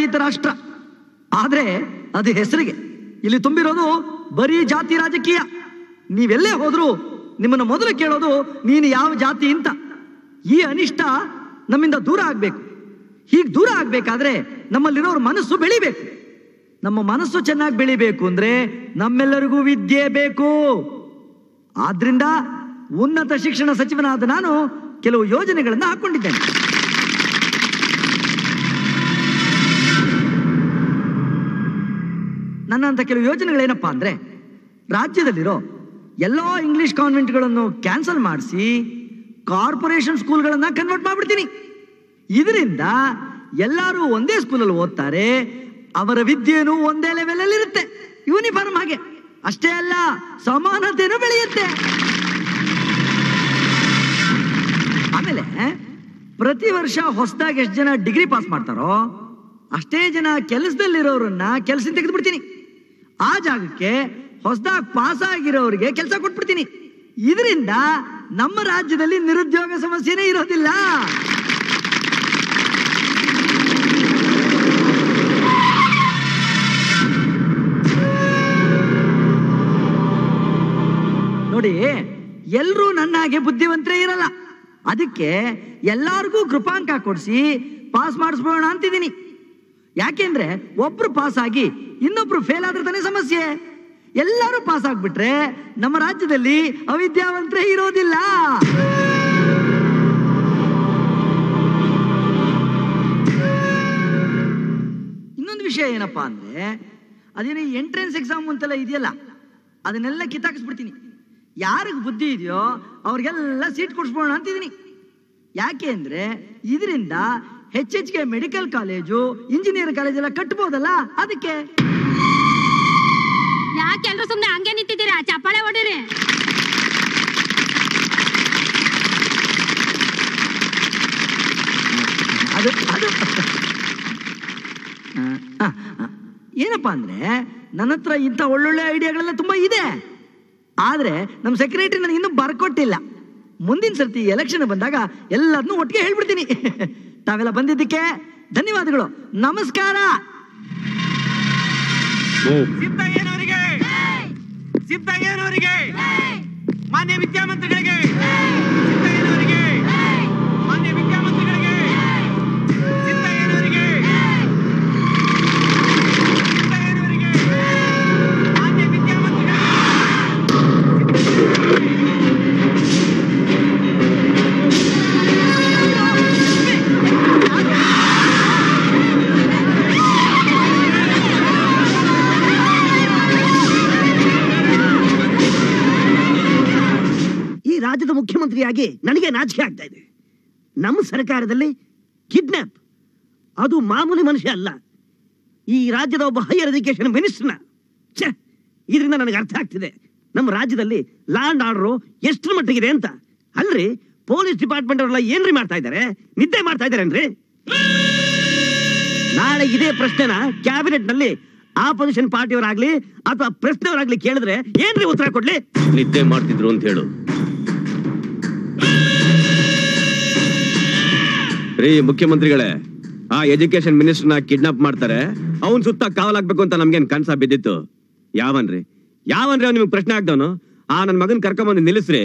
ಜಾತ್ಯತೀತ ರಾಷ್ಟ್ರ. ಆದ್ರೆ ಅದು ಹೆಸರಿಗೆ. ಇಲ್ಲಿ ತುಂಬಿರೋದು ಬರೀ ಜಾತಿ ರಾಜಕೀಯ. ನೀವೆಲ್ಲೇ ಹೋದ್ರು ನಿಮ್ಮನ್ನು ಮೊದಲು ಕೇಳೋದು ನೀನು ಯಾವ ಜಾತಿ ಅಂತ. ಈ ಅನಿಷ್ಟ ನಮ್ಮಿಂದ ದೂರ ಆಗ್ಬೇಕು. ಹೀಗೆ ದೂರ ಆಗ್ಬೇಕಾದ್ರೆ ನಮ್ಮಲ್ಲಿರೋರ ಮನಸ್ಸು ಬೆಳಿಬೇಕು. ನಮ್ಮ ಮನಸ್ಸು ಚೆನ್ನಾಗಿ ಬೆಳಿಬೇಕು ಅಂದ್ರೆ ನಮ್ಮೆಲ್ಲರಿಗೂ ವಿದ್ಯೆ ಬೇಕು. ಆದ್ರಿಂದ ಉನ್ನತ ಶಿಕ್ಷಣ ಸಚಿವನಾದ ನಾನು ಕೆಲವು ಯೋಜನೆಗಳನ್ನು ಹಾಕೊಂಡಿದ್ದೇನೆ. ನನ್ನಂತ ಕೆಲವು ಯೋಜನೆಗಳೇನಪ್ಪ ಅಂದರೆ ರಾಜ್ಯದಲ್ಲಿರೋ ಎಲ್ಲ ಇಂಗ್ಲೀಷ್ ಕಾನ್ವೆಂಟ್ಗಳನ್ನು ಕ್ಯಾನ್ಸಲ್ ಮಾಡಿಸಿ ಕಾರ್ಪೊರೇಷನ್ ಸ್ಕೂಲ್ಗಳನ್ನು ಕನ್ವರ್ಟ್ ಮಾಡ್ಬಿಡ್ತೀನಿ. ಇದರಿಂದ ಎಲ್ಲರೂ ಒಂದೇ ಸ್ಕೂಲಲ್ಲಿ ಓದ್ತಾರೆ, ಅವರ ವಿದ್ಯೆಯೂ ಒಂದೇ ಲೆವೆಲಲ್ಲಿ ಇರುತ್ತೆ. ಯೂನಿಫಾರ್ಮ್ ಹಾಗೆ. ಅಷ್ಟೇ ಅಲ್ಲ, ಸಮಾನತೆನೂ ಬೆಳೆಯುತ್ತೆ. ಆಮೇಲೆ ಪ್ರತಿ ವರ್ಷ ಹೊಸದಾಗಿ ಎಷ್ಟು ಜನ ಡಿಗ್ರಿ ಪಾಸ್ ಮಾಡ್ತಾರೋ, ಅಷ್ಟೇ ಜನ ಕೆಲಸದಲ್ಲಿರೋರನ್ನ ಕೆಲಸ ತೆಗೆದು ಬಿಡ್ತೀನಿ ಆ ಜಾಗಕ್ಕೆ ಹೊಸದಾಗಿ ಪಾಸ್ ಆಗಿರೋರಿಗೆ ಕೆಲಸ ಕೊಟ್ಬಿಡ್ತೀನಿ. ಇದರಿಂದ ನಮ್ಮ ರಾಜ್ಯದಲ್ಲಿ ನಿರುದ್ಯೋಗ ಸಮಸ್ಯೆನೇ ಇರೋದಿಲ್ಲ. ನೋಡಿ, ಎಲ್ರೂ ನನ್ನ ಹಾಗೆ ಬುದ್ಧಿವಂತರೇ ಇರಲ್ಲ. ಅದಕ್ಕೆ ಎಲ್ಲಾರ್ಗೂ ಕೃಪಾಂಕ ಕೊಡಿಸಿ ಪಾಸ್ ಮಾಡಿಸ್ಬೋಣ ಅಂತಿದ್ದೀನಿ. ಯಾಕೆಂದ್ರೆ ಒಬ್ರು ಪಾಸ್ ಆಗಿ ಇನ್ನೊಬ್ರು ಫೇಲ್ ಆದ್ರೆ ತಾನೇ ಸಮಸ್ಯೆ. ಎಲ್ಲರೂ ಪಾಸ್ ಆಗ್ಬಿಟ್ರೆ ನಮ್ಮ ರಾಜ್ಯದಲ್ಲಿ ಅವಿದ್ಯಾವಂತರೇ ಇರೋದಿಲ್ಲ. ಇನ್ನೊಂದು ವಿಷಯ ಏನಪ್ಪಾ ಅಂದ್ರೆ, ಅದೇನೇ ಎಂಟ್ರೆನ್ಸ್ ಎಕ್ಸಾಮ್ ಅಂತೆಲ್ಲ ಇದೆಯಲ್ಲ, ಅದನ್ನೆಲ್ಲ ಕಿತ್ತಾಕಿಸ್ಬಿಡ್ತೀನಿ. ಯಾರಿಗೆ ಬುದ್ಧಿ ಇದೆಯೋ ಅವ್ರಿಗೆಲ್ಲ ಸೀಟ್ ಕೊಡಿಸ್ಬೋಣ ಅಂತಿದ್ದೀನಿ. ಯಾಕೆ ಅಂದ್ರೆ, ಇದರಿಂದ ಹೆಚ್ಚೆಚ್ಚಿಗೆ ಮೆಡಿಕಲ್ ಕಾಲೇಜು ಇಂಜಿನಿಯರ್ ಕಾಲೇಜ್ ಎಲ್ಲ ಕಟ್ಬೋದಲ್ಲ? ಅದಕ್ಕೆ? ಯಾಕೆಲ್ರು ಸುಮ್ನೆ ಹಂಗೆ ನಿಂತಿದ್ದೀರಾ? ಚಪ್ಪಾಳೆ ಹೊಡಿರಿ. ಅದು ಅದು. ಏನಪ್ಪಾ ಅಂದ್ರೆ ನನ್ನ ಹತ್ರ ಇಂಥ ಒಳ್ಳೊಳ್ಳೆ ಐಡಿಯಾಗಳೆಲ್ಲ ತುಂಬಾ ಇದೆ. ಆದ್ರೆ ನಮ್ಮ ಸೆಕ್ರೆಟರಿ ನನಗೆ ಇನ್ನೂ ಬರ್ಕೊಟ್ಟಿಲ್ಲ. ಮುಂದಿನ ಸರ್ತಿ ಎಲೆಕ್ಷನ್ ಬಂದಾಗ ಎಲ್ಲದನ್ನೂ ಒಟ್ಟಿಗೆ ಹೇಳ್ಬಿಡ್ತೀನಿ. ತಾವೆಲ್ಲ ಬಂದಿದ್ದಕ್ಕೆ ಧನ್ಯವಾದಗಳು. ನಮಸ್ಕಾರ. ಸಿದ್ದಯ್ಯನವರಿಗೆ ಸಿದ್ದಯ್ಯನವರಿಗೆ ಮಾನ್ಯ ವಿದ್ಯಾಮಂತ್ರಿಗಳಿಗೆ ನಾಚಿಕೆ ಆಗ್ತಾ ಇದೆ. ನಮ್ಮ ಸರ್ಕಾರದಲ್ಲಿ ಕಿಡ್ನಾಪ್. ಅದು ಮಾಮೂಲಿ ಮನುಷ್ಯ ಅಲ್ಲ. ಈ ರಾಜ್ಯದ ಒಬ್ಬ ಹೈಯರ್ ಎಜುಕೇಶನ್ ಮಿನಿಸ್ಟರ್ನ ಛೆ, ಇದರಿಂದ ನನಗೆ ಅರ್ಥ ಆಗ್ತಿದೆ. ನಮ್ಮ ರಾಜ್ಯದಲ್ಲಿ ಲ್ಯಾಂಡ್ ಆರ್ಡರ್ ಎಷ್ಟರ ಮಟ್ಟಿಗಿದೆ ಅಂತ. ಅಲ್ರಿ ಪೊಲೀಸ್ ಡಿಪಾರ್ಟ್ಮೆಂಟ್ ಅವರೆಲ್ಲ ಏನ್ರಿ ಮಾಡ್ತಾ ಇದ್ದಾರೆ? ನಿದ್ದೆ ಮಾಡ್ತಾ ಇದ್ದಾರೇನ್ರಿ ನಾಳೆ ಇದೇ ಪ್ರಶ್ನೆನ ಕ್ಯಾಬಿನೆಟ್ನಲ್ಲಿ ಆಪೋಸಿಷನ್ ಪಾರ್ಟಿಯವರಾಗ್ಲಿ ಅಥವಾ ಪ್ರಶ್ನೆಯವರಾಗ್ಲಿ ಕೇಳಿದ್ರೆ ಏನ್ರಿ ಉತ್ತರ ಕೊಡ್ಲಿ? ನಿದ್ದೆ ಮಾಡ್ತಿದ್ರು ಅಂತ ಹೇಳು. ರೀ ಮುಖ್ಯಮಂತ್ರಿಗಳೇ ಆ ಎಜುಕೇಶನ್ ಮಿನಿಸ್ಟರ್ನ ಕಿಡ್ನಾಪ್ ಮಾಡ್ತಾರೆ. ಅವನ್ ಸುತ್ತ ಕಾವಲಾಗ್ಬೇಕು ಅಂತ ನಮ್ಗೇನ್ ಕನ್ಸ ಬಿದ್ದಿತ್ತು? ಯಾವನ್ರಿ ಯಾವನ್ರಿ ಅವ್ನು ನಿಮ್ಗೆ ಪ್ರಶ್ನೆ ಆಗ್ದವನು ಆ ನನ್ನ ಮಗನ್ ಕರ್ಕೊಂಬಂದು ನಿಲ್ಲಿಸ್ರಿ.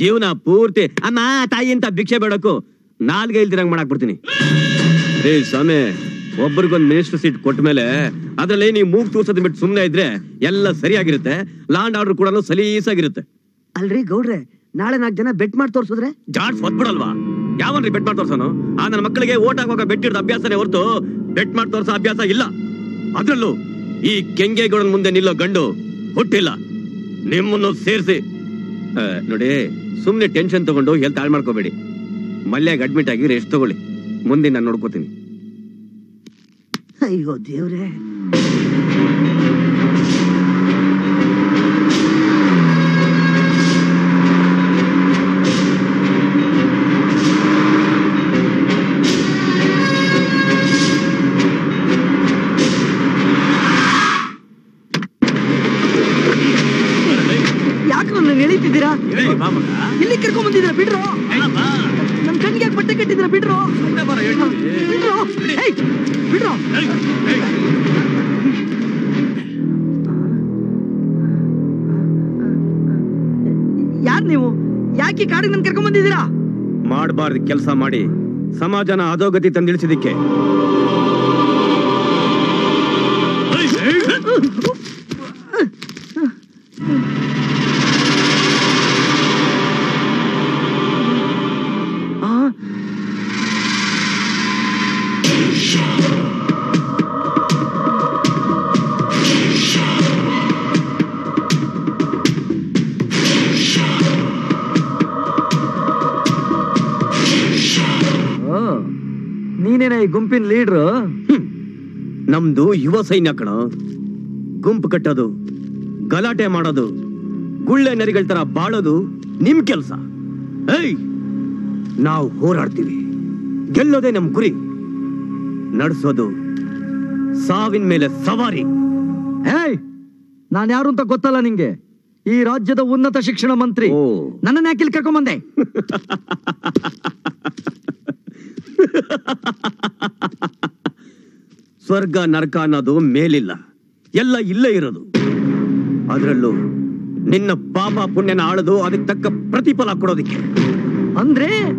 ಜೀವನ ಪೂರ್ತಿ ಅಮ್ಮ ತಾಯಿ ಅಂತ ಭಿಕ್ಷೆ ಬೇಡಕು ನಾಲ್ಗೆ ಇಲ್ದಿರಂಗ್ ಮಾಡಕ್ ಬಿಡ್ತೀನಿ ರೇ ಸ್ವಾಮಿ ಒಬ್ರಿಗೊಂದ್ ಮಿನಿಸ್ಟರ್ ಸೀಟ್ ಕೊಟ್ಟ ಮೇಲೆ ಅದ್ರಲ್ಲಿ ನೀವು ಮೂಗ್ ತೂರ್ಸೋದ್ ಬಿಟ್ಟು ಸುಮ್ನೆ ಇದ್ರೆ ಎಲ್ಲ ಸರಿಯಾಗಿರುತ್ತೆ. ಲ್ಯಾಂಡ್ ಆರ್ಡರ್ ಕೂಡ ಸಲೀಸಾಗಿರುತ್ತೆ. ಅಲ್ರಿ ಗೌಡ್ರೆ ನಾಳೆ ನಾಲ್ಕು ಜನ ಬೆಟ್ ಮಾಡಿ ತೋರ್ಸಿದ್ರೆ? ಜಾಡ್ಸ್ ಒದ್ಬಿಡಲ್ವಾ ಯಾವನ್ರಿ ಬೆಟ್ ಮಾಡಿ ತೋರ್ಸೋನು? ಆ, ನನ್ನ ಮಕ್ಕಳಿಗೆ ಓಟ್ ಹಾಕುವಾಗ ಬೆಟ್ ಹಿಡಿದ ಅಭ್ಯಾಸನೇ ಹೊರತು ಬೆಟ್ ಮಾಡಿ ತೋರ್ಸೋ ಅಭ್ಯಾಸ ಇಲ್ಲ. ಅದ್ರಲ್ಲೂ ಈ ಕೆಂಗೇಗೌಡನ ಮುಂದೆ ನಿಲ್ಲೋ ಗಂಡು ಹುಟ್ಟಿಲ್ಲ. ನಿಮ್ಮನ್ನು ಸೇರಿಸಿ. ನೋಡಿ ಸುಮ್ಮನೆ ಟೆನ್ಷನ್ ತಗೊಂಡು ಹೆಲ್ತ್ ಹಾಳು ಮಾಡ್ಕೋಬೇಡಿ. ಮಲ್ಯಾಗ ಅಡ್ಮಿಟ್ ಆಗಿ ರೆಸ್ಟ್ ತಗೊಳ್ಳಿ. ಮುಂದೆ ನಾನು ನೋಡ್ಕೋತೀನಿ. ಅಯ್ಯೋ ದೇವ್ರೆ. ಎಳಿತಿದ್ದೀರಾ ಇಲ್ಲಿ ಕರ್ಕೊಂಡ್ ಬಂದಿದ್ದೀರಾ? ಬಿಡ್ರು. ನಮ್ ಕಣ್ಣಿಗೆ ಯಾಕೆ ಬಟ್ಟೆ ಕಟ್ಟಿದ್ದೀರಾ? ಬಿಡ್ರು. ಬಿಡ್ರು. ಏಯ್, ಬಿಡ್ರು. ಯಾರ್ ನೀವು? ಯಾಕೆ ಕಾಡಿಗೆ ನನ್ ಕರ್ಕೊಂಡ್ ಬಂದಿದ್ದೀರಾ? ಮಾಡಬಾರ್ದು ಕೆಲಸ ಮಾಡಿ. ಸಮಾಜನ ಅಧೋಗತಿ ತಂದಿಳಿಸಿದಿಕ್ಕೆ ಗುಂಪಿನ ಲೀಡರ್? ನಮ್ದು ಯುವ ಸೈನ್ಯ ಕಣ. ಗುಂಪು ಕಟ್ಟೋದು ಗಲಾಟೆ ಮಾಡೋದು ಗುಳ್ಳೆ ನರಿಗಳ ತರ ಬಾಳೋದು ನಿಮ್ ಕೆಲಸ. ಏಯ್ ನಾವು ಹೋರಾಡ್ತೀವಿ. ಗೆಲ್ಲೋದೇ ನಮ್ ಗುರಿ. ನಡೆಸೋದು ಸಾವಿನ ಮೇಲೆ ಸವಾರಿ. ಏಯ್ ನಾನ್ ಯಾರು ಅಂತ ಗೊತ್ತಲ್ಲ ನಿಂಗೆ? ಈ ರಾಜ್ಯದ ಉನ್ನತ ಶಿಕ್ಷಣ ಮಂತ್ರಿ. ನನ್ನ ನನ್ನನ್ನ ಯಾಕೆ ಇಲ್ಲಿ ಕರ್ಕೊಂಡ್ ಬಂದೆ? ಸ್ವರ್ಗ ನರಕ ಅನ್ನೋದು ಮೇಲಿಲ್ಲ. ಎಲ್ಲ ಇಲ್ಲೇ ಇರೋದು. ಅದರಲ್ಲೂ ನಿನ್ನ ಪಾಪ ಪುಣ್ಯನ ಆಳದು ಅದಕ್ಕೆ ತಕ್ಕ ಪ್ರತಿಫಲ ಕೊಡೋದಿಕ್ಕೆ. ಅಂದ್ರೆ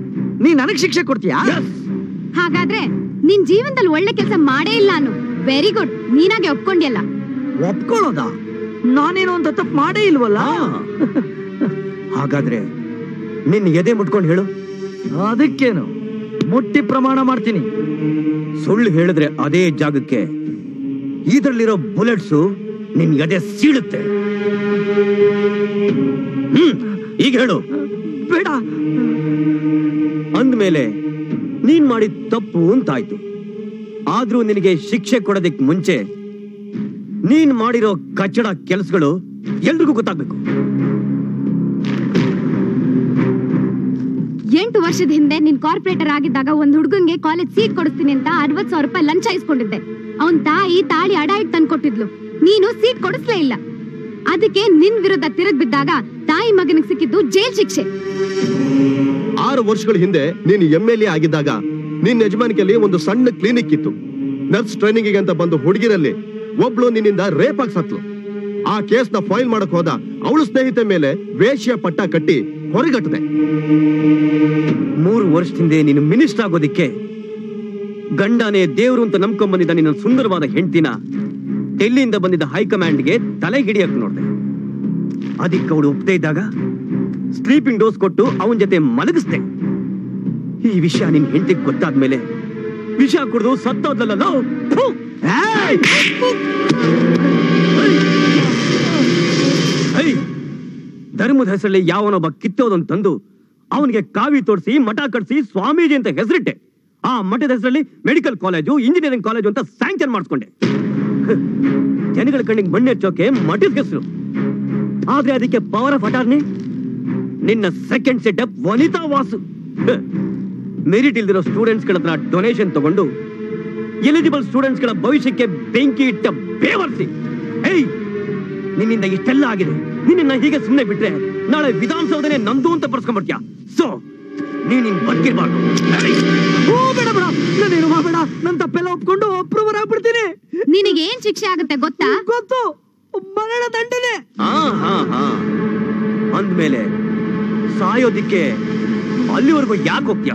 ನೀ ನನಗ್ ಶಿಕ್ಷೆ ಕೊಡ್ತೀಯಾ? ಹಾಗಾದ್ರೆ ನಿನ್ ಜೀವನದಲ್ಲಿ ಒಳ್ಳೆ ಕೆಲಸ ಮಾಡೇ ಇಲ್ಲ ಅನ್ನು. ವೆರಿ ಗುಡ್ ನೀನಾಗೆ ಒಪ್ಕೊಂಡಿಯಲ್ಲ. ಒಪ್ಕೊಳ್ಳೋದ? ನಾನೇನೋ ಅಂತ ತಪ್ಪು ಮಾಡೇ ಇಲ್ವಲ್ಲ? ಹಾಗಾದ್ರೆ ನಿನ್ನ ಎದೆ ಮುಟ್ಕೊಂಡು ಹೇಳು. ಅದಕ್ಕೇನು? ಮುಟ್ಟಿ ಪ್ರಮಾಣ ಮಾಡ್ತೀನಿ. ಸುಳ್ಳು ಹೇಳಿದ್ರೆ ಅದೇ ಜಾಗಕ್ಕೆ ಇದರಲ್ಲಿರೋ ಬುಲೆಟ್ಸು ನಿನ್ ಎದೆ ಸೀಳುತ್ತೆ. ಹ್ಮ್ ಈಗ ಹೇಳು. ಬೇಡ. ಅಂದ್ಮೇಲೆ ನೀನ್ ಮಾಡಿದ ತಪ್ಪು ಅಂತಾಯ್ತು. ಆದ್ರೂ ನಿನಗೆ ಶಿಕ್ಷೆ ಕೊಡೋದಕ್ ಮುಂಚೆ ನೀನ್ ಮಾಡಿರೋ ಕಚ್ಚಡ ಕೆಲಸಗಳು ಎಲ್ರಿಗೂ ಗೊತ್ತಾಗ್ಬೇಕು. ಎಂಟು ವರ್ಷದ ಹಿಂದೆ ನಿನ್ ಕಾರ್ಪೊರೇಟರ್ ಆಗಿದ್ದಾಗ ಒಂದ್ ಹುಡುಗಂಗೆ ಕಾಲೇಜ್ ಸೀಟ್ ಕೊಡಿಸ್ತೀನಿ ಅಂತ ಅರವತ್ ಸಾವಿರ ರೂಪಾಯಿ ಲಂಚ ಇಸ್ಕೊಂಡಿದ್ದೆ. ಅವನ್ ತಾಯಿ ತಾಳಿ ಅಡ ಇಟ್ಟು ಕೊಟ್ಟಿದ್ಲು. ನೀನು ಸೀಟ್ ಕೊಡಿಸ್ಲೇ ಇಲ್ಲ. ಅದಕ್ಕೆ ನಿನ್ ವಿರುದ್ಧ ತಿರುಗ್ ಬಿದ್ದಾಗ ತಾಯಿ ಮಗನಿಗೆ ಸಿಕ್ಕಿದ್ದು ಜೈಲ್ ಶಿಕ್ಷೆ. ಆರು ವರ್ಷಗಳ ಹಿಂದೆ ನೀನು ಎಂ ಎಲ್ ಎ ಆಗಿದ್ದಾಗ ನಿನ್ನ ಯಜಮಾನಿಕೆಯಲ್ಲಿ ಒಂದು ಸಣ್ಣ ಕ್ಲಿನಿಕ್ ಇತ್ತು. ನರ್ಸ್ ಟ್ರೈನಿಂಗ್ ಅಂತ ಬಂದು ಹುಡುಗಿರಲ್ಲಿ ಒಬ್ಳು ನಿನ್ನಿಂದ ರೇಪ್ ಆಗಿ ಸತ್ಲು. ಆ ಕೇಸ್ನ ಫೈಲ್ ಮಾಡಕ್ ಹೋದ ಅವಳು ಸ್ನೇಹಿತೆ ಮೇಲೆ ವೇಶ್ಯ ಪಟ್ಟ ಕಟ್ಟಿ ಹೊರಗಟ್ಟದೆ. ಮೂರು ವರ್ಷದಿಂದ ನೀನು ಮಿನಿಸ್ಟರ್ ಆಗೋದಿಕ್ಕೆ ಗಂಡನೇ ದೇವರು ಅಂತ ನಂಬ್ಕೊಂಡ್ಬಂದಿದ್ದ ನಿನ್ನ ಸುಂದರವಾದ ಹೆಂಡತಿನ ಡೆಲ್ಲಿಯಿಂದ ಬಂದಿದ್ದ ಹೈಕಮಾಂಡ್ಗೆ ತಲೆ ಹಿಡಿಯಕ್ ನೋಡಿದೆ. ಅದಕ್ಕೆ ಅವಳು ಒಪ್ಪದೇ ಇದ್ದಾಗ ಸ್ಲೀಪಿಂಗ್ ಡೋಸ್ ಕೊಟ್ಟು ಅವನ ಜೊತೆ ಮಲಗಿಸ್ದೆ. ಈ ವಿಷಯ ನಿನ್ ಹೆಂಡತಿಗೆ ಗೊತ್ತಾದ್ಮೇಲೆ ವಿಷ ಕುಡಿದು ಸತ್ತೋದಲ್ಲ ಹೇ ಐ ಧರ್ಮದ ಹೆಸರಲ್ಲಿ ಯಾವನೊಬ್ಬ ಕಿತ್ತೋದನ್ನು ತಂದು ಅವನಿಗೆ ಕಾವಿ ತೋರಿಸಿ, ಮಠ ಕಟ್ಸಿ, ಸ್ವಾಮೀಜಿ ಅಂತ ಹೆಸರಿಟ್ಟೆ. ಆ ಮಠದ ಹೆಸರಲ್ಲಿ ಮೆಡಿಕಲ್ ಕಾಲೇಜು, ಇಂಜಿನಿಯರಿಂಗ್ ಕಾಲೇಜು ಅಂತ ಸ್ಯಾಂಕ್ಷನ್ ಮಾಡಿಸ್ಕೊಂಡೆ. ಜನಗಳ ಕಣ್ಣಿಗೆ ಮಣ್ಣೆಚ್ಚೋಕೆ ಮಠದ ಹೆಸರು. ಆದ್ರೆ ಅದಕ್ಕೆ ಪವರ್ ಆಫ್ ಅಟಾರ್ನಿ ನಿನ್ನ second setup Vanitha Vasu. Merit ಇಲ್ದಿರೋ ಸ್ಟೂಡೆಂಟ್ಸ್ಗಳ ಹತ್ರ ಡೊನೇಷನ್ ತಗೊಂಡು ಎಲಿಜಿಬಲ್ ಸ್ಟೂಡೆಂಟ್ಸ್ಗಳ ಭವಿಷ್ಯಕ್ಕೆ ಬೆಂಕಿ ಇಟ್ಟ ಬೇವರ್ಸಿ. ಏಯ್, ನಿನ್ನಿಂದ ಇಷ್ಟೆಲ್ಲ ಆಗಿದೆ. ನಿನ್ನ ಹೀಗೆ ಸುಮ್ಮನೆ ಬಿಟ್ರೆ ನಾಳೆ ವಿಧಾನಸೌಧನೇ ನಂದು ಅಂತ ಬರ್ಸ್ಕೊಂಡ್ಬಿಡ್ತೀಯ ಸೊ ನೀನ್ ನಿನ್ ಬದುಕಿರ್ಬಾರ್ದು ಓ ಬೇಡ ಬೇಡ. ನಾನೇನು ಮಾಡಬೇಡ? ನನ್ ತಪ್ಪೆಲ್ಲ ಒಪ್ಕೊಂಡು ಅಪ್ರೂವರ್ ಆಗ್ಬಿಡ್ತೀನಿ. ನಿನಗೆ ಏನ್ ಶಿಕ್ಷೆ ಆಗುತ್ತೆ ಗೊತ್ತಾ? ಗೊತ್ತು. ಮರಣ ದಂಡನೆ. ಹಾ ಹಾ ಹಾ. ಅಂದ್ಮೇಲೆ ಸಾಯೋದಿಕ್ಕೆ ಅಲ್ಲಿವರೆಗೂ ಯಾಕೆ ಹೋಗ್ತೀಯ?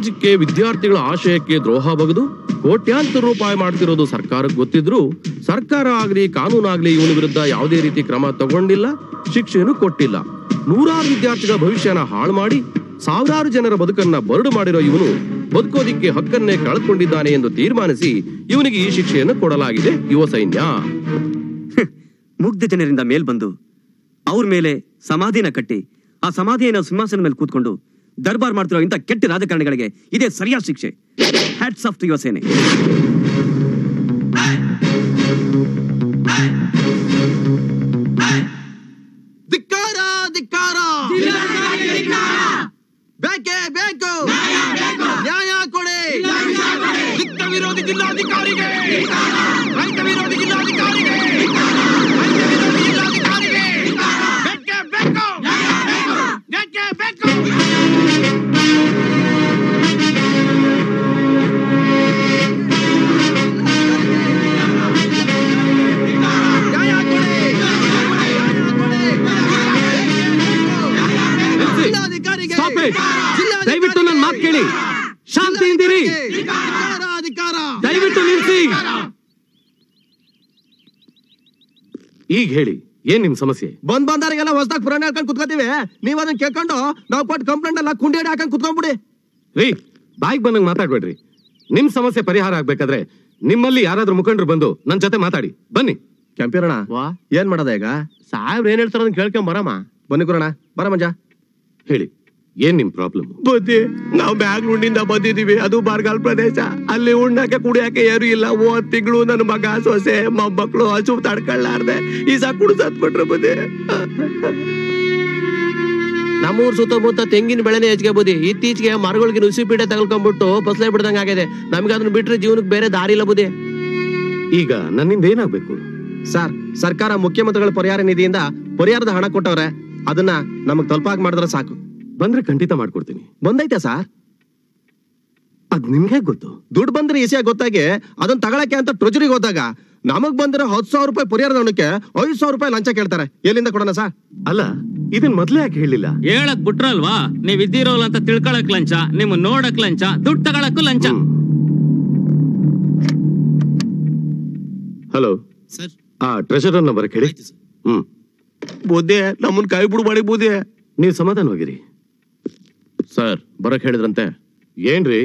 ಸಮಾಜಕ್ಕೆ ವಿದ್ಯಾರ್ಥಿಗಳ ಆಶಯಕ್ಕೆ ದ್ರೋಹ ಬಗೆದು ಕೋಟ್ಯಾಂತರ ರೂಪಾಯಿ ಮಾಡ್ತಿರೋದು ಸರ್ಕಾರಕ್ಕೆ ಗೊತ್ತಿದ್ರು ಸರ್ಕಾರ ಆಗ್ಲಿ ಕಾನೂನಾಗ್ಲಿ ಇವನ ವಿರುದ್ಧ ಯಾವುದೇ ರೀತಿ ಕ್ರಮ ತಗೊಂಡಿಲ್ಲ ಶಿಕ್ಷೆಯನ್ನು ಕೊಟ್ಟಿಲ್ಲ. ನೂರಾರು ವಿದ್ಯಾರ್ಥಿಗಳ ಭವಿಷ್ಯನ ಹಾಳು ಮಾಡಿ ಸಾವಿರಾರು ಜನರ ಬದುಕನ್ನ ಬರಡು ಮಾಡಿರೋ ಇವನು ಬದುಕೋದಿಕ್ಕೆ ಹಕ್ಕನ್ನೇ ಕಳೆದುಕೊಂಡಿದ್ದಾನೆ ಎಂದು ತೀರ್ಮಾನಿಸಿ ಇವನಿಗೆ ಈ ಶಿಕ್ಷೆಯನ್ನು ಕೊಡಲಾಗಿದೆ ಯುವ ಸೈನ್ಯ. ಮುಗ್ಧ ಜನರಿಂದ ಮೇಲ್ಬಂದು ಅವ್ರ ಮೇಲೆ ಸಮಾಧಿನ ಕಟ್ಟಿ, ಆ ಸಮಾಧಿಯನ್ನು ಸಿಂಹಾಸನ ಮೇಲೆ ಕೂತ್ಕೊಂಡು ದರ್ಬಾರ್ ಮಾಡ್ತಿರೋ ಇಂಥ ಕೆಟ್ಟ ರಾಜಕಾರಣಿಗಳಿಗೆ ಇದೇ ಸರಿಯಾದ ಶಿಕ್ಷೆ. ಹ್ಯಾಟ್ಸ್ ಆಫ್ ಯುವ ಸೇನೆ. ಧಿಕ್ಕಾರ ಧಿಕ್ಕಾರ. ಬೇಕೇ ಬೇಕು. ನ್ಯಾಯ ಕೊಡಿ. ವಿರೋಧಿ ಜಿಲ್ಲಾಧಿಕಾರಿಗೆ. ಜಿಲ್ಲಾಧಿಕಾರಿಗೆ ಇಟ್ ದಯವಿಟ್ಟು ನನ್ನ ಮಾತು ಕೇಳಿ. ಶಾಂತಿಯಿಂದಿರಿ ಧಿಕ್ಕಾರ ಅಧಿಕಾರ ದಯವಿಟ್ಟು ನಿಲ್ಸಿ ಈಗ ಹೇಳಿ ಏನ್ ನಿಮ್ ಸಮಸ್ಯೆ? ಬಂದ್ ಬಂದಾರಿಗೆಲ್ಲ ಹೊಸದಾಗ ಪುರಾಣ ಹೇಳ್ಕೊಂಡು ಕುತ್ಕೋತೀವಿ. ನೀವ್ ಅದನ್ನ ಕೇಳ್ಕೊಂಡು ನಾವು ಕೊಟ್ಟು ಕಂಪ್ಲೇಂಟ್ ಎಲ್ಲ ಕುಂಡಿ ಹಾಕೊಂಡು ಕುತ್ಕೊಂಡ್ಬಿಡಿ. ರೀ ಬಾಯಿಗೆ ಬಂದಂಗ್ ಮಾತಾಡ್ಬೇಡ್ರಿ. ನಿಮ್ ಸಮಸ್ಯೆ ಪರಿಹಾರ ಆಗ್ಬೇಕಾದ್ರೆ ನಿಮ್ಮಲ್ಲಿ ಯಾರಾದ್ರೂ ಮುಖಂಡರು ಬಂದು ನನ್ ಜೊತೆ ಮಾತಾಡಿ. ಬನ್ನಿ. ಕೆಂಪಿರೋಣ ಏನ್ ಮಾಡೋದ ಈಗ? ಸಾಹೇಬ್ರು ಏನ್ ಹೇಳ್ತಾರ ಕೇಳ್ಕೊಂಡ್ ಬರಮ್ಮ. ಬನ್ನಿ ಕುರೋಣ ಬರ ಮಂಜ ಹೇಳಿ. ಏನ್ ನಿಮ್ ಪ್ರಾಬ್ಲಮ್ ಬುದ್ಧಿ ನಾವು ಬ್ಯಾಂಗ್ಳೂರ್ನಿಂದ ಬಂದಿದೀವಿ ಅದು ಬರ್ಗಾಲ್ ಪ್ರದೇಶ. ಅಲ್ಲಿ ಉಣ್ಣಕ್ಕೆ ಕುಡಿಯಕ್ಕೆ ಯಾರು ಇಲ್ಲ. ಓ ತಿಂಗಳು ನನ್ನ ಮಗ ಸೊಸೆ ಮೊಮ್ಮಕ್ಳು ಹಸು ತಡ್ಕೊಳ್ಳಾರ್ದೆ. ಈಸ ಕುಡು ಸತ್ಬಿಟ್ರು ಬುದ್ಧಿ. ನಮ್ಮೂರ್ ಸುತ್ತಮುತ್ತ ತೆಂಗಿನ ಬೆಳೆನೇ ಹೆಚ್ಚಿಗೆ ಬುದ್ಧಿ. ಇತ್ತೀಚೆಗೆ ಮರಗಳಿಗೆ ನುಸಿ ಪೀಡೆ ತಗೊಳ್ಕೊಂಡ್ಬಿಟ್ಟು ಫಸಲೆ ಬಿಡ್ದಂಗ ಆಗಿದೆ. ನಮ್ಗೆ ಅದನ್ನ ಬಿಟ್ರೆ ಜೀವನಕ್ಕೆ ಬೇರೆ ದಾರಿ ಇಲ್ಲ ಬುದ್ಧಿ. ಈಗ ನನ್ನಿಂದ ಏನಾಗ್ಬೇಕು? ಸರ್ ಸರ್ಕಾರ ಮುಖ್ಯಮಂತ್ರಿಗಳ ಪರಿಹಾರ ನಿಧಿಯಿಂದ ಪರಿಹಾರದ ಹಣ ಕೊಟ್ಟವ್ರೆ. ಅದನ್ನ ನಮಗ್ ತಲುಪಾಗಿ ಮಾಡಿದ್ರೆ ಸಾಕು. ಬಂದ್ರೆ ಖಂಡಿತ ಮಾಡ್ಕೊಡ್ತೀನಿ. ಬಂದೈತೆ ಸರ್? ಅದ್ ನಿಮ್ಗೆ ಗೊತ್ತು. ದುಡ್ಡು ಬಂದ್ರೆ ಈಸಿಯಾಗಿ ಗೊತ್ತಾಗೆ ಅದನ್ನ ತಗೊಳಕ್ಕೆ ಅಂತ ಟ್ರೆಜರಿಗೆ ಹೋದಾಗ ನಮಗ್ ಬಂದ್ರೆ ಹತ್ತು ಸಾವಿರ ರೂಪಾಯಿ ಪರಿಹಾರದ ಹಣಕ್ಕೆ ಐದು ಸಾವಿರ ರೂಪಾಯಿ ಲಂಚ ಕೇಳ್ತಾರೆ. ಎಲ್ಲಿಂದ ಕೊಡೋಣ ಸರ್? ಅಲ್ಲ ಇದನ್ ಮೊದ್ಲೇ ಯಾಕೆ ಹೇಳಿಲ್ಲ? ಹೇಳಕ್ ಬಿಟ್ರಲ್ವಾ? ನೀವ್ ಇದ್ದೀರೋಲ್ಲ ಅಂತ ತಿಳ್ಕೊಳಕ್ ಲಂಚ ನಿಮ್ ನೋಡಕ್ ಲಂಚ ದುಡ್ಡು ತಗೊಳಕ್ಕೂ ಲಂಚ. ಹಲೋ. ಸರ್. ಆ ಟ್ರೆಷರರ್ ನಂಬರ್ ಹೇಳಿ ಹ್ಮ್. ಬೋದೆ ನಮ್ಮನ್ ಕಾಯಿ ಬಿಡು ಮಾಡಿ ಬೋದೆ ನೀವು ಸಮಾಧಾನವಾಗಿರಿ ಸರ್ ಬರಕ್ ಹೇಳಿದ್ರಂತೆ. ಏನ್ರಿ?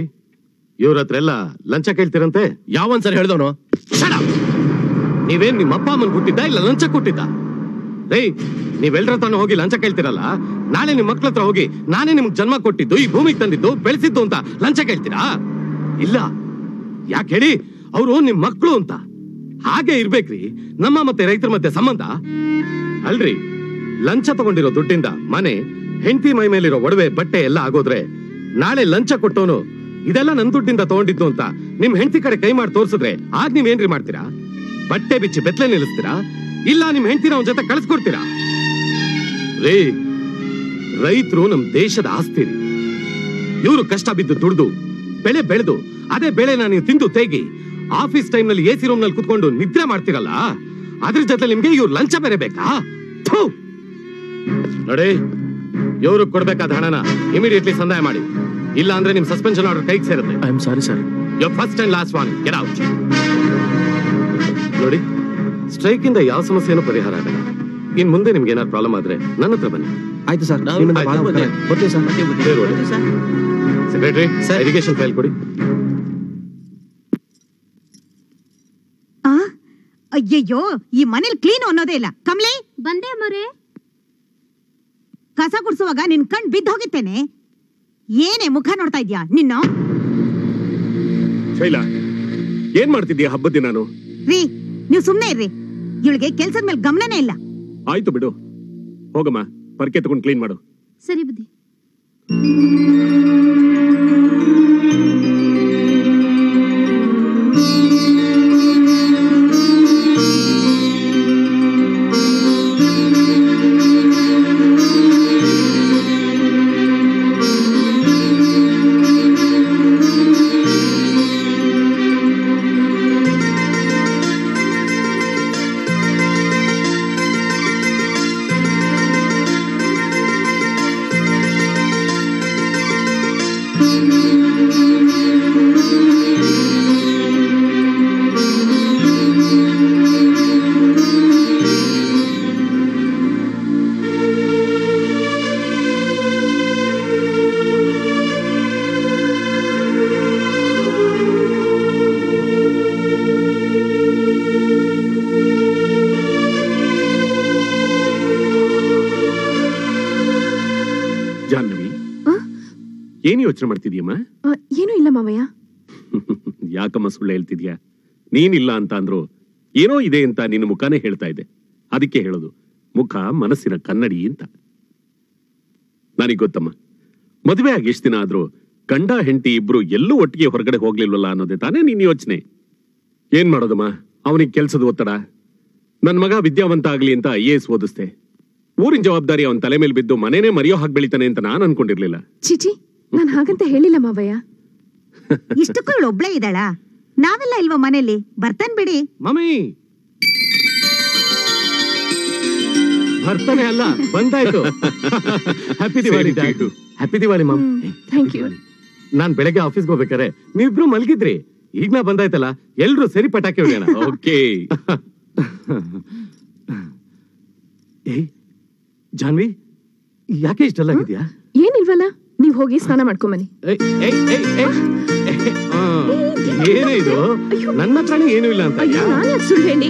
ಇವ್ರ ಹತ್ರ ಎಲ್ಲ ಲಂಚ ಕೇಳ್ತೀರಂತೆ? ಯಾವನ್ ಸರ್ ಹೇಳ್ದವನು? ನೀವೇನ್ ನಿಮ್ಮ ಅಪ್ಪ ಅಮ್ಮನ್ ಕೊಟ್ಟಿದ್ದ ಇಲ್ಲ ಲಂಚ ಕೊಟ್ಟಿದ್ದ? ರೈ ನೀವೆಲ್ರ ತಾನು ಹೋಗಿ ಲಂಚ ಕೇಳ್ತಿರಲ್ಲ? ನಾಳೆ ನಿಮ್ ಮಕ್ಳ ಹತ್ರ ಹೋಗಿ ನಾನೇ ನಿಮ್ಗೆ ಜನ್ಮ ಕೊಟ್ಟಿದ್ದು ಈ ಭೂಮಿಗೆ ತಂದಿದ್ದು ಬೆಳೆಸಿದ್ದು ಅಂತ ಲಂಚ ಕೇಳ್ತೀರಾ? ಇಲ್ಲ. ಯಾಕೆ ಹೇಳಿ? ಅವರು ನಿಮ್ ಮಕ್ಳು ಅಂತ. ಹಾಗೆ ಇರ್ಬೇಕ್ರಿ. ನಮ್ಮ ಮತ್ತೆ ರೈತರ ಮಧ್ಯೆ ಸಂಬಂಧ? ಅಲ್ರಿ. ಲಂಚ ತಗೊಂಡಿರೋ ದುಡ್ಡಿಂದ ಮನೆ ಹೆಂಡತಿ ಮೈ ಮೇಲಿರೋ ಒಡವೆ, ಬಟ್ಟೆ ಎಲ್ಲ ಆಗೋದ್ರೆ ನಾಳೆ ಲಂಚ ಕೊಟ್ಟೋನು, ಇದೆಲ್ಲ ನನ್ ದುಡ್ಡಿಂದ ತಗೊಂಡಿದ್ದು ಅಂತ ನಿಮ್ ಹೆಂಡತಿ ಕಡೆ ಕೈ ಮಾಡಿ ತೋರ್ಸಿದ್ರೆ ಆಗ ನೀವೇನ್ರಿ ಮಾಡ್ತೀರಾ? ಬಟ್ಟೆ ಬಿಚ್ಚಿ ಬೆತ್ತಲೆ ನಿಲ್ಲಿಸ್ತೀರಾ? ಇಲ್ಲ ನಿಮ್ ಹೆಂಡತಿನ ಅವನ ಜೊತೆ ಕಳಿಸ್ಕೊಡ್ತೀರಾ? ರೇ, ರೈತರು ನಮ್ ದೇಶದ ಆಸ್ತಿ ರೀ. ಇವರು ಕಷ್ಟ ಬಿದ್ದು ದುಡ್ದು, ಬೆಳೆ ಬೆಳೆದು, ಅದೇ ಬೆಳೆನ ನೀವು ತಿಂದು ತೇಗಿ, ಆಫೀಸ್ ಟೈಮ್ನಲ್ಲಿ ಎಸಿ ರೂಮ್ನಲ್ಲಿ ಕುತ್ಕೊಂಡು ನಿದ್ರೆ ಮಾಡ್ತಿರಲ್ಲ? ಅದ್ರ ಜೊತೆ ನಿಮ್ಗೆ ಇವ್ರು ಲಂಚ ಬೇರೆ ಬೇಕಾ? ನೋಡಿ ಇವ್ರು ಕೊಡ್ಬೇಕಾದ ಹಣನ ಇಮಿಡಿಯೇಟ್ಲಿ ಸಂದಾಯ ಮಾಡಿ. ಇಲ್ಲ ಅಂದ್ರೆ ನಿಮ್ ಸಸ್ಪೆನ್ಷನ್ ಆರ್ಡರ್ ಕೈಗೆ ಸೇರುತ್ತೆ. I am sorry sir your first and last von get out ನೋಡಿ ಸ್ಟ್ರೈಕ್ ಇಂದ ಯಾವ ಸಮಸ್ಯೆನೂ ಪರಿಹಾರ ಆಗಲ್ಲ. ಇನ್ ಮುಂದೆ ನಿಮ್ಗೆ ಏನಾದ್ರು ಪ್ರಾಬ್ಲಮ್ ಆದ್ರೆ ನನ್ನ ಹತ್ರ ಬನ್ನಿ. ಆಯ್ತು ಸರ್. ಬರ್ತೀವಿ ಸರ್ ಸೆಕ್ರೆಟರಿ ಇರಿಗೇಷನ್ ಫೈಲ್ ಕೊಡಿ. ಅಯ್ಯಯ್ಯೋ ಈ ಮನೇಲಿ ಕ್ಲೀನ್ ಅನ್ನೋದೇ ಇಲ್ಲ. ಕಮಲೆ? ಬಂದೆ ಮರೆ ಕಸ ಗುಡಿಸುವಾಗ ನಿನ್ ಕಣ್ ಬಿದ್ದು ಹೋಗಿತ್ತೇನೆ. ಏನೇ ಮುಖ ನೋಡ್ತಾ ಇದ್ಯಾ? ನಿನ್ನ? ಶೈಲಾ ಏನ್ ಮಾಡ್ತಿದ್ಯಾ ಹಬ್ಬದ ನಾನು ರೀ ನೀವ್ ಸುಮ್ನೆ ಇರ್ರಿ. ಇವಳಿಗೆ ಕೆಲ್ಸದ ಮೇಲೆ ಗಮನನೇ ಇಲ್ಲ. ಆಯ್ತು ಬಿಡು. ಹೋಗಮ್ಮ ಪರ್ಕೆ ತಗೊಂಡು ಕ್ಲೀನ್ ಮಾಡು. ಸರಿ ಬುದ್ಧಿ. ಯೋಚನೆ ಮಾಡ್ತಿದ್ಯಮ್ಮ? ಏನು ಇಲ್ಲ ಮಾವಯ್ಯ. ಯಾಕಮ್ಮ ಸುಳ್ಳು ಹೇಳ್ತಿದ್ಯಾ? ನೀನಿಲ್ಲ ಅಂತ ಅಂದ್ರು ಏನೋ ಇದೆ ಅಂತ ನಿನ್ನ ಮುಖಾನೇ ಹೇಳ್ತಾ ಇದೆ. ಅದಕ್ಕೆ ಹೇಳೋದು ಮುಖ ಮನಸ್ಸಿನ ಕನ್ನಡಿ ಅಂತ. ನನಗೆ ಗೊತ್ತಮ್ಮ ಮದುವೆ ಆಗಿ ಎಷ್ಟು ದಿನ ಆದ್ರೂ ಗಂಡ ಹೆಂಡತಿ ಇಬ್ರು ಎಲ್ಲೂ ಒಟ್ಟಿಗೆ ಹೊರಗಡೆ ಹೋಗ್ಲಿಲ್ವಲ್ಲ ಅನ್ನೋದೇ ತಾನೇ ನಿನ್ ಯೋಚನೆ. ಏನ್ ಮಾಡೋದಮ್ಮ? ಅವನಿಗೆ ಕೆಲ್ಸದ ಒತ್ತಡ? ನನ್ ಮಗ ವಿದ್ಯಾವಂತ ಆಗ್ಲಿ ಅಂತ ಐ ಎಸ್ ಓದಿಸ್ತೆ ಊರಿನ ಜವಾಬ್ದಾರಿ ಅವನ ತಲೆ ಮೇಲೆ ಬಿದ್ದು ಮನೇನೆ ಮರೆಯೋ ಹಾಗೆ ಬೆಳಿತಾನೆ ಅಂತ ನಾನು ಅನ್ಕೊಂಡಿರ್ಲಿಲ್ಲ. ಚಿಚಿ ನಾನ್ ಹಾಗಂತ ಹೇಳಿಲ್ಲ ಮಾವಯ್ಯ. ಇಷ್ಟಕ್ಕೂ ಇವಳು ಒಬ್ಳೇ ಇದ್ದಾಳ. ನಾವೆಲ್ಲ ಇಲ್ವಾ ಮನೇಲಿ ಬರ್ತಾನ್ ಬಿಡಿ. ಮಮ್ಮಿ! ಬರ್ತಾನೆ ಅಲ್ಲ ಬಂದಾಯ್ತು. Happy Diwali happy Diwali mummy thank you ನಾನ್ ಬೆಳಗ್ಗೆ ಆಫೀಸ್ಗೆ ಹೋಗ್ಬೇಕಾರೆ ನೀವಿಬ್ರು ಮಲಗಿದ್ರಿ. ಈಗ ನಾ ಬಂದಾಯ್ತಲ್ಲ ಎಲ್ರು ಸರಿ ಪಟಾಕಿ ಹೊಡೆಯೋಣ. ಓಕೆ ಏ ಜಾನ್ವಿ ಯಾಕೆ ಇಷ್ಟೆಲ್ಲ ಆಗಿದ್ಯಾ? ಏನಿಲ್ವಲ್ಲ? ನೀವ್ ಹೋಗಿ ಸ್ನಾನ ಮಾಡ್ಕೊಂಬನ್ನಿ. ಬನ್ನಿ ಏನೇ ಇದು? ನನ್ನ ಹತ್ರ ಏನೂ ಇಲ್ಲ ಅಂತ ಸುಳ್ಳು ಹೇಳಿ?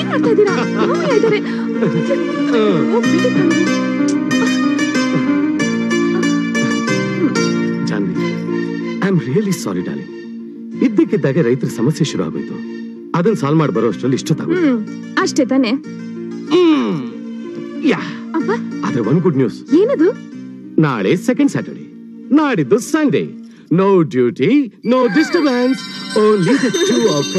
ಏನ್ ಮಾಡ್ತಾ ಇದ್ದೀರಾ. Janvi I am really sorry darling ಇದ್ದಕ್ಕಿದ್ದಾಗೆ ರೈತರ ಸಮಸ್ಯೆ ಶುರು ಆಗೋಯ್ತು ಅದನ್ನ ಸಾಲ್ವ್ ಮಾಡಿ ಬರೋ ಅಷ್ಟರಲ್ಲಿ ಇಷ್ಟೊತ್ತಾಗ ಅಷ್ಟೇ ತಾನೆ. ಯಾ. ಅಪ್ಪ ಆದ್ರೆ ಒನ್ ಗುಡ್ ನ್ಯೂಸ್ ಏನದು? ನಾಳೆ ಸೆಕೆಂಡ್ ಸ್ಯಾಟರ್ಡೆ ನಾಡಿದ್ದು Sunday no duty no disturbance only the two of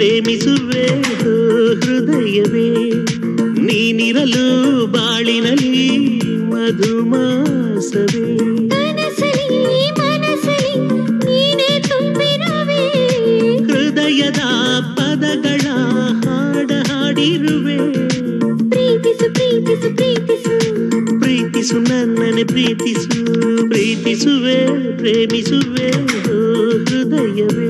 ಪ್ರೇಮಿಸುವೆ ಹೃದಯವೇ. ನೀನಿರಲು ಬಾಳಿನಲ್ಲಿ ಮಧುಮಾಸವೇ. ಹೃದಯದ ಪದಗಳ ಹಾಡ ಹಾಡಿರುವೆ. ಪ್ರೀತಿಸು ಪ್ರೀತಿಸು ಪ್ರೀತಿಸು. ಪ್ರೀತಿಸು ನನ್ನನೆ ಪ್ರೀತಿಸು. ಪ್ರೀತಿಸುವೆ ಪ್ರೇಮಿಸುವೆ ಹೃದಯವೇ.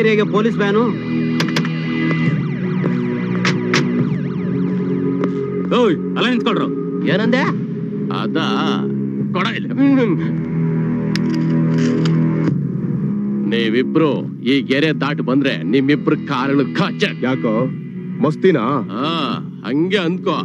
ಏರಿಯಾಗೆ ಪೊಲೀಸ್ ಬ್ಯಾನು ಓಯ್ ಅಲ್ಲ ನಿಂತ್ಕೊಡ್ರು ಏನಂದೆ ಅದ ಕೊಡ ಇಲ್ಲ ನೀವಿಬ್ರು ಈ ಗೆರೆ ದಾಟ್ ಬಂದ್ರೆ ನಿಮ್ಮಿಬ್ರು ಕಾರಣ ಖಾಚ ಯಾಕೋ ಮಸ್ತಿನಾ ಹಾ ಹಂಗೆ ಅಂದ್ಕೋ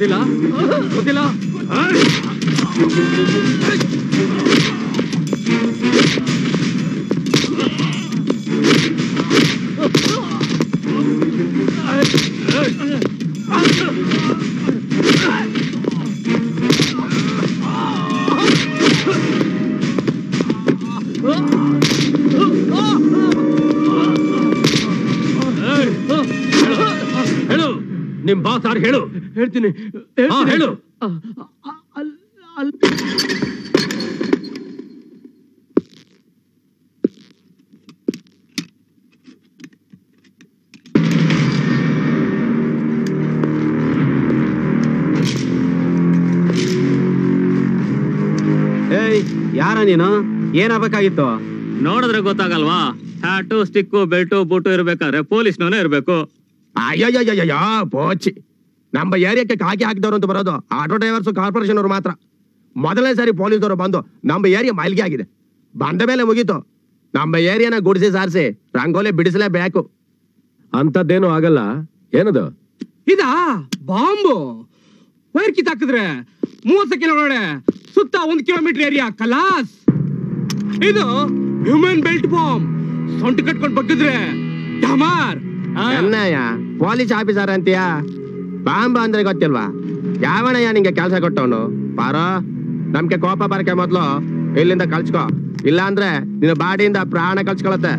ಗೊತ್ತಿಲ್ಲ ಯಾರ ನೀನು ಏನಾಗಬೇಕಾಗಿತ್ತು ನೋಡಿದ್ರೆ ಗೊತ್ತಾಗಲ್ವಾ? ಹ್ಯಾಟು ಸ್ಟಿಕ್ಕು ಬೆಲ್ಟು ಬೂಟು ಇರಬೇಕಾದ್ರೆ ಪೊಲೀಸ್ನವನೇ ಇರ್ಬೇಕು. ಅಯ್ಯಯ್ಯಯ್ಯಯ್ಯೋ ಪೋಚಿ ನಮ್ಮ ಏರಿಯಾಕ್ಕೆ ಕಾಕಿ ಹಾಕಿದವರು ಅಂತ ಬರೋದು. ಆಟೋ ಡ್ರೈವರ್ಸ್ ಕಾರ್ಪೊರೇಷನ್ ಅವರು ಮಾತ್ರ. ಮೊದಲನೇ ಸಾರಿ ಪೊಲೀಸರು ಬಂದು ನಮ್ಮ ಏರಿಯಾ ಮೈಲ್ಗೆ ಆಗಿದೆ. ಬಂದ ಮೇಲೆ ಮುಗೀತು. ನಮ್ಮ ಏರಿಯಾನ ಗುಡಿಸಿ ಸಾರಿಸಿ ರಂಗೋಲಿ ಬಿಡಿಸಲೇಬೇಕು. ಅಂತದ್ದೇನು ಆಗಲ್ಲ. ಏನದು? ಇದಾ? ಬಾಂಬು? ವೈರ್ ಕಿತ್ತಾಕಿದ್ರೆ ಮೂವತ್ತು ಸೆಕೆಂಡ್ ಒಳಗಡೆ ಸುತ್ತ ಒಂದು ಕಿಲೋಮೀಟರ್ ಏರಿಯಾ ಕಲಾಸ್. ಇದು ಹ್ಯೂಮನ್ ಬೆಲ್ಟ್ ಬಾಂಬ್ ಸೊಂಟ ಕಟ್ಕೊಂಡು ಬಗ್ಗಿದ್ರೆ ಡಮಾರ್ ಅನ್ನಯ್ಯ ಪೊಲೀಸ್ ಆಫೀಸರ್ ಅಂತೀಯ? ಬಾಂಬ ಅಂದ್ರೆ ಗೊತ್ತಿಲ್ವಾ? ಯಾವಣಯ್ಯ ನಿಂಗೆ ಕೆಲಸ ಕೊಟ್ಟವನು? ಪಾರೋ, ನಮ್ಗೆ ಕೋಪ ಬರಕೆ ಮೊದ್ಲು ಇಲ್ಲಿಂದ ಕಳ್ಸ್ಕೊ. ಇಲ್ಲ ಅಂದ್ರೆ ನಿನ್ನ ಬಾಡಿಯಿಂದ ಪ್ರಾಣ ಕಳ್ಸ್ಕೊಳತ್ತೆ.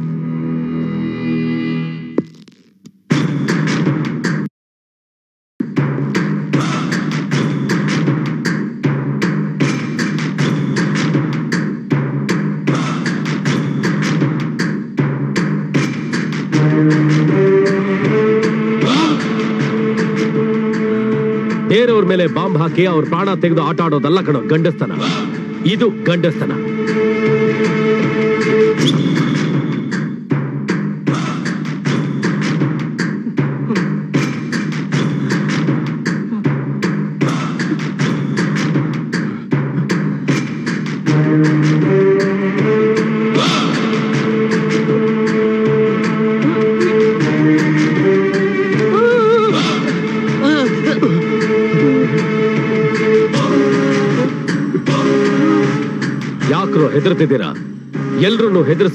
ಹಾಕಿ ಅವ್ರ ಪ್ರಾಣ ತೆಗೆದು ಆಟ ಆಡೋದಲ್ಲ ಕಣೋ ಗಂಡಸ್ತನ. ಇದು ಗಂಡಸ್ತನ.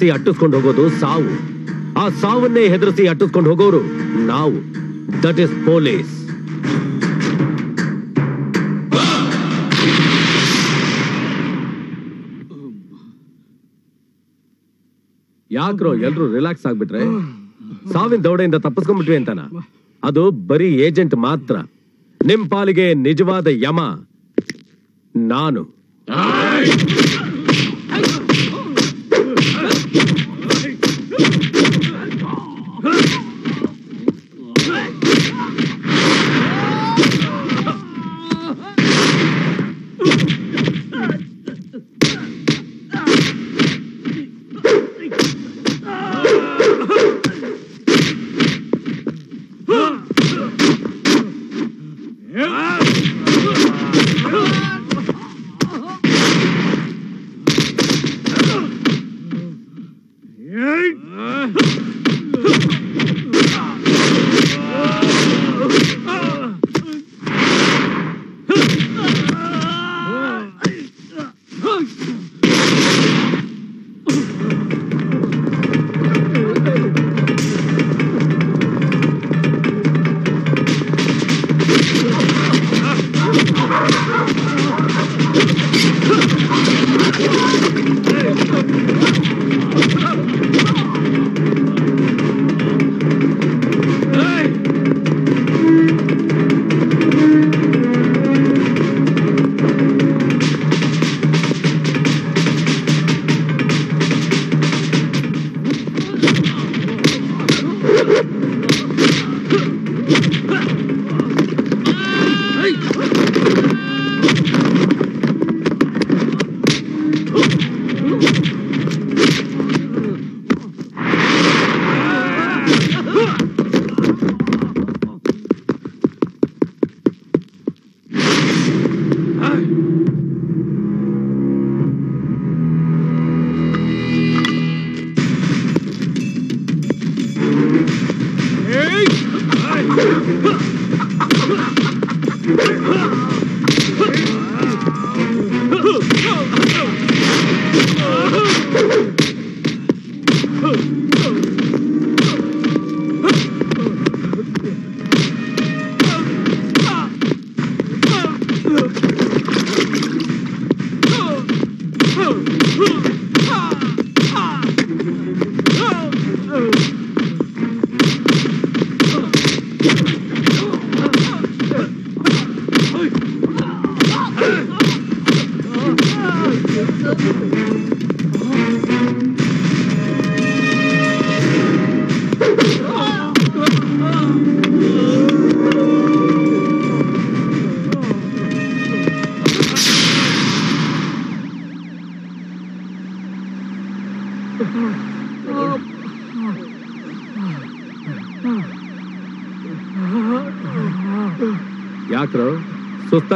ಹೆದರ್ಸಿ ಅಟ್ಟಿಸ್ಕೊಂಡು ಹೋಗೋದು ಸಾವು. ಆ ಸಾವನ್ನೇ ಹೆದರಿಸಿ ಅಟ್ಟಿಸ್ಕೊಂಡು ಹೋಗೋರು ನಾವು. ದಟ್ ಇಸ್ ಪೊಲೀಸ್ ಯಾಕ್ರೋ ಎಲ್ರು ರಿಲ್ಯಾಕ್ಸ್ ಆಗ್ಬಿಟ್ರೆ? ಸಾವಿನ ದೌಡೆಯಿಂದ ತಪ್ಪಿಸ್ಕೊಂಡ್ಬಿಟ್ವಿ ಅಂತಾನ? ಅದು ಬರೀ ಏಜೆಂಟ್ ಮಾತ್ರ. ನಿಮ್ ಪಾಲಿಗೆ ನಿಜವಾದ ಯಮ. ನಾನು. Hey,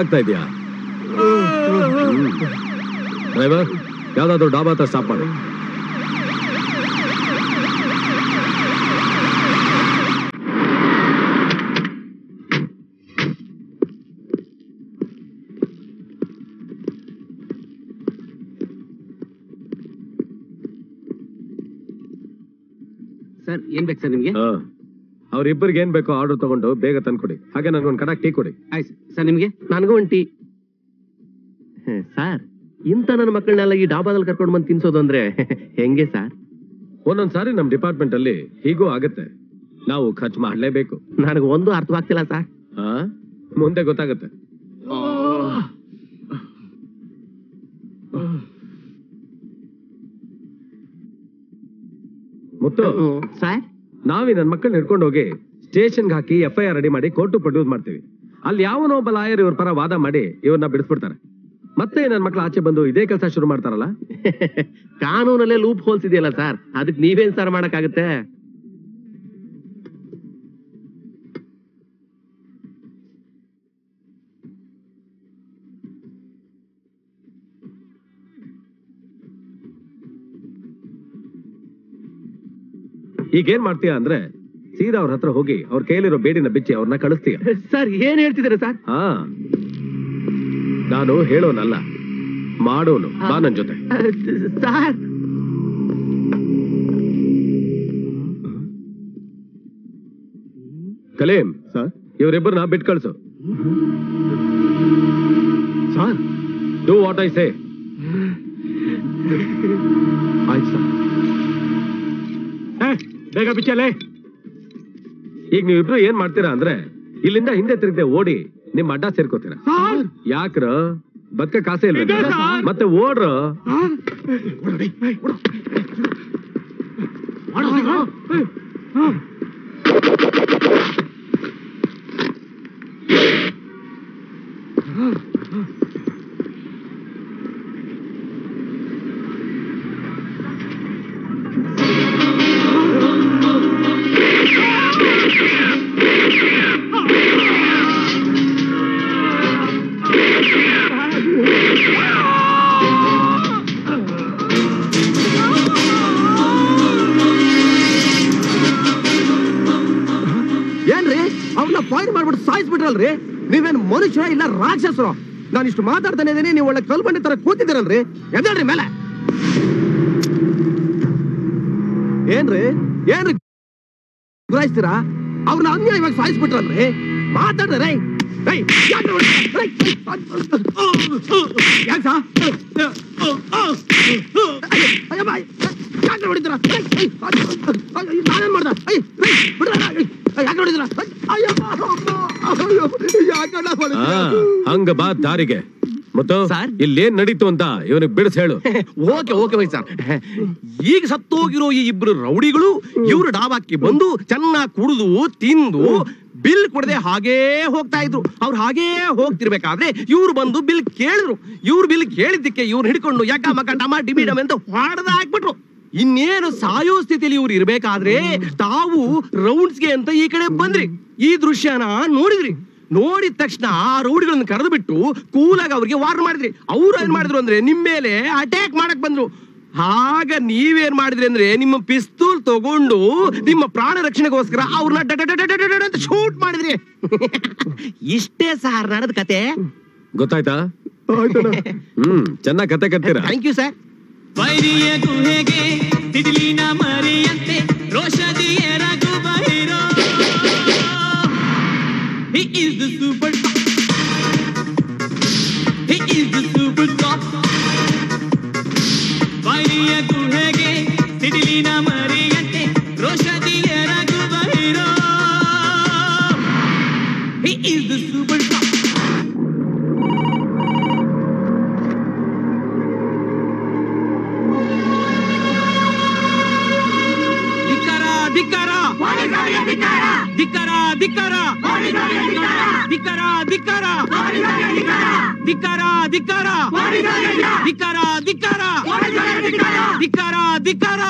ಸುಸ್ತಾಗ್ತಾ ಇದೆಯಾ? ಡ್ರೈವರ್ ಯಾವ್ದಾದ್ರು ಡಾಬಾ ಹತ್ರ ಸ್ಟಾಪ್ ಮಾಡಿ ಸರ್ ಏನ್ ಬೇಕು ಸರ್ ನಿಮ್ಗೆ ಅವ್ರಿಬ್ಬರಿಗೆ ಏನ್ ಬೇಕೋ ಆರ್ಡರ್ ತಗೊಂಡು ಬೇಗ ತಂದ್ಕೊಡಿ. ಹಾಗೆ ನನ್ಗೊಂದು ಕಡಕ್ ಟೀ ಕೊಡಿ. ಆಯ್ತು ಸರ್. ನಿಮ್ಗೆ? ನನಗೂ ಒಂದು ಟೀ. ಸರ್. ಇಂಥ ನನ್ನ ಮಕ್ಕಳನ್ನೆಲ್ಲ ಈ ಡಾಬಾದಲ್ಲಿ ಕರ್ಕೊಂಡು ಬಂದು ತಿನ್ಸೋದು ಅಂದ್ರೆ ಹೆಂಗೆ ಸರ್? ಒಂದೊಂದ್ಸಾರಿ ನಮ್ ಡಿಪಾರ್ಟ್ಮೆಂಟ್ ಅಲ್ಲಿ ಹೀಗೂ ಆಗತ್ತೆ. ನಾವು ಖರ್ಚು ಮಾಡಲೇಬೇಕು. ನನಗೆ ಒಂದು ಅರ್ಥವಾಗ್ತಿಲ್ಲ ಸರ್. ಆ? ಮುಂದೆ ಗೊತ್ತಾಗತ್ತೆ. ಮುತ್ತು. ಸರ್? ನಾವೇ ನನ್ನ ಮಕ್ಕಳನ್ನ ಹಿಡ್ಕೊಂಡು ಹೋಗಿ ಸ್ಟೇಷನ್ಗೆ ಹಾಕಿ ಎಫ್ ಐ ಆರ್ ರೆಡಿ ಮಾಡಿ ಕೋರ್ಟು ಪ್ರೊಡ್ಯೂಸ್ ಮಾಡ್ತೀವಿ. ಅಲ್ಲಿ ಯಾವನೋ ಒಬ್ಬ ಲಾಯರ್ ಇವ್ರ ಪರ ವಾದ ಮಾಡಿ ಇವ್ರನ್ನ ಬಿಡಿಸ್ಬಿಡ್ತಾರೆ. ಮತ್ತೆ ನನ್ನ ಮಕ್ಕಳು ಆಚೆ ಬಂದು ಇದೇ ಕೆಲಸ ಶುರು ಮಾಡ್ತಾರಲ್ಲ? ಕಾನೂನಲ್ಲೇ ಲೂಪ್ ಹೋಲ್ಸ್ ಇದೆಯಲ್ಲ ಸರ್ ಅದಕ್ಕೆ ನೀವೇನ್ ಸರ್ ಮಾಡಕ್ಕಾಗತ್ತೆ? ಈಗೇನ್ ಮಾಡ್ತೀಯ ಅಂದ್ರೆ ಸೀದಾ ಅವ್ರ ಹತ್ರ ಹೋಗಿ ಅವ್ರ ಕೈಯಲ್ಲಿರೋ ಬೇಡಿನ ಬಿಚ್ಚಿ ಅವ್ರನ್ನ ಕಳಿಸ್ತೀಯ. ಸರ್ ಏನ್ ಹೇಳ್ತಿದ್ದೀರಾ ಸರ್? ಹಾ. ನಾನು ಹೇಳೋನಲ್ಲ ಮಾಡೋನು. ಬಾ ನನ್ ಜೊತೆ. ಸರ್. ಕಲೇಮ್ ಸರ್? ಇವರಿಬ್ಬರನ್ನ ಬಿಟ್ ಕಳಿಸು. Sir? Do what I say ಬೇಗ ಬಿಚ್ಚಲೆ ಈಗ ನೀವಿಬ್ರು ಏನ್ ಮಾಡ್ತೀರಾ ಅಂದ್ರೆ ಇಲ್ಲಿಂದ ಹಿಂದೆ ತಿರುಗದೆ ಓಡಿ ನಿಮ್ ಅಡ್ಡ ಸೇರ್ಕೋತೀರ? ಯಾಕ್ರ? ಬದ್ಕ ಕಾಸೆ ಇಲ್ಲ ಮತ್ತೆ ಓಡ್ರ? ಏನ್ರಿ ಮನುಷ್ಯ ಇಲ್ಲ ರಾಕ್ಷಸರು ನಾನಿಷ್ಟು ಮಾತಾಡ್ತಾನೆ ಇದ್ದೀನಿ ನೀವು ಒಳ್ಳೆ ಕಲ್ಬಂಡಿ ತರ ಕೂತಿದ್ದೀರಲ್ರಿ ಎದ್ದೇಳ್ರಿ ಮೇಲೆ ಏನ್ರಿ ಏನ್ರಿ ಗುರಾಯಿಸ್ತೀರಾ ಅವ್ರನ್ನ ಅನ್ಯಾಯವಾಗಿ ಸಾಯಿಸ್ಬಿಟ್ರಲ್ರಿ ಮಾತಾಡ್ರಿ ನಾನೇನ್ ಮಾಡ್ದ ಹಂಗ ಬಾ ದಾರಿಗೆ. ಮತ್ತು ಇಲ್ಲೇನ್ ನಡೀತು ಅಂತ ಇವನಿಗೆ ಬಿಡಿಸ್ ಹೇಳು. Okay okay why sir. ಈಗ ಸತ್ತೋಗಿರೋ ಈ ಇಬ್ರು ರೌಡಿಗಳು ಇವ್ರು ಡಾಬಾಕ್ಕೆ ಬಂದು ಚೆನ್ನಾಗಿ ಕುಡಿದು ತಿಂದು ಬಿಲ್ ಕೊಡದೆ ಹಾಗೇ ಹೋಗ್ತಾ ಇದ್ರು. ಅವ್ರು ಹಾಗೇ ಹೋಗ್ತಿರ್ಬೇಕಾದ್ರೆ ಇವ್ರು ಬಂದು ಬಿಲ್ ಕೇಳಿದ್ರು. ಇವ್ರು ಬಿಲ್ ಕೇಳಿದ್ದಕ್ಕೆ ಇವ್ರು ಹಿಡ್ಕೊಂಡು ಯಾಕ ಮಕ ಡಮ ಡಿಬಿ ಡಮ್ ಅಂತ ಹಾಡದ ಹಾಕ್ಬಿಟ್ರು ಇನ್ನೇನು ಸಾಯೋ ಸ್ಥಿತಿಯಲ್ಲಿ ಇವ್ರು ಇರ್ಬೇಕಾದ್ರೆ ತಾವು ರೌಂಡ್ಸ್ಗೆ ಅಂತ ಈ ಕಡೆ ಬಂದ್ರಿ. ಈ ದೃಶ್ಯನ ನೋಡಿದ್ರಿ. ನೋಡಿದ ತಕ್ಷಣ ಆ ರೌಡಿಗಳನ್ನ ಕರೆದು ಬಿಟ್ಟು ಕೂಲಾಗಿ ಅವ್ರಿಗೆ ವಾರ್ನ್ ಮಾಡಿದ್ರಿ. ಅವ್ರು ಏನ್ ಮಾಡಿದ್ರು ಅಂದ್ರೆ ನಿಮ್ ಮೇಲೆ ಅಟ್ಯಾಕ್ ಮಾಡಕ್ ಬಂದ್ರು. ಆಗ ನೀವೇನ್ ಮಾಡಿದ್ರಿ ಅಂದ್ರೆ ನಿಮ್ಮ ಪಿಸ್ತೂಲ್ ತಗೊಂಡು ನಿಮ್ಮ ಪ್ರಾಣ ರಕ್ಷಣೆಗೋಸ್ಕರ ಅವ್ರನ್ನ ಅಂತ ಶೂಟ್ ಮಾಡಿದ್ರಿ. ಇಷ್ಟೇ ಸರ್ ನಡೆದ ಕತೆ. ಗೊತ್ತಾಯ್ತಾ? ಹ್ಮ್ ಚೆನ್ನಾಗಿ ಕತೆ ಕತ್ತೀರಾ thank you sir ವೈರಿಯ ಗುಹೆಗೆ ಸಿಡಿಲಿನ ಮರಿಯಂತೆ ರೋಷದಿಯ ರಘುವ hero He is the super top. He is the super top. ಧಿಕ್ಕಾರ ಧಿಕ್ಕಾರ ಧಿಕ್ಕಾರ ಧಿಕ್ಕಾರ ಧಿಕ್ಕಾರ ಧಿಕ್ಕಾರ ಧಿಕ್ಕಾರ ಧಿಕ್ಕಾರ ಧಿಕ್ಕಾರ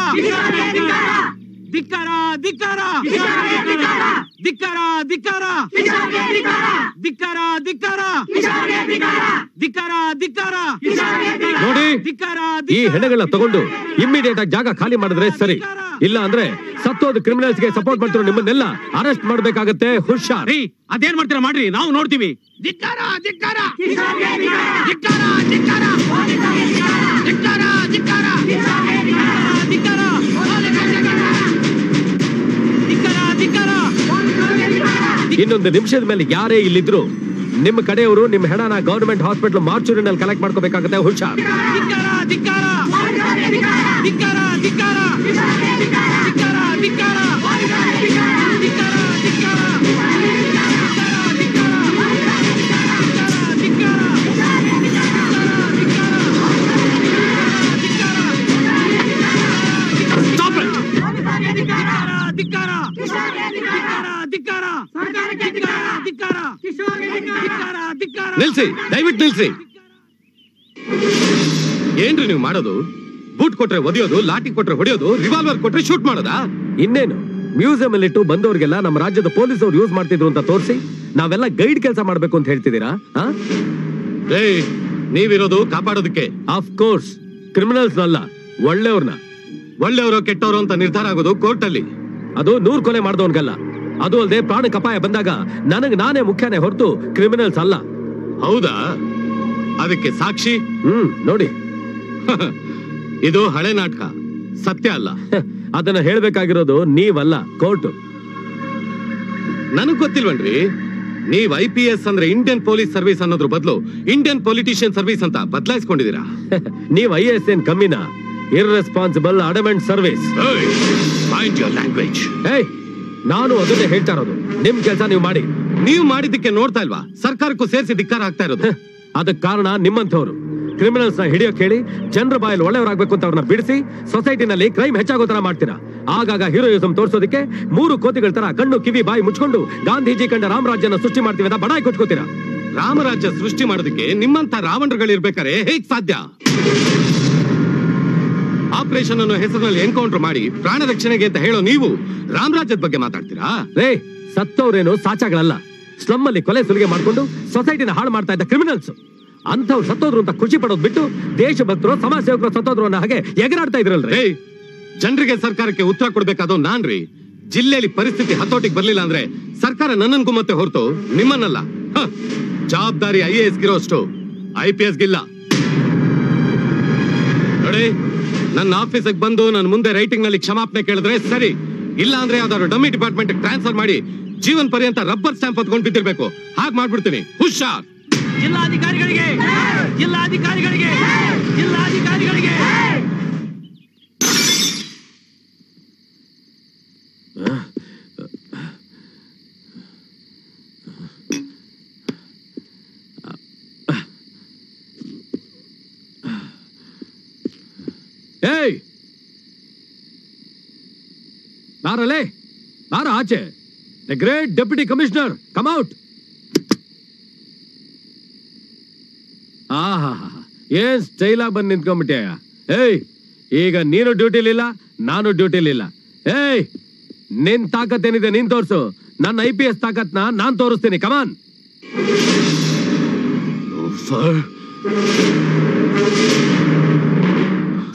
ಧಿಕ್ಕಾರ ಧಿಕ್ಕಾರ. ಧಿಕ್ಕಾರ ಧಿಕ್ಕಾರ ಧಿಕ್ಕಾರ. ಧಿಕ್ಕಾರ ಧಿಕ್ಕಾರ. ಧಿಕ್ಕಾರ ನೋಡಿ ಧಿಕ್ಕಾರ ಈ ಹೆಣಗಳ ತಗೊಂಡು ಇಮ್ಮಿಡಿಯೇಟ್ ಆಗಿ ಜಾಗ ಖಾಲಿ ಮಾಡಿದ್ರೆ ಸರಿ. ಇಲ್ಲ ಅಂದ್ರೆ ಸತ್ತೋದ ಕ್ರಿಮಿನಲ್ಸ್ಗೆ ಸಪೋರ್ಟ್ ಮಾಡ್ತಿರೋ ನಿಮ್ಮನ್ನೆಲ್ಲ ಅರೆಸ್ಟ್ ಮಾಡ್ಬೇಕಾಗತ್ತೆ. ಹುಷಾರ್. ಅದೇನ್ ಮಾಡ್ತೀರಾ? ಮಾಡ್ರಿ ನಾವು ನೋಡ್ತೀವಿ. ಧಿಕ್ಕಾರ ಧಿಕ್ಕಾರ. ಧಿಕ್ಕಾರ ಧಿಕ್ಕಾರ. ಧಿಕ್ಕಾರ ಧಿಕ್ಕಾರ. ಧಿಕ್ಕಾರ ಧಿಕ್ಕಾರ. ಇನ್ನೊಂದು ನಿಮಿಷದ ಮೇಲೆ ಯಾರೇ ಇಲ್ಲಿದ್ರು, ನಿಮ್ಮ ಕಡೆಯವರು ನಿಮ್ಮ ಹೆಣನ ಗವರ್ಮೆಂಟ್ ಹಾಸ್ಪಿಟಲ್ ಮಾರ್ಚೂರಿನಲ್ಲಿ ಕಲೆಕ್ಟ್ ಮಾಡ್ಕೋಬೇಕಾಗುತ್ತೆ. ಹುಷಾರ್. ಧಿಕ್ಕಾರ ಧಿಕ್ಕಾರ ಧಿಕ್ಕಾರ ಧಿಕ್ಕಾರ ಧಿಕ್ಕಾರ ಧಿಕ್ಕಾರ ಧಿಕ್ಕಾರ ನಿಲ್ಸಿ ದಯವಿಟ್ಟು ನಿಲ್ಸಿ. ಏನ್ರಿ ನೀವು ಮಾಡೋದು? ಬೂಟ್ ಕೊಟ್ರೆ ಒದಿಯೋದು ಲಾಠಿ ಕೊಟ್ರೆ ಹೊಡೆಯೋದು ರಿವಾಲ್ವರ್ ಕೊಟ್ರೆ ಶೂಟ್ ಮಾಡೋದಾ? ಇನ್ನೇನು? ಮ್ಯೂಸಿಯಂ ಅಲ್ಲಿ ಇಟ್ಟು ಬಂದವರಿಗೆಲ್ಲ ನಮ್ಮ ರಾಜ್ಯದ ಪೊಲೀಸ್ ಅವ್ರು ಯೂಸ್ ಮಾಡ್ತಿದ್ರು ಅಂತ ತೋರಿಸಿ ನಾವೆಲ್ಲ ಗೈಡ್ ಕೆಲಸ ಮಾಡ್ಬೇಕು ಅಂತ ಹೇಳ್ತಿದ್ದೀರಾ? ನೀವಿರೋದು ಕಾಪಾಡೋದಕ್ಕೆ. ಆಫ್ ಕೋರ್ಸ್ ಕ್ರಿಮಿನಲ್ಸ್ ಅಲ್ಲ ಒಳ್ಳೆಯವ್ರನ್ನ. ಒಳ್ಳೆಯವರು ಕೆಟ್ಟವರು ಅಂತ ನಿರ್ಧಾರ ಆಗೋದು ಕೋರ್ಟ್ ಅಲ್ಲಿ. ಅದು ನೂರ್ ಕೊಲೆ ಮಾಡ್ದವನ್ಗಲ್ಲ. ಅದು ಅಲ್ಲದೆ ಪ್ರಾಣಕ್ಕೆ ಅಪಾಯ ಬಂದಾಗ ನನಗೆ ನಾನೇ ಮುಖ್ಯನೇ ಹೊರತು ಕ್ರಿಮಿನಲ್ಸ್ ಅಲ್ಲ. ಹೌದಾ? ಅದಕ್ಕೆ ಸಾಕ್ಷಿ? ಹ್ಮ್ ನೋಡಿ. ಇದು ಹಳೆ ನಾಟಕ. ಸತ್ಯ ಅಲ್ಲ. ಅದನ್ನ ಹೇಳ್ಬೇಕಾಗಿರೋದು ನೀವಲ್ಲ ಕೋರ್ಟ್. ನನಗ್ ಗೊತ್ತಿಲ್ವನ್ರಿ? ನೀವ್ ಐ ಪಿ ಎಸ್ ಅಂದ್ರೆ ಇಂಡಿಯನ್ ಪೊಲೀಸ್ ಸರ್ವಿಸ್ ಅನ್ನೋದ್ರ ಬದಲು ಇಂಡಿಯನ್ ಪೊಲಿಟಿಷಿಯನ್ ಸರ್ವಿಸ್ ಅಂತ ಬದಲಾಯಿಸ್ಕೊಂಡಿದ್ದೀರಾ? ನೀವ್ ಐ ಎಸ್ ಏನ್ ಕಮ್ಮಿನ? ಇರ್ರೆಸ್ಪಾನ್ಸಿಬಲ್ ಅಡಮೆಂಟ್ ಸರ್ವಿಸ್ ಲ್ಯಾಂಗ್ವೇಜ್ ನಾನು ಅದನ್ನೇ ಹೇಳ್ತಾ ಇರೋದು. ನಿಮ್ ಕೆಲಸ ನೀವು ಮಾಡಿ. ನೀವು ಮಾಡಿದ್ದಕ್ಕೆ ನೋಡ್ತಾ ಇಲ್ವಾ? ಸರ್ಕಾರಕ್ಕೂ ಸೇರಿಸಿ ಧಿಕ್ಕಾರ ಆಗ್ತಾ ಇರೋದು. ಅದಕ್ಕೆ ಕಾರಣ ನಿಮ್ಮಂಥವ್ರು. ಕ್ರಿಮಿನಲ್ಸ್ನ ಹಿಡಿಯೋಕ್ ಹೇಳಿ ಜನರ ಬಾಯಲ್ಲಿ ಒಳ್ಳೆಯವರಾಗಬೇಕು ಅಂತ ಅವ್ರನ್ನ ಬಿಡಿಸಿ ಸೊಸೈಟಿನಲ್ಲಿ ಕ್ರೈಮ್ ಹೆಚ್ಚಾಗೋ ತರ ಮಾಡ್ತೀರಾ? ಆಗಾಗ ಹೀರೋಯಿಸಂ ತೋರಿಸೋದಕ್ಕೆ ಮೂರು ಕೋತಿಗಳ ತರ ಕಣ್ಣು, ಕಿವಿ, ಬಾಯಿ ಮುಚ್ಕೊಂಡು ಗಾಂಧೀಜಿ ಕಂಡ ರಾಮರಾಜ್ಯನ ಸೃಷ್ಟಿ ಮಾಡ್ತೀವಿ ಅಂತ ಬಡಾಯಿ ಕೊಟ್ಕೋತೀರಾ ರಾಮರಾಜ್ಯ ಸೃಷ್ಟಿ ಮಾಡೋದಕ್ಕೆ ನಿಮ್ಮಂತ ರಾವಣರುಗಳಿರ್ಬೇಕಾರೆ ಹೇಗ್ ಸಾಧ್ಯ? ಆಪರೇಷನ್ ಅನ್ನೋ ಹೆಸರಿನಲ್ಲಿ ಎನ್ಕೌಂಟರ್ ಮಾಡಿ ಪ್ರಾಣ ರಕ್ಷಣೆಗೆ ಅಂತ ಹೇಳೋ ನೀವು ರಾಮರಾಜ್ಯದ ಬಗ್ಗೆ ಮಾತಾಡ್ತೀರಾ? ರೇ ಸತ್ತವ್ರೇನು ಸಾಚಾಗಳಲ್ಲ. ಸ್ಲಮ್ ಅಲ್ಲಿ ಕೊಲೆ ಸುಲಿಗೆ ಮಾಡ್ಕೊಂಡು ಸೊಸೈಟಿನ ಹಾಳು ಮಾಡ್ತಾ ಇದ್ದ ಕ್ರಿಮಿನಲ್ಸ್ ಅಂಥವ್ರು ಸತ್ತೋದ್ರು ಅಂತ ಖುಷಿ ಪಡೋದು ಬಿಟ್ಟು ದೇಶಭಕ್ತರು ಸಮಾಜ ಸೇವಕರು ಸತ್ತೋದ್ರು ಅನ್ನೋ ಹಾಗೆ ಎಗರಾಡ್ತಾ ಇದ್ರಲ್ರಿ. ಜನರಿಗೆ ಸರ್ಕಾರಕ್ಕೆ ಉತ್ತರ ಕೊಡ್ಬೇಕಾದೊ ನಾನ್ ರೀ ಜಿಲ್ಲೆಯಲ್ಲಿ ಪರಿಸ್ಥಿತಿ ಹತೋಟಿಗೆ ಬರ್ಲಿಲ್ಲ ಅಂದ್ರೆ ಸರ್ಕಾರ ನನ್ನನ್ ಗುಮ್ಮತ್ತೆ ಹೊರತು ನಿಮ್ಮನ್ನಲ್ಲ. ಹ, ಜವಾಬ್ದಾರಿ ಐ ಎ ಎಸ್ ಗಿರೋಷ್ಟು. ಐ ಪಿ ಎಸ್ ಗಿಲ್ಲ. ನೋಡಿ ನನ್ನ ಆಫೀಸಿಗೆ ಬಂದು ನನ್ನ ಮುಂದೆ ರೈಟಿಂಗ್ನಲ್ಲಿ ಕ್ಷಮಾಪಣೆ ಕೇಳಿದ್ರೆ ಸರಿ. ಇಲ್ಲ ಅಂದ್ರೆ ಯಾವ್ದಾದ್ರು ಡಮ್ಮಿ ಡಿಪಾರ್ಟ್ಮೆಂಟ್ ಟ್ರಾನ್ಸ್ಫರ್ ಮಾಡಿ ಜೀವನ್ ಪರ್ಯಂತ ರಬ್ಬರ್ ಸ್ಟ್ಯಾಂಪ್ ಹೊತ್ಕೊಂಡು ಬಿದ್ದಿರ್ಬೇಕು ಹಾಗೆ ಮಾಡ್ಬಿಡ್ತೀನಿ. ಹುಷಾರ್. ಜಿಲ್ಲಾಧಿಕಾರಿಗಳಿಗೆ ಜಿಲ್ಲಾಧಿಕಾರಿಗಳಿಗೆ ಜಿಲ್ಲಾಧಿಕಾರಿಗಳಿಗೆ ಏಯ್ ಬಾರಲೇ ಬಾರ ಆಚೆ. The great deputy commissioner come out ಆಹಾ ಏನ್ ಸ್ಟೈಲ ಬಂದು ನಿಂತ್ಕೊಂಡ್ಬಿಟ್ಟೆಯ ಏಯ್ ಈಗ ನೀನು ಡ್ಯೂಟಿಲಿಲ್ಲ ನಾನು ಡ್ಯೂಟಿಲಿಲ್ಲ ಏಯ್ ನಿನ್ ತಾಕತ್ ಏನಿದೆ ನೀನ್ ತೋರಿಸು. ನನ್ನ ಐ ಪಿ ಎಸ್ ತಾಕತ್ನ ನಾನ್ ತೋರಿಸ್ತೀನಿ ಕಮಾನ್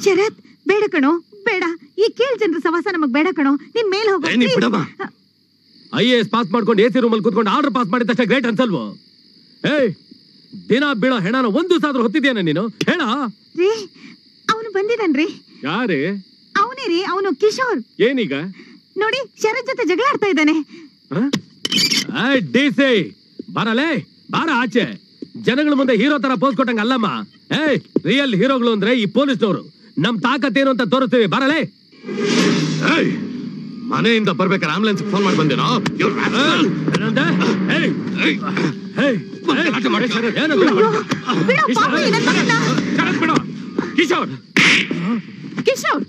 ಶರತ್ ಬೇಡ ಕಣೋ. ಬೇಡ. ಈ ಕೇಳ್ ಜನರ ಸವಾಸ ನಮಗ್ ಬೇಡ ಕಣೋ. ನಿನ್ ಮೇಲ್ ಹೋಗೋ. ಐ ಎಸ್ ಪಾಸ್ ಮಾಡ್ಕೊಂಡು ಎ ಸಿ ರೂಮಲ್ಲಿ ಕುತ್ಕೊಂಡು ಆರ್ಡರ್ ಪಾಸ್ ಮಾಡಿದ ತಕ್ಷಣ ಗ್ರೇಟ್ ಅನ್ಸಲ್ವೋ? ಏಯ್ ದಿನ ಬೀಳೋ ಹೆಣನ ಒಂದು ದಿವಸ ಹೊತ್ತಿದ್ಯಾ ಹೊತ್ತಿದ್ಯಾನ ನೀನು? ಹೇಳ ರೀ ಅವನು ಬಂದಿದನ್ರಿ ಯಾರೇ? ಅವನೇ ರೀ ಅವನು ಕಿಶೋರ್. ಏನೀಗ? ನೋಡಿ ಶರತ್ ಜೊತೆ ಜಗಳ ಆಡ್ತಾ ಇದ್ದಾನೆ. ಡಿ ಸಿ ಬರಲೇ ಬಾರ ಆಚೆ. ಜನಗಳ ಮುಂದೆ ಹೀರೋ ತರ ಪೋಸ್ ಕೊಟ್ಟಂಗ ಅಲ್ಲಮ್ಮ. ಏಯ್ ರಿಯಲ್ ಹೀರೋಗಳು ಅಂದ್ರೆ ಈ ಪೊಲೀಸ್ನವರು. ನಮ್ ತಾಕತ್ ಏನು ಅಂತ ತೋರಿಸ್ತೀವಿ. ಬರಲೇ? ಏಯ್, ಮನೆಯಿಂದ ಬರ್ಬೇಕಾದ್ರೆ ಆಂಬುಲೆನ್ಸ್ ಫೋನ್ ಮಾಡಿ ಬಂದೇನೋ? ಕಿಶೋರ್ ಕಿಶೋರ್.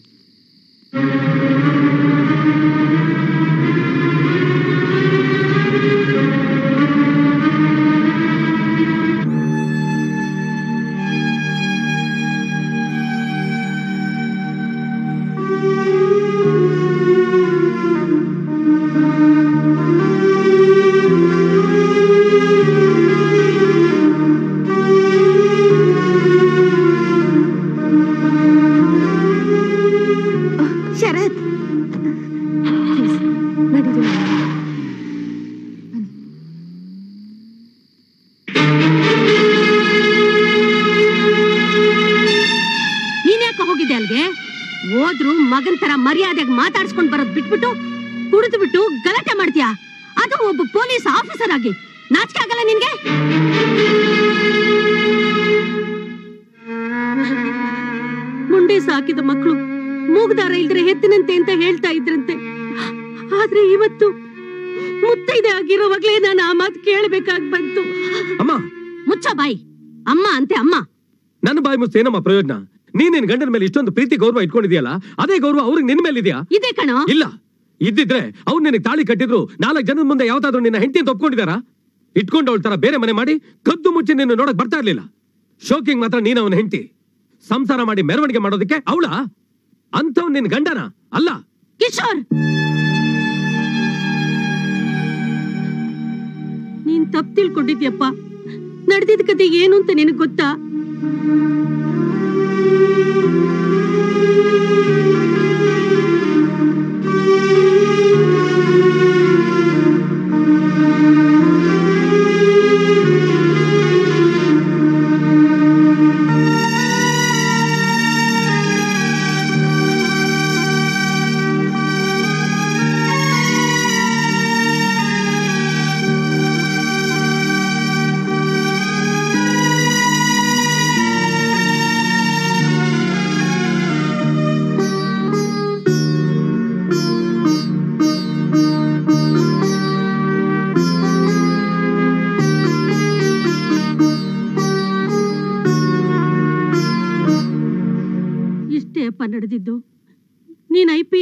ಏನಮ್ಮ ಪ್ರಯೋಜನ. ನೀನ್ ನಿನ್ ಗಂಡನ ಮೇಲೆ ಇಷ್ಟೊಂದು ಪ್ರೀತಿ ಗೌರವ ಇಟ್ಕೊಂಡಿದ್ಯಲ್ಲ ಅದೇ ಗೌರವ ಅವ್ರಿಗೆ ನಿನ್ ಮೇಲೆ ಇದೆಯಾ ಇದೇ ಕಣೋ. ಇಲ್ಲ. ಇದ್ದಿದ್ರೆ ಅವ್ರು ನಿನಗೆ ತಾಳಿ ಕಟ್ಟಿದ್ರು ನಾಲ್ಕು ಜನದ ಮುಂದೆ ಯಾವ್ದಾದ್ರು ನಿನ್ನ ಹೆಂಡತಿ ಒಪ್ಕೊಂಡಿದಾರಾ ಇಟ್ಕೊಂಡು ಅವಳ ತರ ಬೇರೆ ಮನೆ ಮಾಡಿ ಕದ್ದು ಮುಚ್ಚಿ ನಿನ್ನ ನೋಡಕ್ ಬರ್ತಾ ಇರ್ಲಿಲ್ಲ. ಶೋಕಿಂಗ್ ಮಾತ್ರ ನೀನ್ ಅವನ ಹೆಂಡತಿ. ಸಂಸಾರ ಮಾಡಿ ಮೆರವಣಿಗೆ ಮಾಡೋದಕ್ಕೆ ಅವಳ? ಅಂತವ್ ನಿನ್ ಗಂಡನ ಅಲ್ಲ? ಕಿಶೋರ್! ನೀನ್ ತಪ್ಪು ತಿಳ್ಕೊಂಡಿದ್ಯಪ್ಪ. ನಡೆದಿದ್ದ ಕತೆ ಏನು ಅಂತ ನಿನಗೆ ಗೊತ್ತಾ?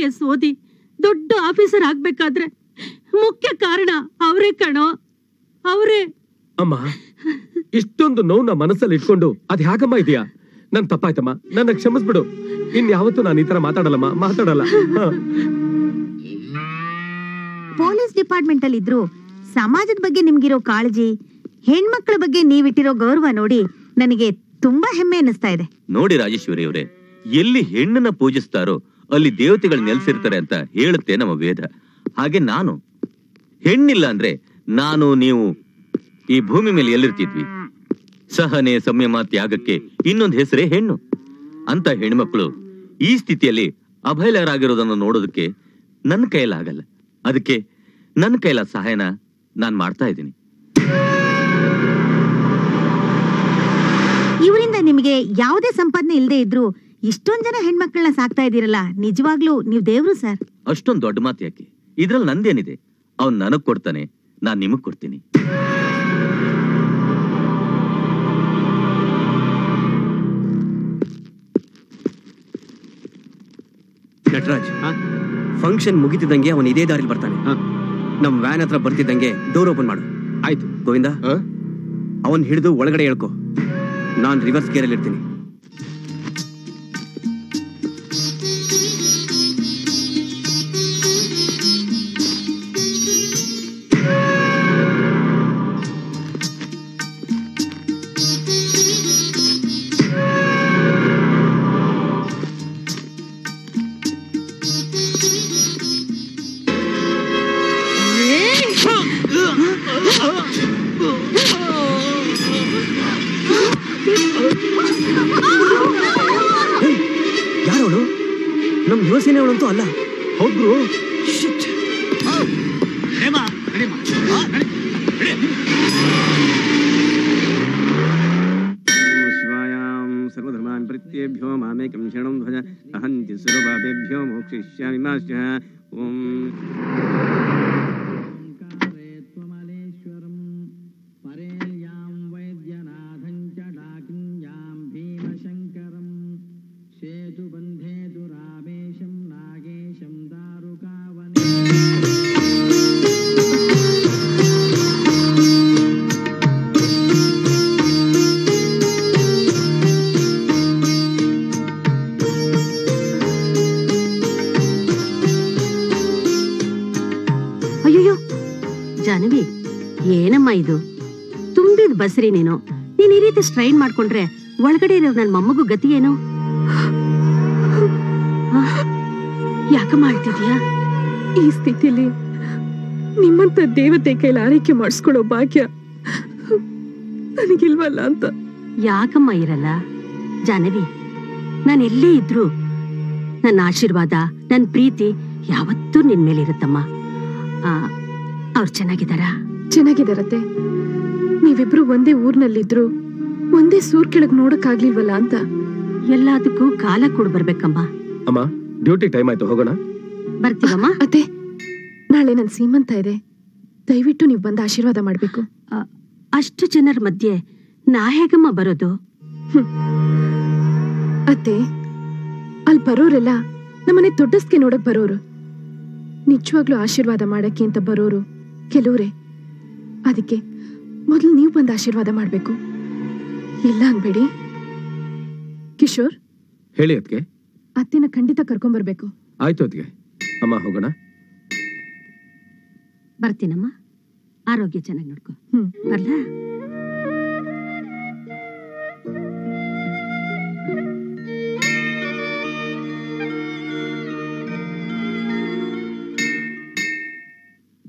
ಎಸ್ ಓದಿ ದೊಡ್ಡ ಆಫೀಸರ್ ಆಗ್ಬೇಕಾದ್ರೆ ಮುಖ್ಯ ಕಾರಣ ಅವರೇ ಕಣೋ ಅವರೇ. ಅಮ್ಮ ಇಷ್ಟೊಂದು ನೋವ್ನ ಮನಸ್ಸಲ್ಲಿ ಇಟ್ಕೊಂಡು ಅದ್ ಹೇಗಮ್ಮ ಇದೆಯಾ? ನನ್ ತಪ್ಪಾಯ್ತಮ್ಮ ನನ್ನ ಕ್ಷಮಿಸ್ಬಿಡು. ಇನ್ ಯಾವತ್ತೂ ನಾನು ಈ ತರ ಮಾತಾಡಲ್ಲಮ್ಮ ಮಾತಾಡಲ್ಲ. ಪೊಲೀಸ್ ಡಿಪಾರ್ಟ್ಮೆಂಟ್ ಅಲ್ಲಿ ಇದ್ರು ಸಮಾಜದ ಬಗ್ಗೆ ನಿಮ್ಗಿರೋ ಕಾಳಜಿ ಹೆಣ್ಮಕ್ಳ ಬಗ್ಗೆ ನೀವಿಟ್ಟಿರೋ ಗೌರವ ನೋಡಿ ನನಗೆ ತುಂಬಾ ಹೆಮ್ಮೆ ಅನಿಸ್ತಾ ಇದೆ. ನೋಡಿ ರಾಜೇಶ್ವರಿ ಅವರೇ ಎಲ್ಲಿ ಹೆಣ್ಣನ್ನ ಪೂಜಿಸ್ತಾರೋ ಅಲ್ಲಿ ದೇವತೆಗಳು ನೆಲೆಸಿರ್ತಾರೆ ಅಂತ ಹೇಳುತ್ತೆ ನಮ್ಮ ವೇದ. ಹಾಗೆ ನಾನು, ಹೆಣ್ಣಿಲ್ಲ ಅಂದ್ರೆ ನಾನು, ನೀವು ಈ ಭೂಮಿ ಮೇಲೆ ಎಲ್ಲಿರ್ತಿದ್ವಿ? ಸಹನೆ, ಸಂಯಮ, ತ್ಯಾಗಕ್ಕೆ ಇನ್ನೊಂದು ಹೆಸರೇ ಹೆಣ್ಣು. ಅಂತ ಹೆಣ್ಮಕ್ಳು ಈ ಸ್ಥಿತಿಯಲ್ಲಿ ಅಭಯಲರಾಗಿರೋದನ್ನು ನೋಡೋದಕ್ಕೆ ನನ್ನ ಕೈಲಾಗಲ್ಲ ಅದಕ್ಕೆ ನನ್ನ ಕೈಲ ಸಹಾಯನ ನಾನು ಮಾಡ್ತಾ ಇದ್ದೀನಿ. ಇವರಿಂದ ನಿಮಗೆ ಯಾವುದೇ ಸಂಪಾದನೆ ಇಲ್ಲದೆ ಇದ್ರು ಇಷ್ಟೊಂದ್ ಜನ ಹೆಣ್ಮಕ್ಳನ್ನ ಸಾಕ್ತಾ ಇದೀರಲ್ಲ ನಿಜವಾಗ್ಲೂ ನೀವ್ ದೇವ್ರು ಸರ್. ಅಷ್ಟೊಂದ್ ದೊಡ್ಡ ಮಾತು ಯಾಕೆ? ಇದ್ರಲ್ಲಿ ನಂದೇನಿದೆ? ಅವ್ನ್ ನನಗ್ ಕೊಡ್ತಾನೆ ನಾನ್ ನಿಮಗ್ ಕೊಡ್ತೀನಿ. ನಟರಾಜ್ ಫಂಕ್ಷನ್ ಮುಗಿತಿದ್ದಂಗೆ ಅವನು ಇದೇ ದಾರಿಲಿ ಬರ್ತಾನೆ. ನಮ್ ವ್ಯಾನ್ ಹತ್ರ ಬರ್ತಿದ್ದಂಗೆ ಡೋರ್ ಓಪನ್ ಮಾಡು. ಆಯ್ತು. ಗೋವಿಂದ ಅವನ್ ಹಿಡಿದು ಒಳಗಡೆ ಹೇಳ್ಕೊ. ನಾನ್ ರಿವರ್ಸ್ ಗೇರಲ್ಲಿ ಇರ್ತೀನಿ ಸ್ಟ್ರೈನ್ ಮಾಡ್ಕೊಂಡ್ರೆ ಒಳಗಡೆ ಇರೋ ನನ್ನ ಮೊಮ್ಮಗು ಗತಿ ಏನು? ಯಾಕೆ ಯಾಕಮ್ಮ ಅಳ್ತಿದ್ಯಾ ಈ ಸ್ಥಿತಿಯಲ್ಲಿ ನಿಮ್ಮಂತ ದೇವತೆ ಕೈಲಿ ಆರೈಕೆ ಮಾಡಿಸ್ಕೊಳ್ಳೋ ಭಾಗ್ಯ ನನಗಿಲ್ವಲ್ಲ ಅಂತ. ಯಾಕಮ್ಮ ಇರಲ್ಲ? ಜಾನವಿ ನಾನು ಎಲ್ಲೇ ಇದ್ರು ನನ್ನ ಆಶೀರ್ವಾದ ನನ್ನ ಪ್ರೀತಿ ಯಾವತ್ತೂ ನಿನ್ ಮೇಲೆ ಇರುತ್ತಮ್ಮ. ಆ, ಅವ್ರು ಚೆನ್ನಾಗಿದ್ದಾರಾ? ಚೆನ್ನಾಗಿದ್ದಾರತ್ತೆ. ನೀವಿಬ್ರು ಒಂದೇ ಊರ್ನಲ್ಲಿದ್ರು ಒಂದೇ ಸೂರ್ ಕೆಳಗ್ ನೋಡಕ್ಕಾಗ್ಲಿಲ್ವಲ್ಲ ಅಂತ? ಎಲ್ಲದಕ್ಕೂ ಕಾಲ ಕೊಡ್ ಬರ್ಬೇಕಮ್ಮ. ಅಮ್ಮ ಡ್ಯೂಟಿ ಟೈಮ್ ಆಯ್ತು ಹೋಗೋಣ? ಬರ್ತೀವಮ್ಮ? ಅತ್ತೆ ನಾಳೆ ನನ್ ಸೀಮಂತ ಇದೆ. ದಯವಿಟ್ಟು ನೀವು ಬಂದು ಆಶೀರ್ವಾದ ಮಾಡ್ಬೇಕು. ಅಷ್ಟು ಜನರ ಮಧ್ಯೆ ನಾ ಹೇಗಮ್ಮ ಬರೋದು? ಅತ್ತೆ ಅಲ್ಲಿ ಬರೋರೆಲ್ಲ ನಮ್ಮನೆ ದೊಡ್ಡಸ್ಗೆ ನೋಡಕ್ ಬರೋರು. ನಿಜವಾಗ್ಲೂ ಆಶೀರ್ವಾದ ಮಾಡಕ್ಕೆ ಅಂತ ಬರೋರು ಕೆಲವ್ರೆ. ಅದಕ್ಕೆ ಮೊದಲು ನೀವು ಬಂದು ಆಶೀರ್ವಾದ ಮಾಡ್ಬೇಕು. ಇಲ್ಲ ಅನ್ಬೇಡಿ ಕಿಶೋರ್? ಹೇಳಿ ಅದಕ್ಕೆ ಅತ್ತೆನ ಖಂಡಿತ ಕರ್ಕೊಂಬರ್ಬೇಕು. ಆಯ್ತು ಅದಕ್ಕೆ ಅಮ್ಮ ಹೋಗೋಣ. ಬರ್ತೀನಮ್ಮ. ಆರೋಗ್ಯ ಚೆನ್ನಾಗಿ ನೋಡ್ಕೊ. ಹ್ಮ್. ಬರ್ಲಾ?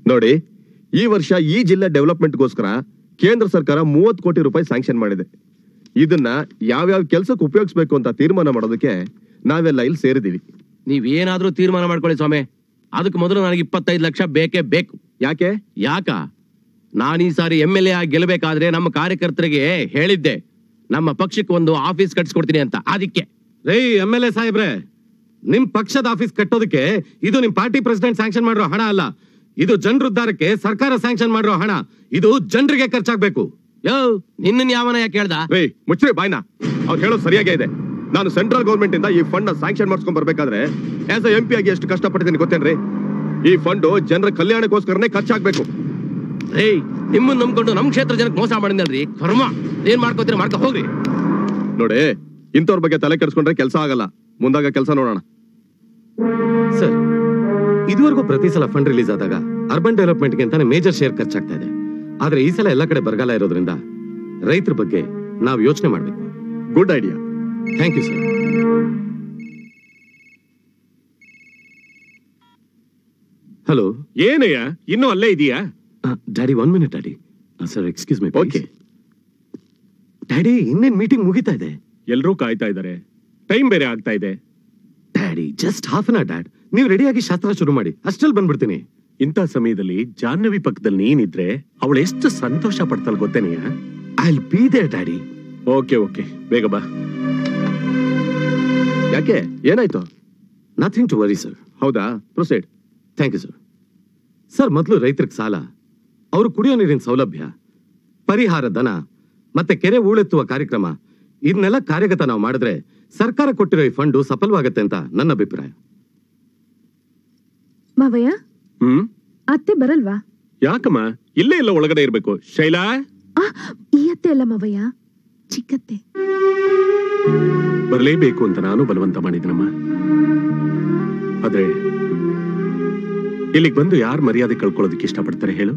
ನೋಡಿ ಈ ವರ್ಷ ಈ ಜಿಲ್ಲೆ ಡೆವಲಪ್ಮೆಂಟ್ಗೋಸ್ಕರ ಕೇಂದ್ರ ಸರ್ಕಾರ ಮೂವತ್ತು ಕೋಟಿ ರೂಪಾಯಿ ಸ್ಯಾಂಕ್ಷನ್ ಮಾಡಿದೆ. ಇದನ್ನ ಯಾವ್ಯಾವ ಕೆಲ್ಸಕ್ಕೆ ಉಪಯೋಗಿಸ್ಬೇಕು ಅಂತ ತೀರ್ಮಾನ ಮಾಡೋದಕ್ಕೆ ನಾವೆಲ್ಲ ಇಲ್ಲಿ ಸೇರಿದೀವಿ ನೀವೇನಾದ್ರೂ ತೀರ್ಮಾನ ಮಾಡ್ಕೊಳ್ಳಿ ಸ್ವಾಮಿ. ಅದಕ್ಕೆ ಮೊದಲು ನನಗೆ ಇಪ್ಪತ್ತೈದು ಲಕ್ಷ ಬೇಕೇ ಬೇಕು. ಯಾಕೆ? ಯಾಕ? ನಾನು ಈ ಸಾರಿ ಎಂ ಎಲ್ ಎ ಆಗಿ ಗೆಲ್ಲಬೇಕಾದ್ರೆ ನಮ್ಮ ಕಾರ್ಯಕರ್ತರಿಗೆ ಹೇಳಿದ್ದೆ. ನಮ್ಮ ಪಕ್ಷಕ್ಕೆ ಒಂದು ಆಫೀಸ್ ಕಟ್ಸ್ಕೊಡ್ತೀನಿ ಅಂತ. ಅದಕ್ಕೆ. ರೈ ಎಂ ಎಲ್ ಎ ಸಾಹೇಬ್ರೆ ನಿಮ್ ಪಕ್ಷದ ಆಫೀಸ್ ಕಟ್ಟೋದಕ್ಕೆ ಇದು ನಿಮ್ ಪಾರ್ಟಿ ಪ್ರೆಸಿಡೆಂಟ್ ಸ್ಯಾಂಕ್ಷನ್ ಮಾಡಿರೋ ಹಣ ಅಲ್ಲ. ಇದು ಜನರ ಉದ್ಧಾರಕ್ಕೆ ಸರ್ಕಾರ ಸ್ಯಾಂಕ್ಷನ್ ಮಾಡಿರೋ ಹಣ. ಇದು ಜನರಿಗೆ ಖರ್ಚಾಗ್ಬೇಕು. ಯೋ ನಿನ್ನ ಯಾವನ ಯಾಕೆ ಹೇಳ್ದ ರೇ ಮುಚ್ಚ್ರಿ ಬಾಯ್ನ. ಅವ್ರು ಹೇಳೋದು ಸರಿಯಾಗೇ ಇದೆ. ನಾನು ಸೆಂಟ್ರಲ್ ಗೌರ್ಮೆಂಟ್ ಇಂದ ಈ ಫಂಡ್ ಸ್ಯಾಂಕ್ಷನ್ ಮಾಡ್ಸ್ಕೊಂಡ್ ಬರ್ಬೇಕಾದ್ರೆ ಆಸ್ ಎಂ ಪಿ ಆಗಿ ಎಷ್ಟು ಕಷ್ಟಪಟ್ಟಿದ್ದೀನಿ ಗೊತ್ತೇನ್ರಿ? ಈ ಫಂಡ್ ಜನರ ಕಲ್ಯಾಣಕ್ಕೋಸ್ಕರನೇ ಖರ್ಚಾಗ್ಬೇಕು. ಏಯ್ ನಿಮ್ಮನ್ನ ನಂಬ್ಕೊಂಡು ನಮ್ಮ ಕ್ಷೇತ್ರ ಜನಕ್ಕೆ ಮೋಸ ಮಾಡಿದ್ನಲ್ರಿ? ಕರ್ಮ. ಏನ್ ಮಾಡ್ಕೋತೀರಿ ಮಾಡ್ಕೊ ಹೋಗ್ರಿ ನೋಡಿ ಇಂಥವ್ರ ಬಗ್ಗೆ ತಲೆ ಕೆಡಿಸ್ಕೊಂಡ್ರೆ ಕೆಲಸ ಆಗಲ್ಲ. ಮುಂದಾಗ ಕೆಲಸ ನೋಡೋಣ. ಸರ್ ಇದುವರೆಗೂ ಪ್ರತಿ ಸಲ ಫಂಡ್ ರಿಲೀಸ್ ಆದಾಗ ಅರ್ಬನ್ ಡೆವಲಪ್ಮೆಂಟ್ಗೆ ಅಂತಾನೆ ಮೇಜರ್ ಶೇರ್ ಖರ್ಚಾಗ್ತಾ ಇದೆ. ಆದ್ರೆ ಈ ಸಲ ಎಲ್ಲ ಕಡೆ ಬರಗಾಲ ಇರೋದ್ರಿಂದ ರೈತರ ಬಗ್ಗೆ ನಾವು ಯೋಚನೆ ಮಾಡಬೇಕು. Good idea thank you sir hello ಏನಯ್ಯ? ಇನ್ನೂ ಅಲ್ಲೇ ಇದೆಯಾ? Daddy one minute daddy. Sir excuse me okay daddy ಇನ್ನೇನು ಮೀಟಿಂಗ್ ಮುಗಿತಾ ಇದೆ? ಎಲ್ಲರೂ ಕಾಯ್ತಾ ಇದ್ದಾರೆ ಟೈಮ್ ಬೇರೆ ಆಗ್ತಾ ಇದೆ. Daddy just half an hour dad. ನೀವು ರೆಡಿಯಾಗಿ ಶಾಸ್ತ್ರ ಶುರು ಮಾಡಿ. ಅಷ್ಟಲ್ಲಿ ಬಂದ್ಬಿಡ್ತೀನಿ. ಇಂಥ ಸಮಯದಲ್ಲಿ ಜಾಹ್ನವಿ ಪಕ್ಕದಲ್ಲಿ ನೀನಿದ್ರೆ ಅವಳು ಎಷ್ಟು ಸಂತೋಷ ಪಡ್ತಾಳೆ ಗೊತ್ತೇನೆಯ I'll be there daddy okay okay. ಬೇಗ ಬಾ. ಯಾಕೆ? ಏನಾಯ್ತು? ನಥಿಂಗ್ ಟು ವರಿ ಸರ್ ಹೌದಾ? Proceed. Thank you sir sir ಮೊದಲು ರೈತರಿಗೆ ಸಾಲ. ಅವರು ಕುಡಿಯೋ ನೀರಿನ ಸೌಲಭ್ಯ ಪರಿಹಾರ ಧನ ಮತ್ತೆ ಕೆರೆ ಹೂಳೆತ್ತುವ ಕಾರ್ಯಕ್ರಮ ಇದನ್ನೆಲ್ಲ ಕಾರ್ಯಗತ ನಾವು ಮಾಡಿದ್ರೆ ಸರ್ಕಾರ ಕೊಟ್ಟಿರೋ ಈ ಫಂಡು ಸಫಲವಾಗತ್ತೆ ಅಂತ ನನ್ನ ಅಭಿಪ್ರಾಯ. ಮಾವಯ್ಯ ಹ್ಮ್? ಅತ್ತೆ ಬರಲ್ವಾ? ಯಾಕಮ್ಮ? ಇಲ್ಲೇ ಇಲ್ಲ ಒಳಗಡೆ ಇರ್ಬೇಕು. ಶೈಲಾ? ಆ, ಈ ಅತ್ತೆ ಅಲ್ಲ ಮಾವಯ್ಯ. ಚಿಕ್ಕತ್ತೆ. ಬರಲೇಬೇಕು ಅಂತ ನಾನು ಬಲವಂತ ಮಾಡಿದನಮ್ಮ. ಆದ್ರೆ ಇಲ್ಲಿಗೆ ಬಂದು ಯಾರು ಮರ್ಯಾದೆ ಕಳ್ಕೊಳ್ಳೋದಕ್ಕೆ ಇಷ್ಟಪಡ್ತಾರೆ ಹೇಳು?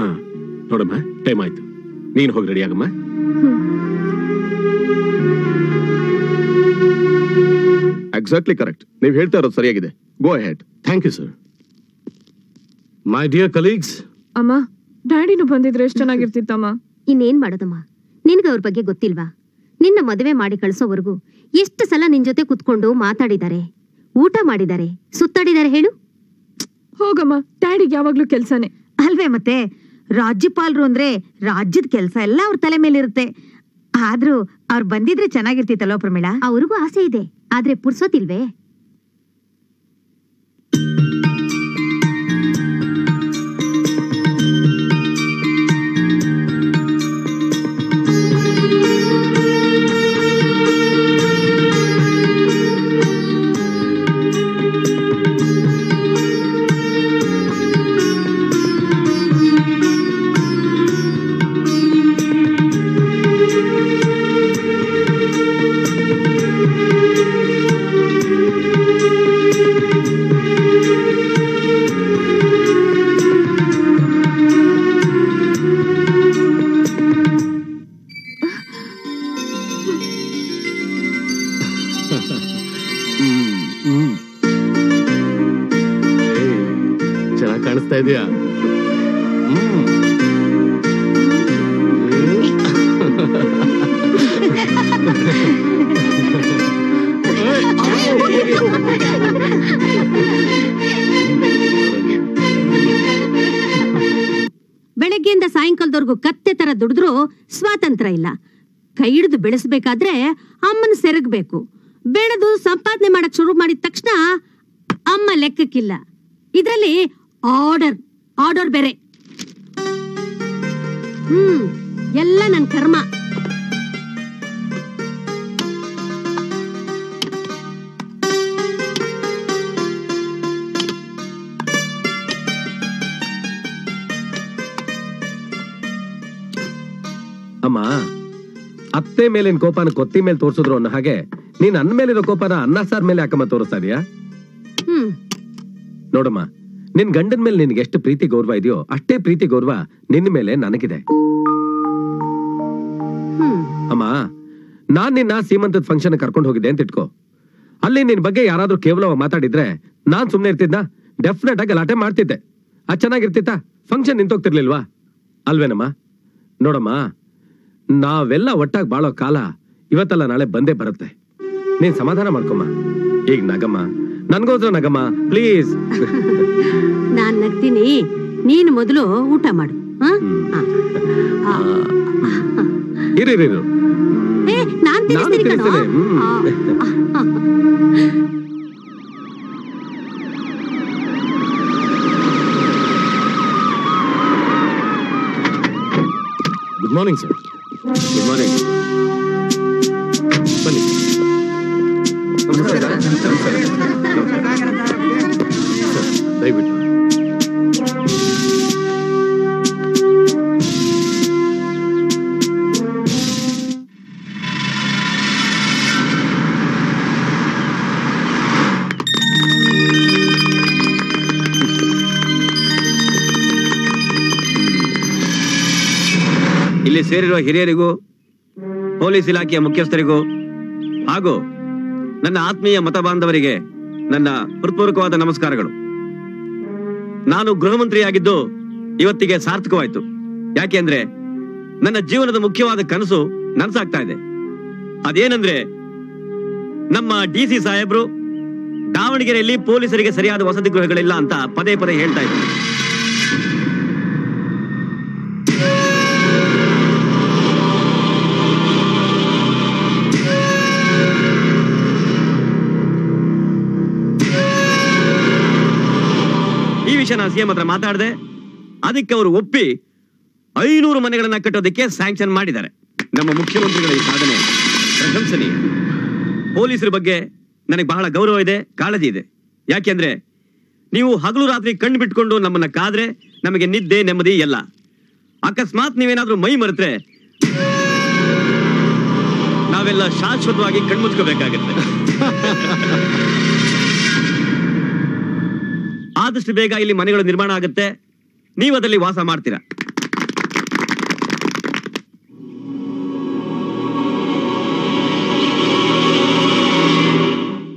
ಹಾ ನೋಡಮ್ಮ ಟೈಮ್ ಆಯ್ತು. ನೀನು ಹೋಗಿ ರೆಡಿ ಆಗಮ್ಮ. ಎಕ್ಸಾಕ್ಟ್ಲಿ ಕರೆಕ್ಟ್ ನೀವು ಹೇಳ್ತಾ ಇರೋದು ಸರಿಯಾಗಿದೆ. Go ahead thank you sir my dear colleagues ಅಮ್ಮ ಡ್ಯಾಡಿನೂ ಬಂದಿದ್ರೆ ಎಷ್ಟು ಚೆನ್ನಾಗಿರ್ತಿತ್ತಮ್ಮ. ಇನ್ನೇನ್ ಮಾಡೋದಮ್ಮ? ನಿನ್ಗೆ ಅವ್ರ ಬಗ್ಗೆ ಗೊತ್ತಿಲ್ವಾ? ನಿನ್ನ ಮದುವೆ ಮಾಡಿ ಕಳಿಸೋವರೆಗೂ ಎಷ್ಟು ಸಲ ನಿನ್ ಜೊತೆ ಕುತ್ಕೊಂಡು ಮಾತಾಡಿದ್ದಾರೆ ಊಟ ಮಾಡಿದ್ದಾರೆ ಸುತ್ತಾಡಿದ್ದಾರೆ ಹೇಳು? ಹೋಗಮ್ಮ ಡ್ಯಾಡಿಗೆ ಯಾವಾಗ್ಲೂ ಕೆಲ್ಸಾನೆ. ಅಲ್ವೇ ಮತ್ತೆ? ರಾಜ್ಯಪಾಲರು ಅಂದ್ರೆ ರಾಜ್ಯದ ಕೆಲಸ ಎಲ್ಲ ಅವ್ರ ತಲೆ ಮೇಲಿರುತ್ತೆ. ಆದ್ರೂ ಅವ್ರು ಬಂದಿದ್ರೆ ಚೆನ್ನಾಗಿರ್ತಿತ್ತಲ್ಲೋ ಪ್ರಮೀಳಾ? ಅವ್ರಿಗೂ ಆಸೆ ಇದೆ. ಆದ್ರೆ ಪುರ್ಸೋತಿಲ್ವೇ ಬೆಳಗ್ಗೆಯಿಂದ ಸಾಯಂಕಾಲದವರೆಗೂ ಕತ್ತೆ ತರ ದುಡಿದ್ರು ಸ್ವಾತಂತ್ರ್ಯ ಇಲ್ಲ. ಕೈ ಹಿಡಿದು ಬೆಳೆಸ್ಬೇಕಾದ್ರೆ ಅಮ್ಮನ ಸೆರಗಬೇಕು. ಬೆಳೆದು ಸಂಪಾದನೆ ಮಾಡಕ್ ಶುರು ಮಾಡಿದ ತಕ್ಷಣ ಅಮ್ಮ ಲೆಕ್ಕಕ್ಕಿಲ್ಲ. ಇದರಲ್ಲಿ ಆರ್ಡರ್ ಆರ್ಡರ್ ಬೇರೆ. ಹ್ಮ್, ಎಲ್ಲ ನನ್ನ ಕರ್ಮ. ಅತ್ತೆ ಮೇಲಿನ ಕೋಪನ ಕೊತ್ತಿ ಮೇಲೆ ತೋರಿಸಿದ್ರು ಅನ್ನೋ ಹಾಗೆ ನೀನ್ ಅನ್ನ ಮೇಲಿರೋ ಕೋಪನ ಅನ್ನ ಸಾರ್ ಮೇಲೆ ಯಾಕಮ್ಮ ತೋರಿಸ್ತಾ ಇದೀಯಾ? ನೋಡಮ್ಮ ನಿನ್ ಗಂಡನ ಮೇಲೆ ನಿನ್ಗೆ ಎಷ್ಟು ಪ್ರೀತಿ ಗೌರವ ಇದೆಯೋ ಅಷ್ಟೇ ಪ್ರೀತಿ ಗೌರವ ನಿನ್ನ ಮೇಲೆ ನನಗಿದೆ. ಅಮ್ಮ ನಾನ್ ನಿನ್ನ ಸೀಮಂತದ ಫಂಕ್ಷನ್ ಕರ್ಕೊಂಡು ಹೋಗಿದ್ದೆ ಅಂತ ಇಟ್ಕೋ. ಅಲ್ಲಿ ನಿನ್ ಬಗ್ಗೆ ಯಾರಾದ್ರೂ ಕೇವಲ ಮಾತಾಡಿದ್ರೆ ನಾನ್ ಸುಮ್ನೆ ಇರ್ತಿದ್ನ? ಡೆಫಿನೆಟ್ ಆಗಿ ಗಲಾಟೆ ಮಾಡ್ತಿದ್ದೆ. ಅದ್ ಚೆನ್ನಾಗಿರ್ತಿತ್ತ? ಫಂಕ್ಷನ್ ನಿಂತೋಗ್ತಿರ್ಲಿಲ್ವಾ? ಅಲ್ವೇನಮ್ಮ? ನೋಡಮ್ಮ ನಾವೆಲ್ಲ ಒಟ್ಟಾಗಿ ಬಾಳೋ ಕಾಲ ಇವತ್ತಲ್ಲ ನಾಳೆ ಬಂದೇ ಬರುತ್ತೆ. ನೀನ್ ಸಮಾಧಾನ ಮಾಡ್ಕೊಮ್ಮ. ಈಗ ನಗಮ್ಮ ನನ್ಗೋಸ್ಕರ ನಗಮ್ಮ ಪ್ಲೀಸ್ ನಾನ್ ನಗ್ತೀನಿ. ನೀನ್ ಮೊದಲು ಊಟ ಮಾಡು. ಇರಿರಿರು ಆ. ಇರು ಇರು, ಇರು. ನಾನ್. ತಿನ್ನಿಸ್ತೀನಿ, good morning sir good morning ಬನ್ನಿ ಸರ್, ದಯವಿಟ್ಟು ಸೇರಿರುವ ಹಿರಿಯರಿಗೂ, ಪೊಲೀಸ್ ಇಲಾಖೆಯ ಮುಖ್ಯಸ್ಥರಿಗೂ, ಹಾಗೂ ನನ್ನ ಆತ್ಮೀಯ ಮತ ಬಾಂಧವರಿಗೆ ನನ್ನ ಹೃತ್ಪೂರ್ವಕವಾದ ನಮಸ್ಕಾರಗಳು. ನಾನು ಗೃಹ ಮಂತ್ರಿಯಾಗಿದ್ದು ಇವತ್ತಿಗೆ ಸಾರ್ಥಕವಾಯಿತು. ಯಾಕೆಂದ್ರೆ ನನ್ನ ಜೀವನದ ಮುಖ್ಯವಾದ ಕನಸು ನನಸಾಗ್ತಾ ಇದೆ. ಅದೇನಂದ್ರೆ ನಮ್ಮ ಡಿ ಸಿ ಸಾಹೇಬ್ರು ದಾವಣಗೆರೆಯಲ್ಲಿ ಪೊಲೀಸರಿಗೆ ಸರಿಯಾದ ವಸತಿ ಗೃಹಗಳಿಲ್ಲ ಅಂತ ಪದೇ ಪದೇ ಹೇಳ್ತಾ ಇದ್ರು. ವಿಷಯ ನಾನು ಸಿಎಂ ಹತ್ರ ಮಾತಾಡಿದೆ, ಅದಕ್ಕೆ ಅವರು ಒಪ್ಪಿ ಐನೂರು ಮನೆಗಳನ್ನ ಕಟ್ಟೋದಕ್ಕೆ ಸ್ಯಾಂಕ್ಷನ್ ಮಾಡಿದ್ದಾರೆ. ನಮ್ಮ ಮುಖ್ಯಮಂತ್ರಿಗಳ ಈ ಸಾಧನೆ ಪ್ರಶಂಸನೀಯ. ಪೊಲೀಸರ ಬಗ್ಗೆ ನನಗೆ ಬಹಳ ಗೌರವ ಇದೆ, ಕಾಳಜಿ ಇದೆ. ಯಾಕೆಂದ್ರೆ ನೀವು ಹಗಲು ರಾತ್ರಿ ಕಣ್ಣು ಬಿಟ್ಕೊಂಡು ನಮ್ಮನ್ನ ಕಾದ್ರೆ ನಮಗೆ ನಿದ್ದೆ, ನೆಮ್ಮದಿ ಎಲ್ಲ. ಅಕಸ್ಮಾತ್ ನೀವೇನಾದ್ರೂ ಮೈ ಮರೆತ್ರೆ ನಾವೆಲ್ಲ ಶಾಶ್ವತವಾಗಿ ಕಣ್ಮುಚ್ಕೋಬೇಕಾಗತ್ತೆ. ಆದಷ್ಟು ಬೇಗ ಇಲ್ಲಿ ಮನೆಗಳು ನಿರ್ಮಾಣ ಆಗುತ್ತೆ. ನೀವು ಅದರಲ್ಲಿ ವಾಸ ಮಾಡ್ತೀರಾ?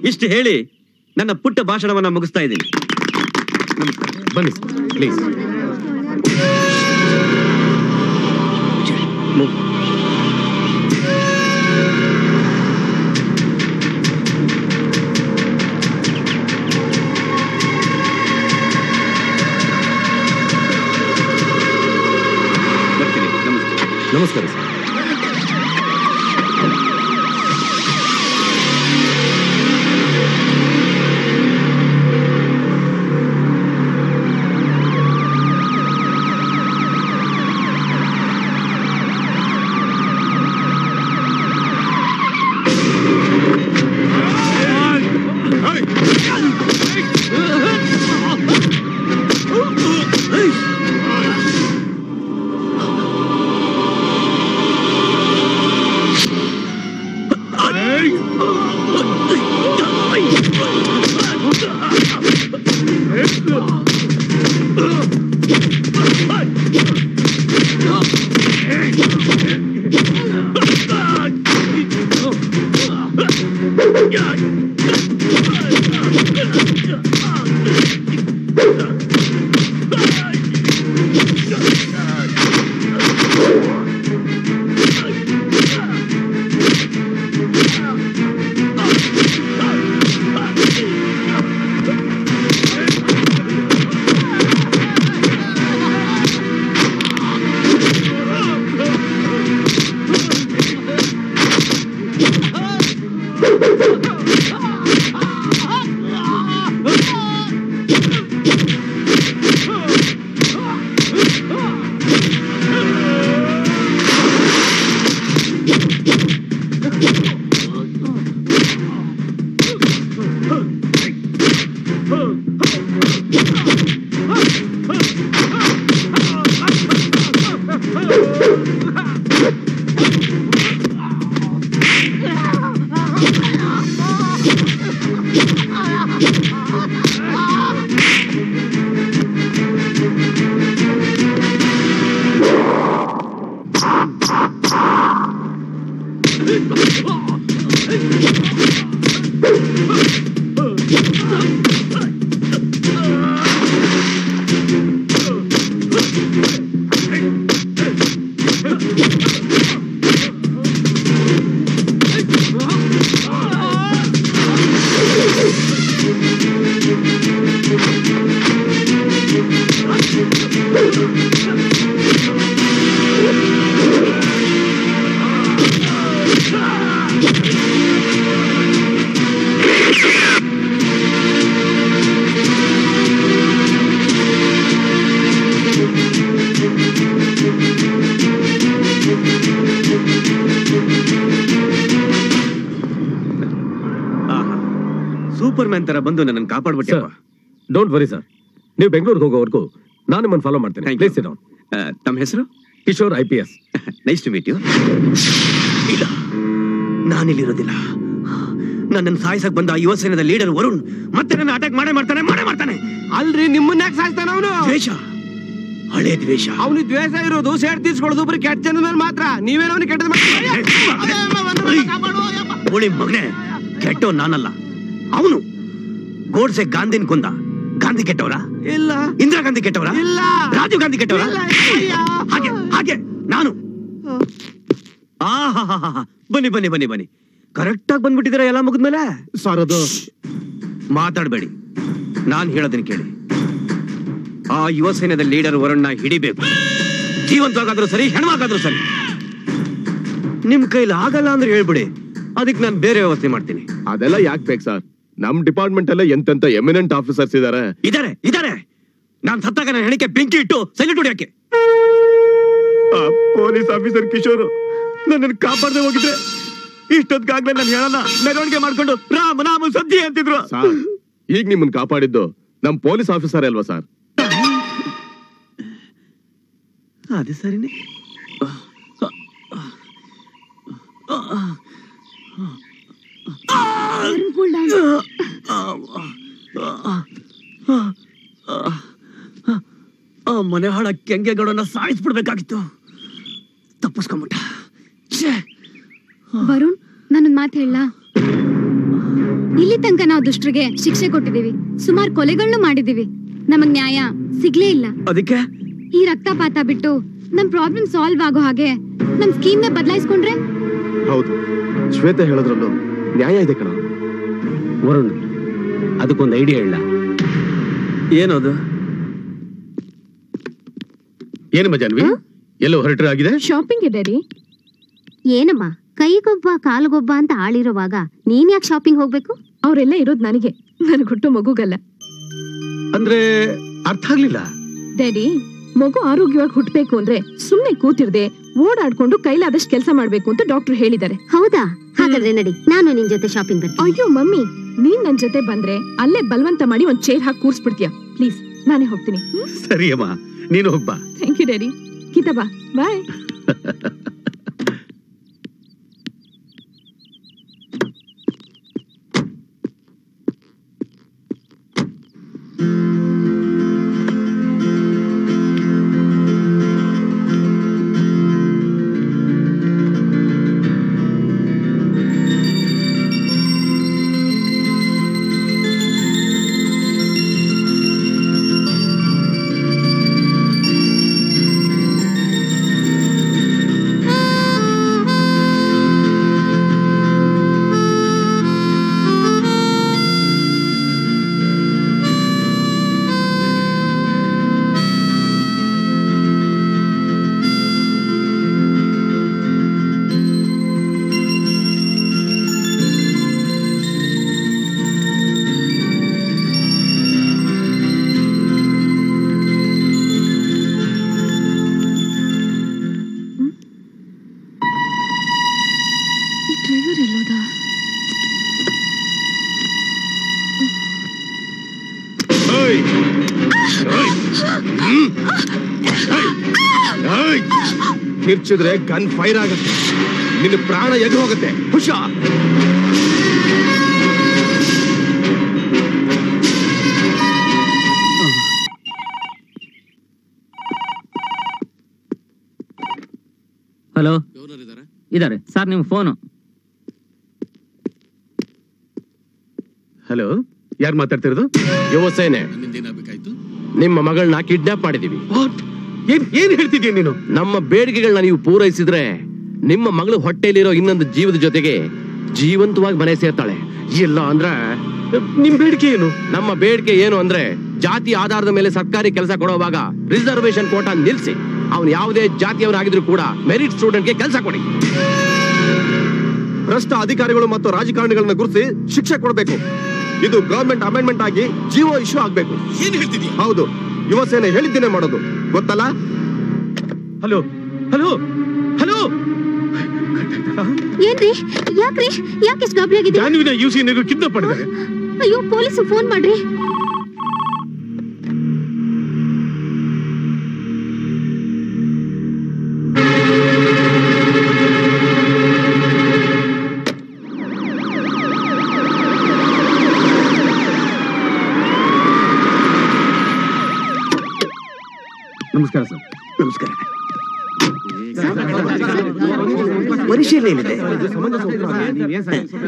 ಇಷ್ಟು ಹೇಳಿ ನನ್ನ ಪುಟ್ಟ ಭಾಷಣವನ್ನ ಮುಗಿಸ್ತಾ ಇದ್ದೀನಿ. ಬನ್ನಿ ಪ್ಲೀಸ್ ನಮಸ್ಕಾರ ಸರ್. ಬಂದು ನನ್ನನ್ನು ಕಾಪಾಡ್ಬಿಟ್ಟೆ ಡೋಂಟ್ ವರಿ ಸರ್ ನೀವು ಬೆಂಗಳೂರಿಗೆ ಹೋಗೋವರೆಗೂ ನಾನು ನಿಮ್ಮನ್ನು ಫಾಲೋ ಮಾಡ್ತೇನೆ. ಪ್ಲೇಸ್ ಡೌನ್ ತಮ್ಮ ಹೆಸರು? Kishore I P S nice to meet you ಇಲ್ಲ ನಾನಿಲ್ಲಿರೋದಿಲ್ಲ. ನನ್ನನ್ನು ಸಾಯಿಸಕ್ ಬಂದ ಯುವ ಸೇನೆದ ಲೀಡರ್ ವರುಣ್ ಮತ್ತೆ ನನ್ನ ಅಟ್ಯಾಕ್ ಮಾಡೇ ಮಾಡ್ತಾನೆ ಮಾಡೇ ಮಾಡ್ತಾನೆ. ಅಲ್ರಿ ನಿಮ್ಮನ್ನ ಯಾಕೆ ಸಾಯ್ತಾನ ಅವನು? ದ್ವೇಷ. ಹಳೆ ದ್ವೇಷ. ಅವನು ದ್ವೇಷ ಇರೋದು ಸೇಡ್ ತೀರ್ಸ್ಕೊಳ್ಳೋದು ಬರೀ ಕೆಟ್ಟ ಜನ ಮೇಲೆ ಮಾತ್ರ. ನೀವೇನೋ ಕೆಟ್ಟದ ಮಗನೇ ಕೆಟ್ಟವ್ ನಾನಲ್ಲ. ಗೋಡ್ಸೆ ಗಾಂಧಿನ್ ಕುಂದ. ಗಾಂಧಿ ಕೆಟ್ಟವರ? ಇಲ್ಲ. ಇಂದಿರಾ ಗಾಂಧಿ ಕೆಟ್ಟವರ? ಇಲ್ಲ. ರಾಜೀವ್ ಗಾಂಧಿ ಕೆಟ್ಟವರ? ಹಾಗೆ ಹಾಗೆ ನಾನು. ಬನ್ನಿ ಬನ್ನಿ ಬನ್ನಿ ಬನ್ನಿ. ಕರೆಕ್ಟ್ ಆಗಿ ಬಂದ್ಬಿಟ್ಟಿದ್ದೀರಾ ಎಲ್ಲ ಮುಗಿದ್ಮೇಲೆ? ಸರ್ ಅದು ಮಾತಾಡಬೇಡಿ. ನಾನು ಹೇಳೋದನ್ನ ಕೇಳಿ. ಆ ಯುವ ಸೇನೆದ ಲೀಡರ್ ವರಣ್ಣ ಹಿಡಿಬೇಕು. ಜೀವಂತವಾಗಾದ್ರೂ ಸರಿ ಹೆಣ್ಮಾಗಾದ್ರೂ ಸರಿ. ನಿಮ್ ಕೈಲಿ ಆಗಲ್ಲ ಅಂದ್ರೆ ಹೇಳ್ಬಿಡಿ. ಅದಕ್ಕೆ ನಾನು ಬೇರೆ ವ್ಯವಸ್ಥೆ ಮಾಡ್ತೀನಿ. ಅದೆಲ್ಲ ಯಾಕೆ ಬೇಕು ಸರ್? ನಮ್ ಡಿಪಾರ್ಟ್ಮೆಂಟ್ ಅಲ್ಲೇ ಎಂತೆಂತ ಎಮಿನೆಂಟ್ ಆಫೀಸರ್ಸ್ ಇದಾರೆ? ಇದಾರೆ ಇದಾರೆ. ನಾನ್ ಸತ್ತಾಗ ನನ್ನ ಹೆಣಿಕೆ ಬೆಂಕಿ ಇಟ್ಟು ಸೈಲೆಂಟ್ ಹೊಡಿಯಕ್ಕೆ ಆ ಪೊಲೀಸ್ ಆಫೀಸರ್ ಕಿಶೋರ್ ನನ್ನನ್ನು ಕಾಪಾಡದೆ ಹೋಗಿದ್ರೆ ಇಷ್ಟೊತ್ತಿಗಾಗ್ಲೇ ನಾನು ಹೇಳಲ್ಲ ಮೆರವಣಿಗೆ ಮಾಡ್ಕೊಂಡು ರಾಮ ನಾಮ ಸದ್ದಿ ಅಂತಿದ್ರು. ಈಗ ನಿಮ್ಮನ್ನ ಕಾಪಾಡಿದ್ದು ನಮ್ ಪೊಲೀಸ್ ಆಫೀಸರ್ ಅಲ್ವಾ ಸರ್? ಅದೇ ಸರಿನೇ. ಆ ಮನೆ ಹಾಳ ಕೆಂಗೆಗಳನ್ನ ಸಾಯಿಸ್ಬಿಡ್ಬೇಕಾಗಿತ್ತು. ತಪ್ಪಿಸ್ಕೊಂಬಿಟ್ಟ. ಛೇ! ವರುಣ್ ನನ್ನ ಮಾತು ಹೇಳ ಇಲ್ಲಿ ತನಕ ನಾವು ದುಷ್ಟರಿಗೆ ಶಿಕ್ಷೆ ಕೊಟ್ಟಿದೀವಿ ಸುಮಾರು ಕೊಲೆಗಳನ್ನು ಮಾಡಿದೀವಿ ನಮಗ್ ನ್ಯಾಯ ಸಿಗ್ಲೇ ಇಲ್ಲ. ಅದಕ್ಕೆ? ಈ ರಕ್ತಪಾತ ಬಿಟ್ಟು ನಮ್ ಪ್ರಾಬ್ಲಮ್ ಸಾಲ್ವ್ ಆಗೋ ಹಾಗೆ ನಮ್ ಸ್ಕೀಮ್ನ ಬದಲಾಯಿಸ್ಕೊಂಡ್ರೆ? ಹೌದು. ಶ್ವೇತ ಹೇಳೋದ್ರಲ್ಲೂ? ನ್ಯಾಯ ಇದೆ ಕಣ. ವರುಣ್ ಅದಕ್ಕೊಂದು ಐಡಿಯಾ ಇಲ್ಲ ಏನದು? ಏನಮ್ಮ ಜಾನ್ವಿ? ಎಲ್ಲೋ ಹೊರಟ್ರೆ ಆಗಿದೆ? ಶಾಪಿಂಗ್ ಇದೆ ರೀ. ಏನಮ್ಮ ಕೈಗೊಬ್ಬ ಕಾಲ್ಗೊಬ್ಬ ಅಂತ ಆಳಿರುವಾಗ ನೀನ್ ಯಾಕೆ ಶಾಪಿಂಗ್ ಹೋಗ್ಬೇಕು? ಅವರೆಲ್ಲ ಇರೋದು ನನಗೆ. ನನಗೆ ಹುಟ್ಟು ಮಗುಗಲ್ಲ. ಅಂದ್ರೆ ಅರ್ಥ ಆಗ್ಲಿಲ್ಲ. ಡ್ಯಾಡಿ ಮಗು ಆರೋಗ್ಯವಾಗಿ ಹುಟ್ಟಬೇಕು ಅಂದ್ರೆ ಸುಮ್ನೆ ಕೂತಿರ್ದೆ ಓಡಾಡ್ಕೊಂಡು ಕೈಲಾದಷ್ಟು ಕೆಲಸ ಮಾಡ್ಬೇಕು ಅಂತ ಡಾಕ್ಟರ್ ಹೇಳಿದ್ದಾರೆ. ಹೌದಾ? ಹಾಗಾದ್ರೆ ನಡಿ ನಾನು ನಿನ್ ಜೊತೆ ಶಾಪಿಂಗ್ ಬರ್ತೀನಿ. ಅಯ್ಯೋ ಮಮ್ಮಿ ನೀನ್ ನನ್ ಜೊತೆ ಬಂದ್ರೆ ಅಲ್ಲೇ ಬಲವಂತ ಮಾಡಿ ಒಂದ್ ಚೇರ್ ಹಾಕಿ ಕೂರ್ಸ್ಬಿಡ್ತೀಯ. ಪ್ಲೀಸ್ ನಾನೇ ಹೋಗ್ತೀನಿ. ಸರಿ ಅಮ್ಮ ನೀನು ಹೋಗ್ಬಾ ಥ್ಯಾಂಕ್ ಯು ಡ್ಯಾಡಿ ಗೀತಾ ಬಾ. ಬಾಯ್ ಕಿರ್ಚಿದ್ರೆ ಗನ್ ಫೈರ್ ಆಗುತ್ತೆ. ನಿನ್ನ ಪ್ರಾಣ ಎದ್ದು ಹೋಗುತ್ತೆ. ಹುಷಾ. ಹಲೋ ಇದಾರೆ. ಸರ್ ನಿಮ್ ಫೋನು ಹಲೋ ಯಾರು ಮಾತಾಡ್ತಿರೋದು? ಯುವ ಸೇನೆ ನಿಮ್ಮ ಮಗಳನ್ನ ಕಿಡ್ನಾಪ್ ಮಾಡಿದೀವಿ. ಏನ್ ಏನ್ ಹೇಳ್ತಿದ್ಯ ನೀನು? ನಮ್ಮ ಬೇಡಿಕೆಗಳನ್ನ ನೀವು ಪೂರೈಸಿದ್ರೆ ನಿಮ್ಮ ಮಗಳು ಹೊಟ್ಟೆಲಿರೋ ಇನ್ನೊಂದು ಜೀವದ ಜೊತೆಗೆ ಜೀವಂತವಾಗಿ ಮನೆ ಸೇರ್ತಾಳೆ. ಇಲ್ಲ ಅಂದ್ರೆ ನಿಮ್ ಬೇಡಿಕೆ ಏನು? ನಮ್ಮ ಬೇಡಿಕೆ ಏನು ಅಂದ್ರೆ ಜಾತಿ ಆಧಾರದ ಮೇಲೆ ಸರ್ಕಾರಿ ಕೆಲಸ ಕೊಡುವಾಗ ರಿಸರ್ವೇಶನ್ ಕೋಟಾ ನಿಲ್ಸಿ. ಅವನು ಯಾವುದೇ ಜಾತಿಯವನಾಗಿದ್ರು ಕೂಡ ಮೆರಿಟ್ ಸ್ಟೂಡೆಂಟ್ಗೆ ಕೆಲಸ ಕೊಡಿ. ಭ್ರಷ್ಟ ಅಧಿಕಾರಿಗಳು ಮತ್ತು ರಾಜಕಾರಣಿಗಳನ್ನ ಗುರುತಿಸಿ ಶಿಕ್ಷೆ ಕೊಡಬೇಕು. ಇದು ಗವರ್ಮೆಂಟ್ ಅಮೆಂಡ್ಮೆಂಟ್ ಆಗಿ ಜೀವೋ ಇಶ್ಯೂ ಆಗ್ಬೇಕು. ಏನ್ ಹೇಳ್ತಿದ್ಯಾ? ಹೌದು. ಯುವ ಸೇನೆ ಹೇಳಿದ್ದೇನೆ ಮಾಡೋದು. ಗೊತ್ತಲ್ಲ? Hello hello hello! ಏನ್ರಿ? ಯಾಕ್ರಿ? ಯಾಕೆ ಗಾಬರಿ ಆಗಿದೆ ಜಾನ್ವಿನ ಯುಸಿ ಕಿಡ್ನಾಪ್ ಮಾಡಿದ್ದಾರೆ. ಅಯ್ಯೋ ಪೊಲೀಸ್ ಫೋನ್ ಮಾಡ್ರಿ.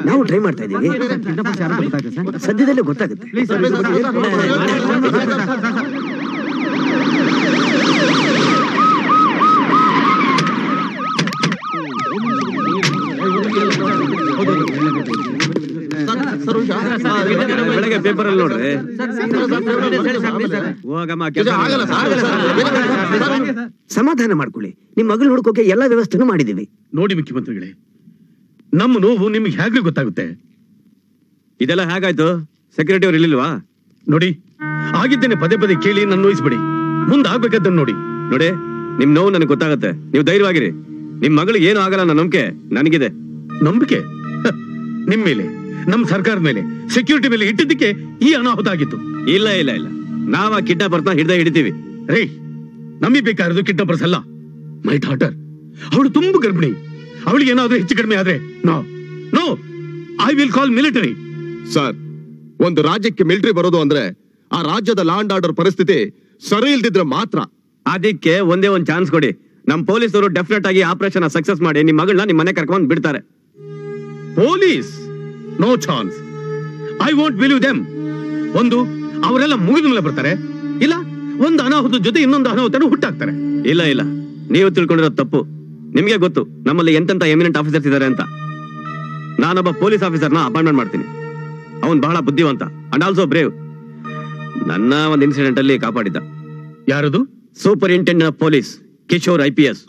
ನಾವು ಟ್ರೈ ಮಾಡ್ತಾ ಇದ್ದೀವಿ ಸದ್ಯದಲ್ಲೇ ಗೊತ್ತಾಗುತ್ತೆ ಬೆಳಗ್ಗೆ ಪೇಪರ್ ಅಲ್ಲಿ ನೋಡ್ರಿ ಸಮಾಧಾನ ಮಾಡ್ಕೊಳ್ಳಿ ನಿಮ್ ಮಗಳು ನೋಡ್ಕೋಕೆ ಎಲ್ಲಾ ವ್ಯವಸ್ಥೆನೂ ಮಾಡಿದೀವಿ ನೋಡಿ ಮುಖ್ಯಮಂತ್ರಿಗಳೇ ನಮ್ಮ ನೋವು ನಿಮ್ಗೆ ಹೇಗೆ ಗೊತ್ತಾಗುತ್ತೆ? ಇದೆಲ್ಲ ಹೇಗಾಯ್ತು? ಸೆಕ್ಯೂರಿಟಿ ಅವ್ರು ಇರ್ಲಿಲ್ವಾ ನೋಡಿ ಆಗಿದ್ದೇನೆ ಪದೇ ಪದೇ ಕೇಳಿ ನನ್ನ ನೋಯಿಸ್ಬಿಡಿ. ಮುಂದೆ ಆಗ್ಬೇಕಾದ್ದನ್ನು ನೋಡಿ. ನೋಡಿ ನಿಮ್ ನೋವು ನನಗೆ ಗೊತ್ತಾಗತ್ತೆ. ನೀವು ಧೈರ್ಯವಾಗಿರಿ. ನಿಮ್ ಮಗಳಿಗೆ ಏನು ಆಗಲ್ಲ ನನ್ನ ನಂಬಿಕೆ ನನಗಿದೆ. ನಂಬಿಕೆ? ನಿಮ್ ಮೇಲೆ ನಮ್ ಸರ್ಕಾರದ ಮೇಲೆ ಸೆಕ್ಯೂರಿಟಿ ಮೇಲೆ ಇಟ್ಟಿದ್ದಕ್ಕೆ ಈ ಅನಾಹುತ ಆಗಿತ್ತು. ಇಲ್ಲ ಇಲ್ಲ ಇಲ್ಲ. ನಾವ್ ಆ ಕಿಡ್ನಾಪರ್ಸ್ನ ಹಿಡ್ದ ಹಿಡಿತೀವಿ. ರೇ ನಂಬಿ ಬೇಕಾಗಿರೋದು ಕಿಡ್ನಾಪರ್ಸ್ ಅಲ್ಲ. ಮೈ ಡಾಟರ್ ಅವಳು ತುಂಬಾ ಗರ್ಭಿಣಿ. ಅವಳಿಗೆ ಏನಾದ್ರೂ ಹೆಚ್ಚು ಕಡಿಮೆ ಆದ್ರೆ no. No I will call military sir ಒಂದು ರಾಜ್ಯಕ್ಕೆ ಮಿಲಿಟರಿ ಬರೋದು ಅಂದ್ರೆ ಆ ರಾಜ್ಯದ ಲ್ಯಾಂಡ್ ಆರ್ಡರ್ ಪರಿಸ್ಥಿತಿ ಸರಿ ಇಲ್ದಿದ್ರೆ ಮಾತ್ರ. ಅದಕ್ಕೆ ಒಂದೇ ಒಂದ್ ಚಾನ್ಸ್ ಕೊಡಿ. ನಮ್ ಪೊಲೀಸರು ಡೆಫಿನೆಟ್ ಆಗಿ ಆಪರೇಷನ್ ಸಕ್ಸಸ್ ಮಾಡಿ ನಿಮ್ ಮಗಳನ್ನ ನಿಮ್ ಮನೆ ಕರ್ಕೊಂಡ್ ಬಿಡ್ತಾರೆ. Police? No chance I want believe them ಒಂದು ಅವರೆಲ್ಲ ಮುಗಿದ ಮೇಲೆ ಬರ್ತಾರೆ. ಇಲ್ಲ ಒಂದು ಅನಾಹುತದ ಜೊತೆ ಇನ್ನೊಂದು ಅನಾಹುತನ ಹುಟ್ಟಾಕ್ತಾರೆ. ಇಲ್ಲ ಇಲ್ಲ. ನೀವು ತಿಳ್ಕೊಂಡಿರೋ ತಪ್ಪು. ನಿಮ್ಗೆ ಗೊತ್ತು ನಮ್ಮಲ್ಲಿ ಎಂತೆಂತ ಎಮಿನೆಂಟ್ ಆಫೀಸರ್ಸ್ ಇದ್ದಾರೆ ಅಂತ. ನಾನೊಬ್ಬ ಪೊಲೀಸ್ ಆಫೀಸರ್ನ ಅಪಾಯಿಂಟ್ಮೆಂಟ್ ಮಾಡ್ತೀನಿ. ಅವನು ಬಹಳ ಬುದ್ಧಿವಂತ ಅಂಡ್ ಆಲ್ಸೋ ಬ್ರೇವ್ ನನ್ನ ಒಂದು ಇನ್ಸಿಡೆಂಟ್ ಅಲ್ಲಿ ಕಾಪಾಡಿದ್ದ. ಯಾರದು? Superintendent of police Kishore I P S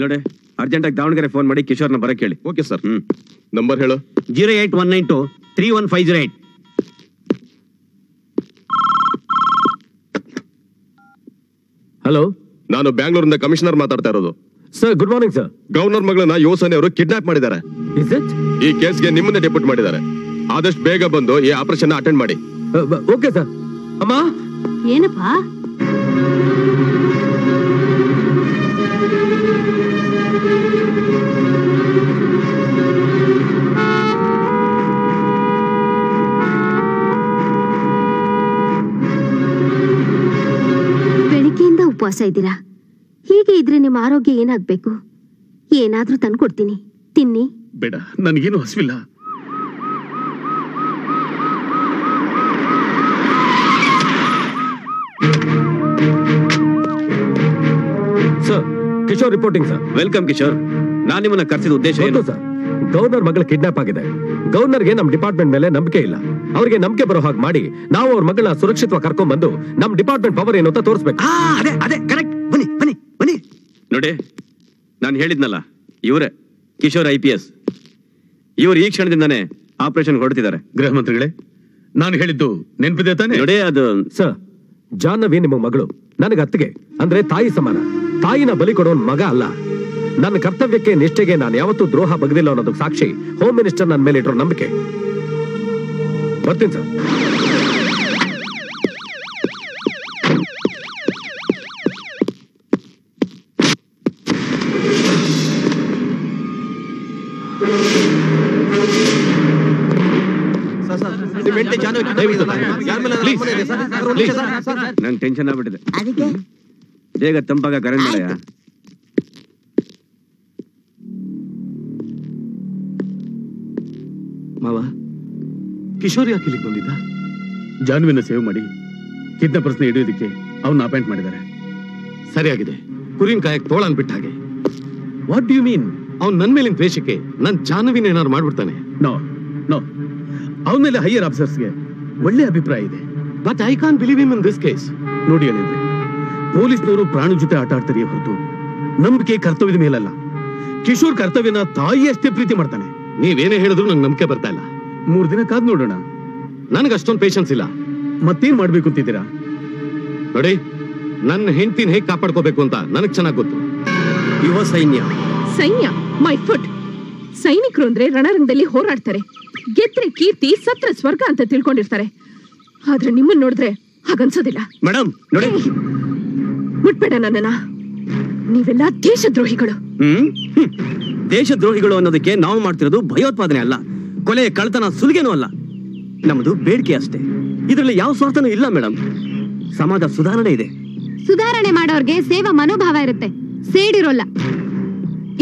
ನೋಡಿ ಅರ್ಜೆಂಟ್ ಆಗಿ ದಾವಣಗೆರೆ ಫೋನ್ ಮಾಡಿ ಕಿಶೋರ್ನ ಬರಕ್ಕೆ ಹೇಳಿ ಓಕೆ ಸರ್ ನಂಬರ್ ಹೇಳು. Zero eight one nine two three one five zero eight. Hello? ನಾನು ಬ್ಯಾಂಗ್ಳೂರಿಂದ ಕಮಿಷನರ್ ಮಾತಾಡ್ತಾ ಇರೋದು. Sir good morning sir governor ಮಗಳನ್ನ ಯೋಸನೆ ಅವರು ಕಿಡ್ನಾಪ್ ಮಾಡಿದ್ದಾರೆ. ಈ ಕೇಸ್ಗೆ ನಿಮ್ಮನ್ನೇ ಡೆಪ್ಯೂಟ್ ಮಾಡಿದ್ದಾರೆ. ಆದಷ್ಟು ಬೇಗ ಬಂದು ಈ ಆಪರೇಷನ್ ಅಟೆಂಡ್ ಮಾಡಿ. Okay sir. ಅಮ್ಮ? ಏನಪ್ಪ? ಬೆಳಿಗ್ಗೆಯಿಂದ ಉಪವಾಸ ಇದ್ದೀರಾ? ಹೀಗೆ ಇದ್ರೆ ನಿಮ್ಮ ಆರೋಗ್ಯ ಏನಾಗ್ಬೇಕು? ಏನಾದ್ರೂ ತಂದ್ಕೊಡ್ತೀನಿ. ತಿನ್ನಿ. ಬೇಡ ನನಗೇನು ಹಸಿವಿಲ್ಲ. Sir Kishore reporting sir welcome Kishore ನಾನು ನಿಮ್ಮನ್ನ ಕರೆಸಿದ ಉದ್ದೇಶ ಏನು? ಸರ್ ಗವರ್ನರ್ ಮಗಳ ಕಿಡ್ನಾಪ್ ಆಗಿದೆ. ಗವರ್ನರ್ಗೆ ನಮ್ಮ ಡಿಪಾರ್ಟ್ಮೆಂಟ್ ಮೇಲೆ ನಂಬಿಕೆ ಇಲ್ಲ. ಅವರಿಗೆ ನಂಬಿಕೆ ಬರೋ ಹಾಗೆ ಮಾಡಿ ನಾವು ಅವ್ರ ಮಗಳ ಸುರಕ್ಷಿತವಾಗಿ ಕರ್ಕೊಂಡ್ ಬಂದು ನಮ್ಮ ಡಿಪಾರ್ಟ್ಮೆಂಟ್ ಪವರ್ ಏನು ಅಂತ ತೋರಿಸ್ಬೇಕು. ಅದೇ ಅದೇ ಕರೆಕ್ಟ್ ಬನ್ನಿ ಬನ್ನಿ ಬನ್ನಿ. ನೋಡಿ ನಾನು ಹೇಳಿದ್ನಲ್ಲ ಇವರೇ ಕಿಶೋರ್ ಐ ಪಿ ಎಸ್. ಇವರು ಈ ಕ್ಷಣದಿಂದಾನೇ ಆಪರೇಷನ್ ಹೊರಡ್ತಿದ್ದಾರೆ. ಗೃಹ ಮಂತ್ರಿಗಳೇ ನಾನು ಹೇಳಿದ್ದು ನೆನಪಿದೆ ತಾನೆ? ನೋಡಿ ಅದು ಸರ್ ಜಾಹ್ನವಿ ನಿಮ್ಮ ಮಗಳು? ನನಗೆ ಅತ್ತಿಗೆ. ಅಂದ್ರೆ ತಾಯಿ ಸಮಾನ. ತಾಯಿನ ಬಲಿ ಕೊಡೋನ್ ಮಗ ಅಲ್ಲ. ನನ್ನ ಕರ್ತವ್ಯಕ್ಕೆ, ನಿಷ್ಠೆಗೆ ನಾನು ಯಾವತ್ತೂ ದ್ರೋಹ ಬಗದಿಲ್ಲ ಅನ್ನೋದಕ್ಕೆ ಸಾಕ್ಷಿ ಹೋಮ್ ಮಿನಿಸ್ಟರ್ ನನ್ನ ಮೇಲೆ ಇಟ್ಟರು ನಂಬಿಕೆ. ಬರ್ತೀನಿ ಸರ್. ನಂಗೆ ಟೆನ್ಷನ್ ಆಗ್ಬಿಟ್ಟಿದೆ. ಬೇಗ ತಂಪಾಗ ಕರೆಂಟ್ ಮಾಡಯ್ಯ ಮಾವ ಕಿಶೋರ್ ಯಾಕೆ ಇಲ್ಲಿಗೆ ಬಂದಿದ್ದ? ಜಾನ್ವಿನ ಸೇವ್ ಮಾಡಿ ಕಿಡ್ನಾಪರ್ಸ್ನ ಹಿಡಿಯೋದಕ್ಕೆ ಅವನ್ನ ಅಪಾಯಿಂಟ್ ಮಾಡಿದ್ದಾರೆ. ಸರಿಯಾಗಿದೆ. ಕುರಿನ್ ಕಾಯಕ್ ತೋಳನ್ ಅನ್ಬಿಟ್ಟ ಹಾಗೆ. ವಾಟ್ ಡು ಯು ಮೀನ್ ಅವ್ನ್ ನನ್ ಮೇಲಿನ ದ್ವೇಷಕ್ಕೆ ನನ್ ಜಾನುವಿನ ಏನಾದ್ರು ಮಾಡ್ಬಿಡ್ತಾನೆ? ನೋ ನೋ ಅವನ ಮೇಲೆ ಹೈಯರ್ ಆಫೀಸರ್ಸ್ಗೆ ಒಳ್ಳೆ ಅಭಿಪ್ರಾಯ ಇದೆ. But I can't believe him in this case ನೋಡಿ ಹೇಳಿದ್ರೆ ಪೊಲೀಸ್ನವರು ಪ್ರಾಣ ಜೊತೆ ಆಟ ಆಡ್ತಾರೆ ಹೊರತು ನಂಬಿಕೆ ಕರ್ತವ್ಯದ ಮೇಲಲ್ಲ. ಕಿಶೋರ್ ಕರ್ತವ್ಯನ ತಾಯಿಯಷ್ಟೇ ಪ್ರೀತಿ ಮಾಡ್ತಾನೆ. ನೀವೇನೇ ಹೇಳಿದ್ರು ನಂಗೆ ನಂಬಿಕೆ ಬರ್ತಾ ಇಲ್ಲ. ಮೂರ್ ದಿನ ಕಾದ್ ನೋಡೋಣ. ನನಗೆ ಅಷ್ಟೊಂದು ಪೇಷನ್ಸ್ ಇಲ್ಲ. ಮತ್ತೇನ್ ಮಾಡ್ಬೇಕು ಅಂತಿದ್ದೀರಾ? ನೋಡಿ ನನ್ನ ಹೆಂಡತಿನ ಹೇಗೆ ಕಾಪಾಡ್ಕೋಬೇಕು ಅಂತ ನನಗ್ ಚೆನ್ನಾಗಿ ಗೊತ್ತು. ಯುವ ಸೈನ್ಯ. ಸೈನ್ಯ ಮೈ ಫುಟ್. ಸೈನಿಕರು ಅಂದ್ರೆ ರಣರಂಗದಲ್ಲಿ ಹೋರಾಡ್ತಾರೆ. ಗೆದ್ರೆ ಕೀರ್ತಿ ಸತ್ರ ಸ್ವರ್ಗ ಅಂತ ತಿಳ್ಕೊಂಡಿರ್ತಾರೆ. ಆದ್ರೆ ನಿಮ್ಮನ್ನ ನೋಡಿದ್ರೆ ಹಾಗನ್ಸೋದಿಲ್ಲ. ಮೇಡಮ್ ನೋಡಿ. ಮುಟ್ಬೇಡ ನನ್ನನ್ನ. ನೀವೆಲ್ಲ ದೇಶದ್ರೋಹಿಗಳು. ದೇಶದ್ರೋಹಿಗಳು ಅನ್ನೋದಕ್ಕೆ ನಾವು ಮಾಡ್ತಿರೋದು ಭಯೋತ್ಪಾದನೆ ಅಲ್ಲ. ಕೊಲೆ ಕಳ್ತನ ಸುಲಿಗೆನೂ ಅಲ್ಲ. ನಮ್ಮದು ಬೇಡಿಕೆ ಅಷ್ಟೇ. ಇದರಲ್ಲಿ ಯಾವ ಸ್ವಾರ್ಥನೂ ಇಲ್ಲ ಮೇಡಮ್ ಸಮಾಜ ಸುಧಾರಣೆ ಇದೆ. ಸುಧಾರಣೆ ಮಾಡೋರ್ಗೆ ಸೇವಾ ಮನೋಭಾವ ಇರುತ್ತೆ. ಸೇಡಿರೋಲ್ಲ.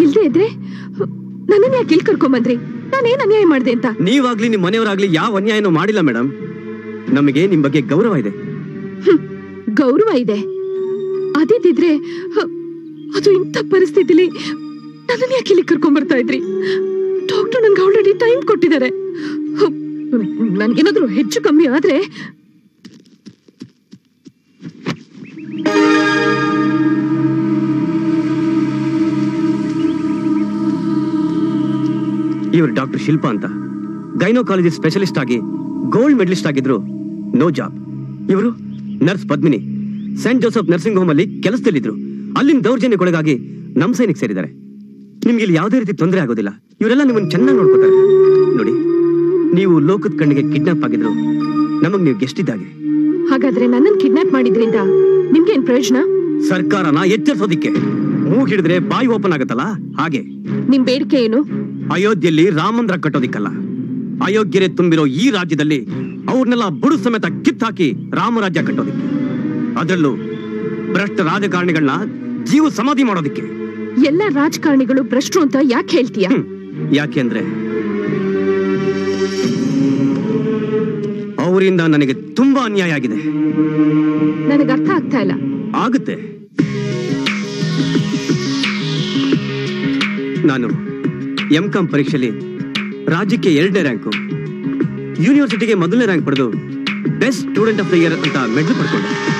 ಇಲ್ದೇ ಇದ್ರೆ ನನ್ನನ್ನ ಯಾಕೆ ಇಲ್ಲಿ ಕರ್ಕೊಂಬಂದ್ರಿ? ನಾನೇನ್ ಅನ್ಯಾಯ ಮಾಡ್ದೆ ಅಂತ? ನೀವಾಗ್ಲಿ ನಿಮ್ ಮನೆಯವರಾಗ್ಲಿ ಯಾವ ಅನ್ಯಾಯನೂ ಮಾಡಿಲ್ಲ ಮೇಡಮ್ ನಮಗೆ ನಿಮ್ ಬಗ್ಗೆ ಗೌರವ ಇದೆ. ಗೌರವ ಇದೆ. ಅದಿದ್ರೆ ಅದು ಇಂಥ ಪರಿಸ್ಥಿತಿಲಿ ನನ್ನ ಯಾಕೆ ಇಲ್ಲಿ ಕರ್ಕೊಂಡ್ ಬರ್ತಾ ಇದ್ರಿ? ಡಾಕ್ಟರ್ ನನ್ಗೆ ಆಲ್ರೆಡಿ ಟೈಮ್ ಕೊಟ್ಟಿದ್ದಾರೆ. ನನ್ಗೇನಾದ್ರೂ ಹೆಚ್ಚು ಕಮ್ಮಿ ಆದ್ರೆ ಇವರು ಡಾಕ್ಟರ್ ಶಿಲ್ಪಾ ಅಂತ. ಗೈನೋಕಾಲಜಿ ಸ್ಪೆಷಲಿಸ್ಟ್ ಆಗಿ ಗೋಲ್ಡ್ ಮೆಡಲಿಸ್ಟ್ ಆಗಿದ್ರು ನೋ ಜಾಬ್. ಇವರು nurse Padmini. Saint Joseph nursing home ಅಲ್ಲಿ ಕೆಲಸದಲ್ಲಿದ್ರು. ಅಲ್ಲಿನ ದೌರ್ಜನ್ಯಕ್ಕೊಳಗಾಗಿ ನಮ್ಮ ಸೈನಿಕ್ ಸೇರಿದ್ದಾರೆ. ನಿಮ್ಗೆ ಇಲ್ಲಿ ಯಾವುದೇ ರೀತಿ ತೊಂದರೆ ಆಗೋದಿಲ್ಲ. ಇವರೆಲ್ಲ ನಿಮ್ಮನ್ನು ಚೆನ್ನಾಗಿ ನೋಡ್ಕೋತಾರೆ. ನೋಡಿ ನೀವು ಲೋಕದ ಕಣ್ಣಿಗೆ ಕಿಡ್ನಾಪ್ ಆಗಿದ್ರು. ನಮಗ್ ನೀವು ಗೆಸ್ಟ್ ಇದ್ದಾಗೆ. ಹಾಗಾದ್ರೆ ನನ್ನನ್ನು ಕಿಡ್ನಾಪ್ ಮಾಡಿದ್ರಿಂದ ನಿಮ್ಗೇನ್ ಪ್ರಯೋಜನ? ಸರ್ಕಾರನ ಎಚ್ಚರಿಸೋದಿಕ್ಕೆ. ಮೂಗಿಡಿದ್ರೆ ಬಾಯಿ ಓಪನ್ ಆಗತ್ತಲ್ಲ? ಹಾಗೆ. ನಿಮ್ ಬೇಡಿಕೆ ಏನು? ಅಯೋಧ್ಯೆಯಲ್ಲಿ ರಾಮಂದ್ರ ಕಟ್ಟೋದಿಕ್ಕಲ್ಲ. ಅಯೋಗ್ಯರೆ ತುಂಬಿರೋ ಈ ರಾಜ್ಯದಲ್ಲಿ ಅವ್ರನ್ನೆಲ್ಲ ಬುಡು ಸಮೇತ ಕಿತ್ತಾಕಿ ರಾಮರಾಜ್ಯ ಕಟ್ಟೋದಿಕ್ಕೆ. ಅದರಲ್ಲೂ ಭ್ರಷ್ಟ ರಾಜಕಾರಣಿಗಳನ್ನ ಜೀವ ಸಮಾಧಿ ಮಾಡೋದಿಕ್ಕೆ. ಎಲ್ಲ ರಾಜಕಾರಣಿಗಳು ಭ್ರಷ್ಟ್ರು ಅಂತ ಯಾಕೆ ಹೇಳ್ತೀಯ? ಯಾಕೆಂದ್ರೆ ಅವರಿಂದ ನನಗೆ ತುಂಬಾ ಅನ್ಯಾಯ ಆಗಿದೆ. ನನಗೆ ಅರ್ಥ ಆಗ್ತಾ ಇಲ್ಲ. ಆಗುತ್ತೆ. ನಾನು ಎಂ ಕಾಂ ಪರೀಕ್ಷೆಯಲ್ಲಿ ರಾಜ್ಯಕ್ಕೆ ಎರಡನೇ ರ್ಯಾಂಕು. ಯೂನಿವರ್ಸಿಟಿಗೆ ಮೊದಲನೇ ರ್ಯಾಂಕ್ ಪಡೆದು best student of the year ಅಂತ ಮೆಡಲ್ ಪಡ್ಕೊಂಡೆ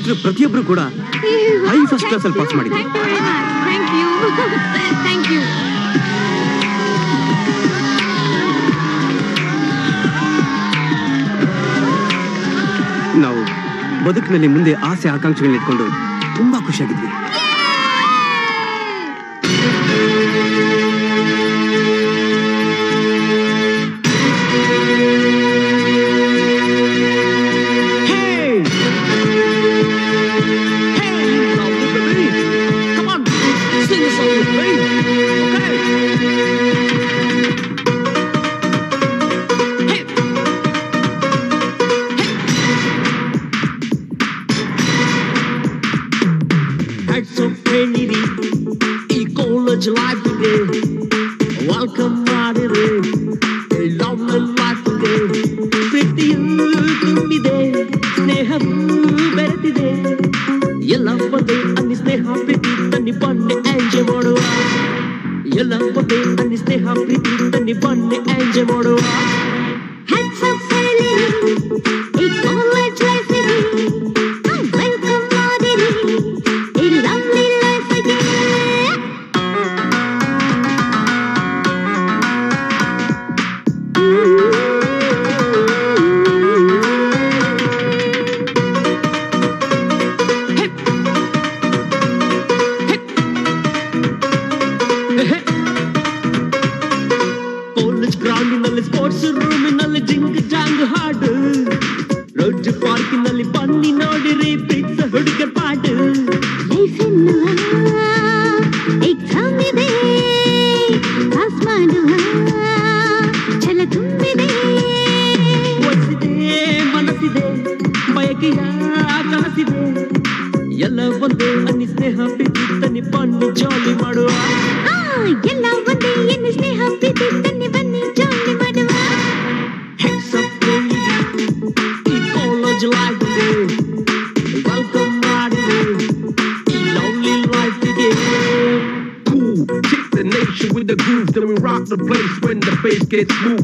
ಸ್ನೇಹಿತರು ಪ್ರತಿಯೊಬ್ರು ಕೂಡ ಹೈ ಫಸ್ಟ್ ಕ್ಲಾಸ್ ಅಲ್ಲಿ ಪಾಸ್ ಮಾಡಿದ್ರು. ನಾವು ಬದುಕಿನಲ್ಲಿ ಮುಂದೆ ಆಸೆ ಆಕಾಂಕ್ಷೆಗಳನ್ನ ಇಟ್ಕೊಂಡು ತುಂಬಾ ಖುಷಿಯಾಗಿದ್ವಿ. it's new.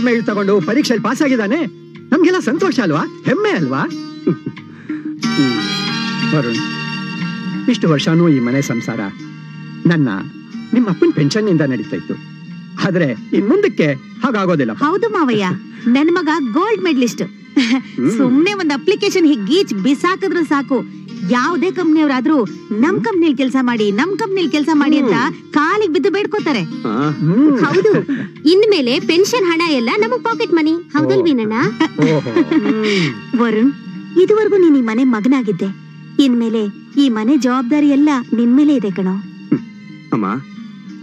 ಗೋಲ್ಡ್ ಮೆಡಲ್ ತಗೊಂಡು ಪರೀಕ್ಷೆಯಲ್ಲಿ ಪಾಸ್ ಆಗಿದ್ದಾನೆ. ನಮ್ಗೆಲ್ಲ ಸಂತೋಷ ಅಲ್ವಾ? ಹೆಮ್ಮೆ ಅಲ್ವಾ? ವರುಣ್ ಇಷ್ಟು ವರ್ಷನೂ ಈ ಮನೆ ಸಂಸಾರ ನನ್ನ ನಿಮ್ಮ ಅಪ್ಪನ ಪೆನ್ಷನ್ನಿಂದ ನಡೀತಾ ಇತ್ತು. ಆದ್ರೆ ಇನ್ ಮುಂದಕ್ಕೆ ಹಾಗಾಗೋದಿಲ್ಲ. ಹೌದು ಮಾವಯ್ಯ ನನ್ ಮಗ ಗೋಲ್ಡ್ ಮೆಡಲಿಸ್ಟ್ ಸುಮ್ನೆ ಒಂದ್ ಅಪ್ಲಿಕೇಶನ್ ಹೀಗೆ ಗೀಚ್ ಬಿಸಾಕಿದ್ರೆ ಸಾಕು. ಯಾವ್ದೇ ಕಂಪ್ನಿಯವರಾದ್ರೂ ನಮ್ ಕಂಪ್ನಿಲ್ ಕೆಲಸ ಮಾಡಿ ನಮ್ ಕಂಪ್ನಿಲ್ ಕೆಲಸ ಮಾಡಿ ಅಂತ ಕಾಲಿಗೆ ಬಿದ್ದು ಬೇಡ್ಕೋತಾರೆ. ಹೌದು. ಇನ್ಮೇಲೆ ಪೆನ್ಷನ್ ಹಣ ಎಲ್ಲ ನಮಗ್ ಪಾಕೆಟ್ ಮನಿ. ಹೌದಲ್ವೇನಣ್ಣ? ವರುಣ್ ಇದುವರೆಗೂ ನೀನ್ ಈ ಮನೆ ಮಗನಾಗಿದ್ದೆ. ಇನ್ಮೇಲೆ ಈ ಮನೆ ಜವಾಬ್ದಾರಿ ಎಲ್ಲ ನಿನ್ಮೇಲೆ ಇದೆ ಕಣೋ. ಅಮ್ಮ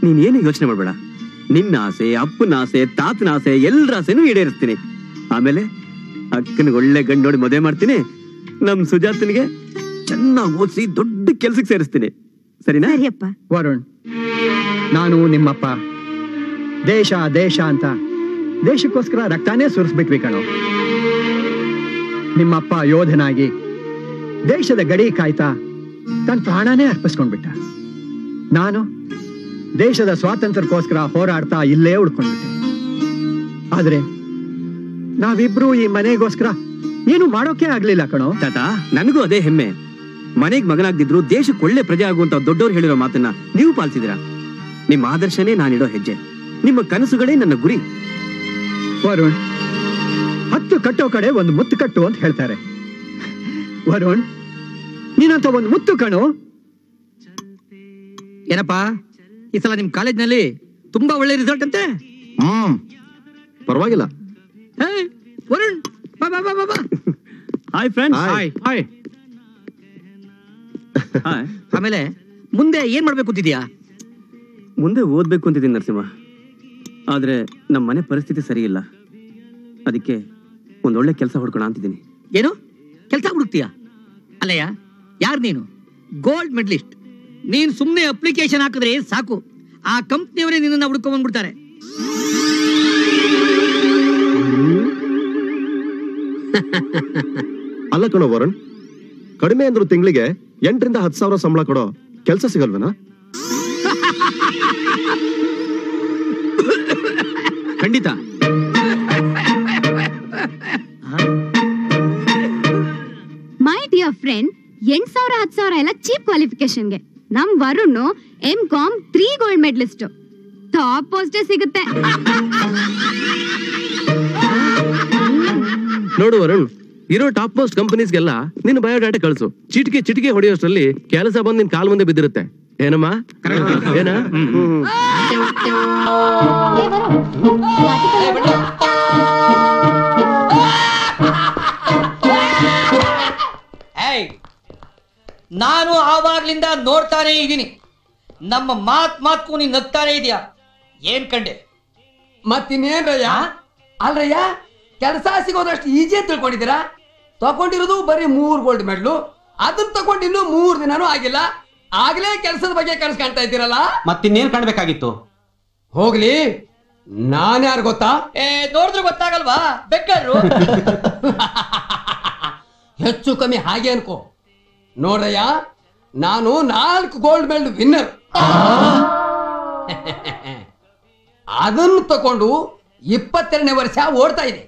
ನೀನೇನು ಯೋಚನೆ ಮಾಡ್ಬೇಡ. ನಿನ್ನ ಆಸೆ ಅಪ್ಪನ ಆಸೆ ತಾತನ ಆಸೆ ಎಲ್ಲರ ಆಸೆನೂ ಈಡೇರಿಸ್ತೀನಿ. ಆಮೇಲೆ ಅಕ್ಕನ ಒಳ್ಳೆ ಗಂಡು ನೋಡಿ ಮದುವೆ ಮಾಡ್ತೀನಿ. ನಮ್ ಸುಜಾತನಿಗೆ ಚೆನ್ನಾಗಿ ಓದಿಸಿ ದೊಡ್ಡ ಕೆಲ್ಸಕ್ಕೆ ಸೇರಿಸ್ತೀನಿ. ಸರಿನಾ? ಸರಿಯಪ್ಪ. ವರುಣ್ ನಾನು ನಿಮ್ಮಪ್ಪ. ದೇಶ ದೇಶ ಅಂತ. ದೇಶಕ್ಕೋಸ್ಕರ ರಕ್ತಾನೇ ಸುರಿಸ್ಬಿಟ್ವಿ ಕಣೋ. ನಿಮ್ಮಪ್ಪ ಯೋಧನಾಗಿ ದೇಶದ ಗಡಿ ಕಾಯ್ತಾ ತನ್ನ ಪ್ರಾಣನೇ ಅರ್ಪಿಸ್ಕೊಂಡ್ಬಿಟ್ಟ. ನಾನು ದೇಶದ ಸ್ವಾತಂತ್ರ್ಯಕ್ಕೋಸ್ಕರ ಹೋರಾಡ್ತಾ ಇಲ್ಲೇ ಉಳ್ಕೊಂಡ್ಬಿಟ್ಟೆ. ಆದ್ರೆ ನಾವಿಬ್ರು ಈ ಮನೆಗೋಸ್ಕರ ಏನು ಮಾಡೋಕೆ ಆಗ್ಲಿಲ್ಲ ಕಣೋ. ತಾತ ನನಗೂ ಅದೇ ಹೆಮ್ಮೆ. ಮನೆಗ್ ಮಗನಾಗ್ದಿದ್ರು ದೇಶಕ್ಕೆ ಒಳ್ಳೆ ಪ್ರಜೆ ಆಗುವಂತ ದೊಡ್ಡವ್ರು ಹೇಳಿರೋ ಮಾತನ್ನ ನೀವು ಪಾಲಿಸಿದಿರಾ ನಿಮ್ಮ ಆದರ್ಶನೇ ನಾನಿಡೋ ಹೆಜ್ಜೆ. ನಿಮ್ಮ ಕನಸುಗಳೇ ನನ್ನ ಗುರಿ. ವರುಣ್ ಹತ್ತು ಕಟ್ಟೋ ಕಡೆ ಒಂದು ಮುತ್ತು ಕಟ್ಟು ಅಂತ ಹೇಳ್ತಾರೆ. ವರುಣ್ ನೀನಂತ ಒಂದು ಮುತ್ತು ಕಣು. ಏನಪ್ಪಾ ಈ ಸಲ ನಿಮ್ ಕಾಲೇಜ್ನಲ್ಲಿ ತುಂಬಾ ಒಳ್ಳೆ ರಿಸಲ್ಟ್ ಅಂತೆ? ಹ್ಮ್ ಪರವಾಗಿಲ್ಲ. ಹೇ, ವರುಣ್ ಬಾ ಬಾ ಬಾ ಬಾ ಬಾ. ಹಾಯ್ ಫ್ರೆಂಡ್ಸ್ ಹಾಯ್ ಹಾಯ್ ಆಮೇಲೆ ಮುಂದೆ ಏನ್ ಮಾಡ್ಬೇಕು ಅಂತಿದ್ಯಾ? ಮುಂದೆ ಓದ್ಬೇಕು ಅಂತಿದ್ದೀನಿ ನರಸಿಂಹ. ಆದ್ರೆ ನಮ್ಮ ಮನೆ ಪರಿಸ್ಥಿತಿ ಸರಿ ಇಲ್ಲ. ಅದಕ್ಕೆ ಒಂದೊಳ್ಳೆ ಕೆಲಸ ಹುಡ್ಕೋಣ ಅಂತಿದ್ದೀನಿ. ಏನು? ಕೆಲಸ ಹುಡುಕ್ತೀಯಾ? ಅಲ್ಲಯ್ಯ ಯಾರು ನೀನು? Gold medallist. ನೀನು ಸುಮ್ಮನೆ ಅಪ್ಲಿಕೇಶನ್ ಹಾಕಿದ್ರೆ ಸಾಕು? ಆ ಕಂಪ್ನಿಯವರೇ ನಿನ್ನನ್ನು ಹುಡ್ಕೊಂಡ್ಬಿಡ್ತಾರೆ ಅಲ್ಲ ಕಣೋ ವರುಣ್ ಕಡಿಮೆ ಅಂದ್ರು ತಿಂಗಳಿಗೆ ಎಂಟರಿಂದ ಹತ್ತು ಸಾವಿರ ಸಂಬಳ ಕೊಡೋ ಕೆಲಸ ಸಿಗಲ್ವೇನಾ? ಡಿಯರ್ ಫ್ರೆಂಡ್ ಎಂಟ್ ಸಾವಿರ ಹತ್ತು ಸಾವಿರ ಎಲ್ಲ ಚೀಪ್ ಕ್ವಾಲಿಫಿಕೇಶನ್ಗೆ ನಮ್ Varun M Com three gold medallist top ಪೋಸ್ಟೇ ಸಿಗುತ್ತೆ. ನೋಡು ವರುಣ್ ಇರೋ ಟಾಪ್ ಮೋಸ್ಟ್ ಕಂಪನೀಸ್ಗೆಲ್ಲ ನಿನ್ನ ಬಯೋಡಾಟಾ ಕಳಿಸು. ಚಿಟಿಕೆ ಚಿಟಿಕೆ ಹೊಡೆಯೋಷ್ಟರಲ್ಲಿ ಕೆಲಸ ಬಂದು ನಿನ್ ಕಾಲ್ ಮುಂದೆ ಬಿದ್ದಿರುತ್ತೆ. ಏನಮ್ಮ? ಏನ? ನಾನು ಆವಾಗ್ಲಿಂದ ನೋಡ್ತಾನೆ ಇದ್ದೀನಿ. ನಮ್ಮ ಮಾತ್ ಮಾತ್ಕು ನೀನ್ ನಗ್ತಾನೆ ಇದೆಯಾ? ಏನ್ ಕಂಡೆ? ಮತ್ತಿನ್ನೇನ್ರಯ್ಯ ಅಲ್ರಯ್ಯ ಕೆಲಸ ಸಿಗೋದಷ್ಟು ಈಜಿ ತಿಳ್ಕೊಂಡಿದ್ದೀರಾ? ತಗೊಂಡಿರೋದು ಬರೀ ಮೂರು ಗೋಲ್ಡ್ ಮೆಡ್ಲು ಅದನ್ನ ತಗೊಂಡು ಇನ್ನೂ ಮೂರು ದಿನನೂ ಆಗಿಲ್ಲ. ಆಗ್ಲೇ ಕೆಲಸದ ಬಗ್ಗೆ ಕನಸು ಕಾಣ್ತಾ ಇದ್ದೀರಲ್ಲ? ಮತ್ತಿನ್ನೇನ್ ಕಾಣ್ಬೇಕಾಗಿತ್ತು? ಹೋಗ್ಲಿ. ನಾನ್ಯಾರು ಗೊತ್ತಾ? ಏ ನೋಡಿದ್ರೆ ಗೊತ್ತಾಗಲ್ವಾ? ಬೆಕ್ಕರು ಹೆಚ್ಚು ಕಮ್ಮಿ ಹಾಗೆ ಅನ್ಕೋ. ನೋಡ್ರಯ್ಯ ನಾನು ನಾಲ್ಕು ಗೋಲ್ಡ್ ಮೆಡಲ್ ವಿನ್ನರ್ ಅದನ್ನು ತಕೊಂಡು ಇಪ್ಪತ್ತೆರಡನೇ ವರ್ಷ ಓಡ್ತಾ ಇದೆ.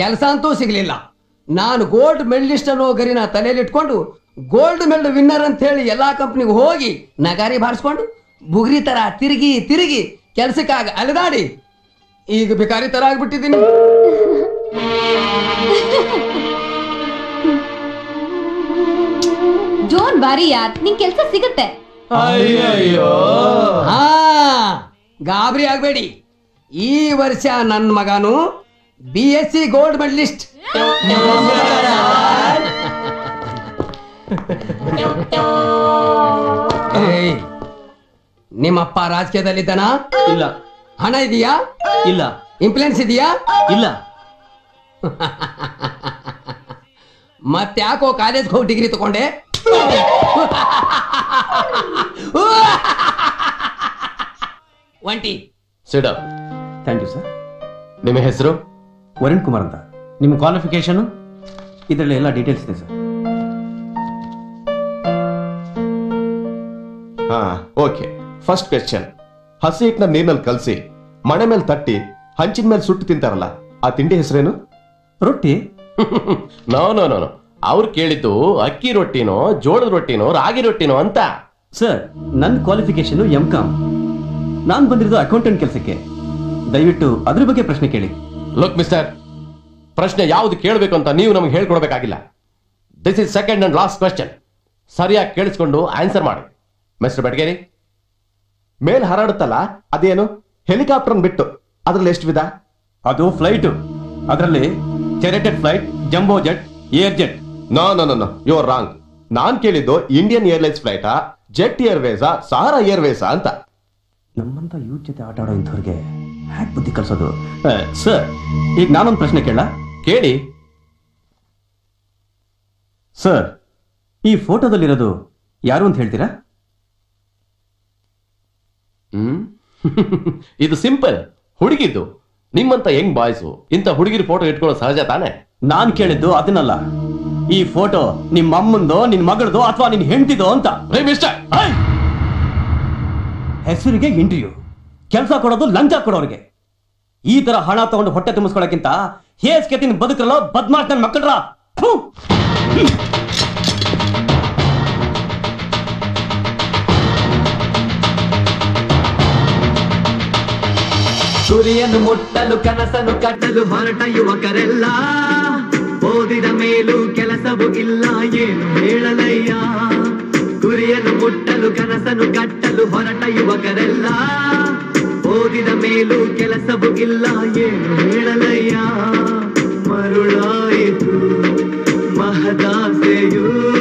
ಕೆಲಸ ಅಂತೂ ಸಿಗ್ಲಿಲ್ಲ. ನಾನು ಗೋಲ್ಡ್ ಮೆಡಲಿಸ್ಟ್ ಅನ್ನೋ ಗರಿನ ತಲೆಯಲ್ಲಿ ಇಟ್ಕೊಂಡು ಗೋಲ್ಡ್ ಮೆಡಲ್ ವಿನ್ನರ್ ಅಂತ ಹೇಳಿ ಎಲ್ಲಾ ಕಂಪ್ನಿಗೆ ಹೋಗಿ ನಗಾರಿ ಬಾರಿಸ್ಕೊಂಡು ಬುಗ್ರಿ ತರ ತಿರುಗಿ ತಿರುಗಿ ಕೆಲ್ಸಕ್ಕಾಗ ಅಲೆದಾಡಿ ಈಗ ಬಿಕಾರಿ ತರ ಆಗ್ಬಿಟ್ಟಿದ್ದೀನಿ ಜೋನ್ ಬಾರಿ ಯಾರ್ ನಿನ್ ಕೆಲಸ ಸಿಗುತ್ತೆ. ಅಯ್ಯಯ್ಯೋ. ಹಾ. ಗಾಬರಿ ಆಗಬೇಡಿ ಈ ವರ್ಷ ನನ್ನ ಮಗನು B S C gold medallist ನಿಮ್ಮಪ್ಪ ರಾಜಕೀಯದಲ್ಲಿದ್ದಾನ ಇಲ್ಲ ಹಣ ಇದೆಯಾ ಇಲ್ಲ ಇಂಪ್ಲೂಯೆನ್ಸ್ ಇದೆಯಾ ಇಲ್ಲ ಮತ್ತ್ಯಾಕೋ ಕಾಲೇಜ್ಗೆ ಹೋಗಿ ಡಿಗ್ರಿ ತಗೊಂಡೆ ಒಂಟಿ ಸಿಡ ಥ್ಯಾಂಕ್ ಯು ಸರ್ ನಿಮ್ಮ ಹೆಸರು? ವರುಣ್ ಕುಮಾರ್ ಅಂತ. ನಿಮ್ಮ ಕ್ವಾಲಿಫಿಕೇಶನ್ ಇದರಲ್ಲಿ ಎಲ್ಲ ಡೀಟೇಲ್ಸ್ ಇದೆ ಸರ್ ಹಾ ಓಕೆ ಫಸ್ಟ್ ಕ್ವೆಶ್ಚನ್ ಹಸಿ ಹಿಟ್ಟನ್ನ ನೀರಿನಲ್ಲಿ ಕಲಸಿ ಮಣೆ ಮೇಲೆ ತಟ್ಟಿ ಹಂಚಿನ ಮೇಲೆ ಸುಟ್ಟು ತಿಂತಾರಲ್ಲ ಆ ತಿಂಡಿ ಹೆಸರೇನು? ರೊಟ್ಟಿ. ನೋ ನೋ ನೋ ನೋ ಅವ್ರು ಕೇಳಿದ್ದು ಅಕ್ಕಿ ರೊಟ್ಟಿನೋ ಜೋಳದ ರೊಟ್ಟಿನೋ ರಾಗಿ ರೊಟ್ಟಿನೋ ಅಂತ. ಸರ್ ನನ್ನ ಕ್ವಾಲಿಫಿಕೇಶನ್ ಎಂ ಕಾಮ್. ನಾನು ಬಂದಿರೋದು ಅಕೌಂಟೆಂಟ್ ಕೆಲಸಕ್ಕೆ. ದಯವಿಟ್ಟು ಅದ್ರ ಬಗ್ಗೆ ಪ್ರಶ್ನೆ ಕೇಳಿ. ಲುಕ್ ಮಿಸ್ಟರ್ ಪ್ರಶ್ನೆ ಯಾವ್ದು ಕೇಳಬೇಕು ಅಂತ ನೀವು ನಮ್ಗೆ ಹೇಳ್ಕೊಡ್ಬೇಕಾಗಿಲ್ಲ. This is second and last question ಸರಿಯಾಗಿ ಕೇಳಿಸ್ಕೊಂಡು ಆನ್ಸರ್ ಮಾಡಿ. ಮಿಸ್ಟರ್ ಬೆಟ್ಗೇರಿ ಮೇಲ್ ಹರಡುತ್ತಲ್ಲ ಅದೇನು? ಹೆಲಿಕಾಪ್ಟರ್ ಬಿಟ್ಟು ಅದ್ರಲ್ಲಿ ಎಷ್ಟು ವಿಧ? ಅದು ಫ್ಲೈಟ್ ಅದರಲ್ಲಿ chartered flight jumbo jet air jet no no no no you are wrong ನಾನ್ ಕೇಳಿದ್ದು ಇಂಡಿಯನ್ ಏರ್ಲೈನ್ಸ್ ಫ್ಲೈಟಾ ಜೆಟ್ ಏರ್ವೇಸಾ ಸಹಾರಾ ಏರ್ವೇಸಾ ಅಂತ. ನಮ್ಮಂತ ಯೂತ್ ಜೊತೆ ಆಟ ಆಡೋ ಇಂಥವ್ರಿಗೆ ಹ್ಯಾಕ್ ಬುದ್ಧಿ ಕಲಿಸೋದು? ಸರ್ ಈಗ ನಾನೊಂದು ಪ್ರಶ್ನೆ ಕೇಳ. ಕೇಳಿ. ಸರ್ ಈ ಫೋಟೋದಲ್ಲಿರೋದು ಯಾರು ಅಂತ ಹೇಳ್ತೀರಾ? ಹ್ಮ್? ಇದು ಸಿಂಪಲ್ ಹುಡುಗಿದ್ದು. ನಿಮ್ಮಂತ ಹೆಂಗ್ ಬಾಯ್ಸು ಇಂಥ ಹುಡುಗಿರ ಫೋಟೋ ಇಟ್ಕೊಳ್ಳೋ ಸಹಜ ತಾನೆ? ನಾನ್ ಕೇಳಿದ್ದು ಅದನ್ನಲ್ಲ. ಈ ಫೋಟೋ ನಿಮ್ಮ ಅಮ್ಮಂದೋ ನಿನ್ ಮಗಳದೋ ಅಥವಾ ನಿನ್ ಹೆಂಡತಿದೋ ಅಂತ. ಹೆಸರಿಗೆ ಇಂಟರ್ವ್ಯೂ ಕೆಲಸ ಕೊಡೋದು ಲಂಚ ಕೊಡೋರಿಗೆ. ಈ ತರ ಹಣ ತಗೊಂಡು ಹೊಟ್ಟೆ ತುಂಬಿಸ್ಕೊಳಕ್ಕಿಂತ ಹೇಸ್ಗೆ ತಿನ್ ಬದುಕಲ್ಲ ಬದ್ಮಾಶ್ ನನ್ ಮಕ್ಕಳ್ರ ಮುಟ್ಟಲು, ಕನಸನ್ನು ಕಟ್ಟಲು ಹೊರಟ ಯುವಕರೆಲ್ಲ. ಓದಿದ ಮೇಲೂ ಕೆಲಸವೂ ಇಲ್ಲ, ಏನು ಹೇಳಲಯ್ಯ? ಗುರಿಯನ್ನು ಮುಟ್ಟಲು ಕನಸನ್ನು ಕಟ್ಟಲು ಹೊರಟ ಯುವಕರೆಲ್ಲ. ಓದಿದ ಮೇಲೂ ಕೆಲಸವೂ ಇಲ್ಲ ಏನು ಹೇಳಲಯ್ಯ. ಮರುಳಾಯಿತು ಮಹದಾಸೆಯು.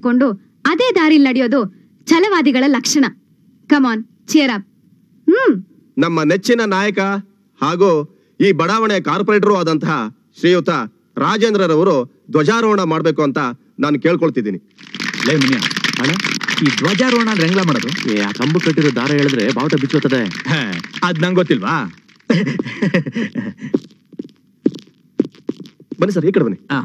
ಇಟ್ಕೊಂಡು ಅದೇ ದಾರಿ ನಡೆಯೋದು ಛಲವಾದಿಗಳ ಲಕ್ಷಣ. Come on cheer up hmm. ನಮ್ಮ ನೆಚ್ಚಿನ ನಾಯಕ ಹಾಗೂ ಈ ಬಡಾವಣೆ ಕಾರ್ಪೊರೇಟರು ಆದಂತಹ ಶ್ರೀಯುತ ರಾಜೇಂದ್ರರವರು ಧ್ವಜಾರೋಹಣ ಮಾಡಬೇಕು ಅಂತ ನಾನು ಕೇಳ್ಕೊಳ್ತಿದ್ದೀನಿ. ಈ ಧ್ವಜಾರೋಹಣ ಅಂದ್ರೆ ಹೆಂಗ್ಲ ಮಾಡೋದು? ಏ ಆ ಕಂಬ ಕಟ್ಟಿರೋ ದಾರ ಹೇಳಿದ್ರೆ ಬಾವುಟ ಬಿಚ್ಚುತ್ತದೆ. ಅದು ನಂಗೆ ಗೊತ್ತಿಲ್ವಾ? ಬನ್ನಿ ಸರ್ ಈ ಕಡೆ ಬನ್ನಿ. ಹಾ.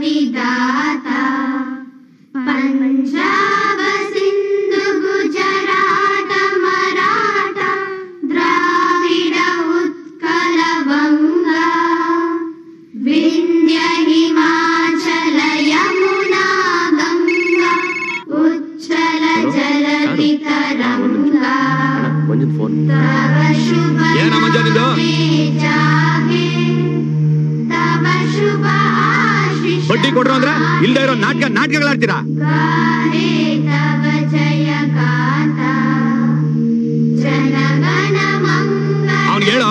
विदाता पञ्च सिन्धुगुजराट मराठ द्राविड उत्कलवङ्ग्य हिमाचलयमुनादङ्गल जलतितरङ्ग ಬಡ್ಡಿ ಕೊಡ್ರು ಅಂದ್ರೆ ಇಲ್ದೇ ಇರೋ ನಾಟಕ ನಾಟಕಗಳಾಡ್ತೀರಾ ಅವ್ನು ಹೇಳು,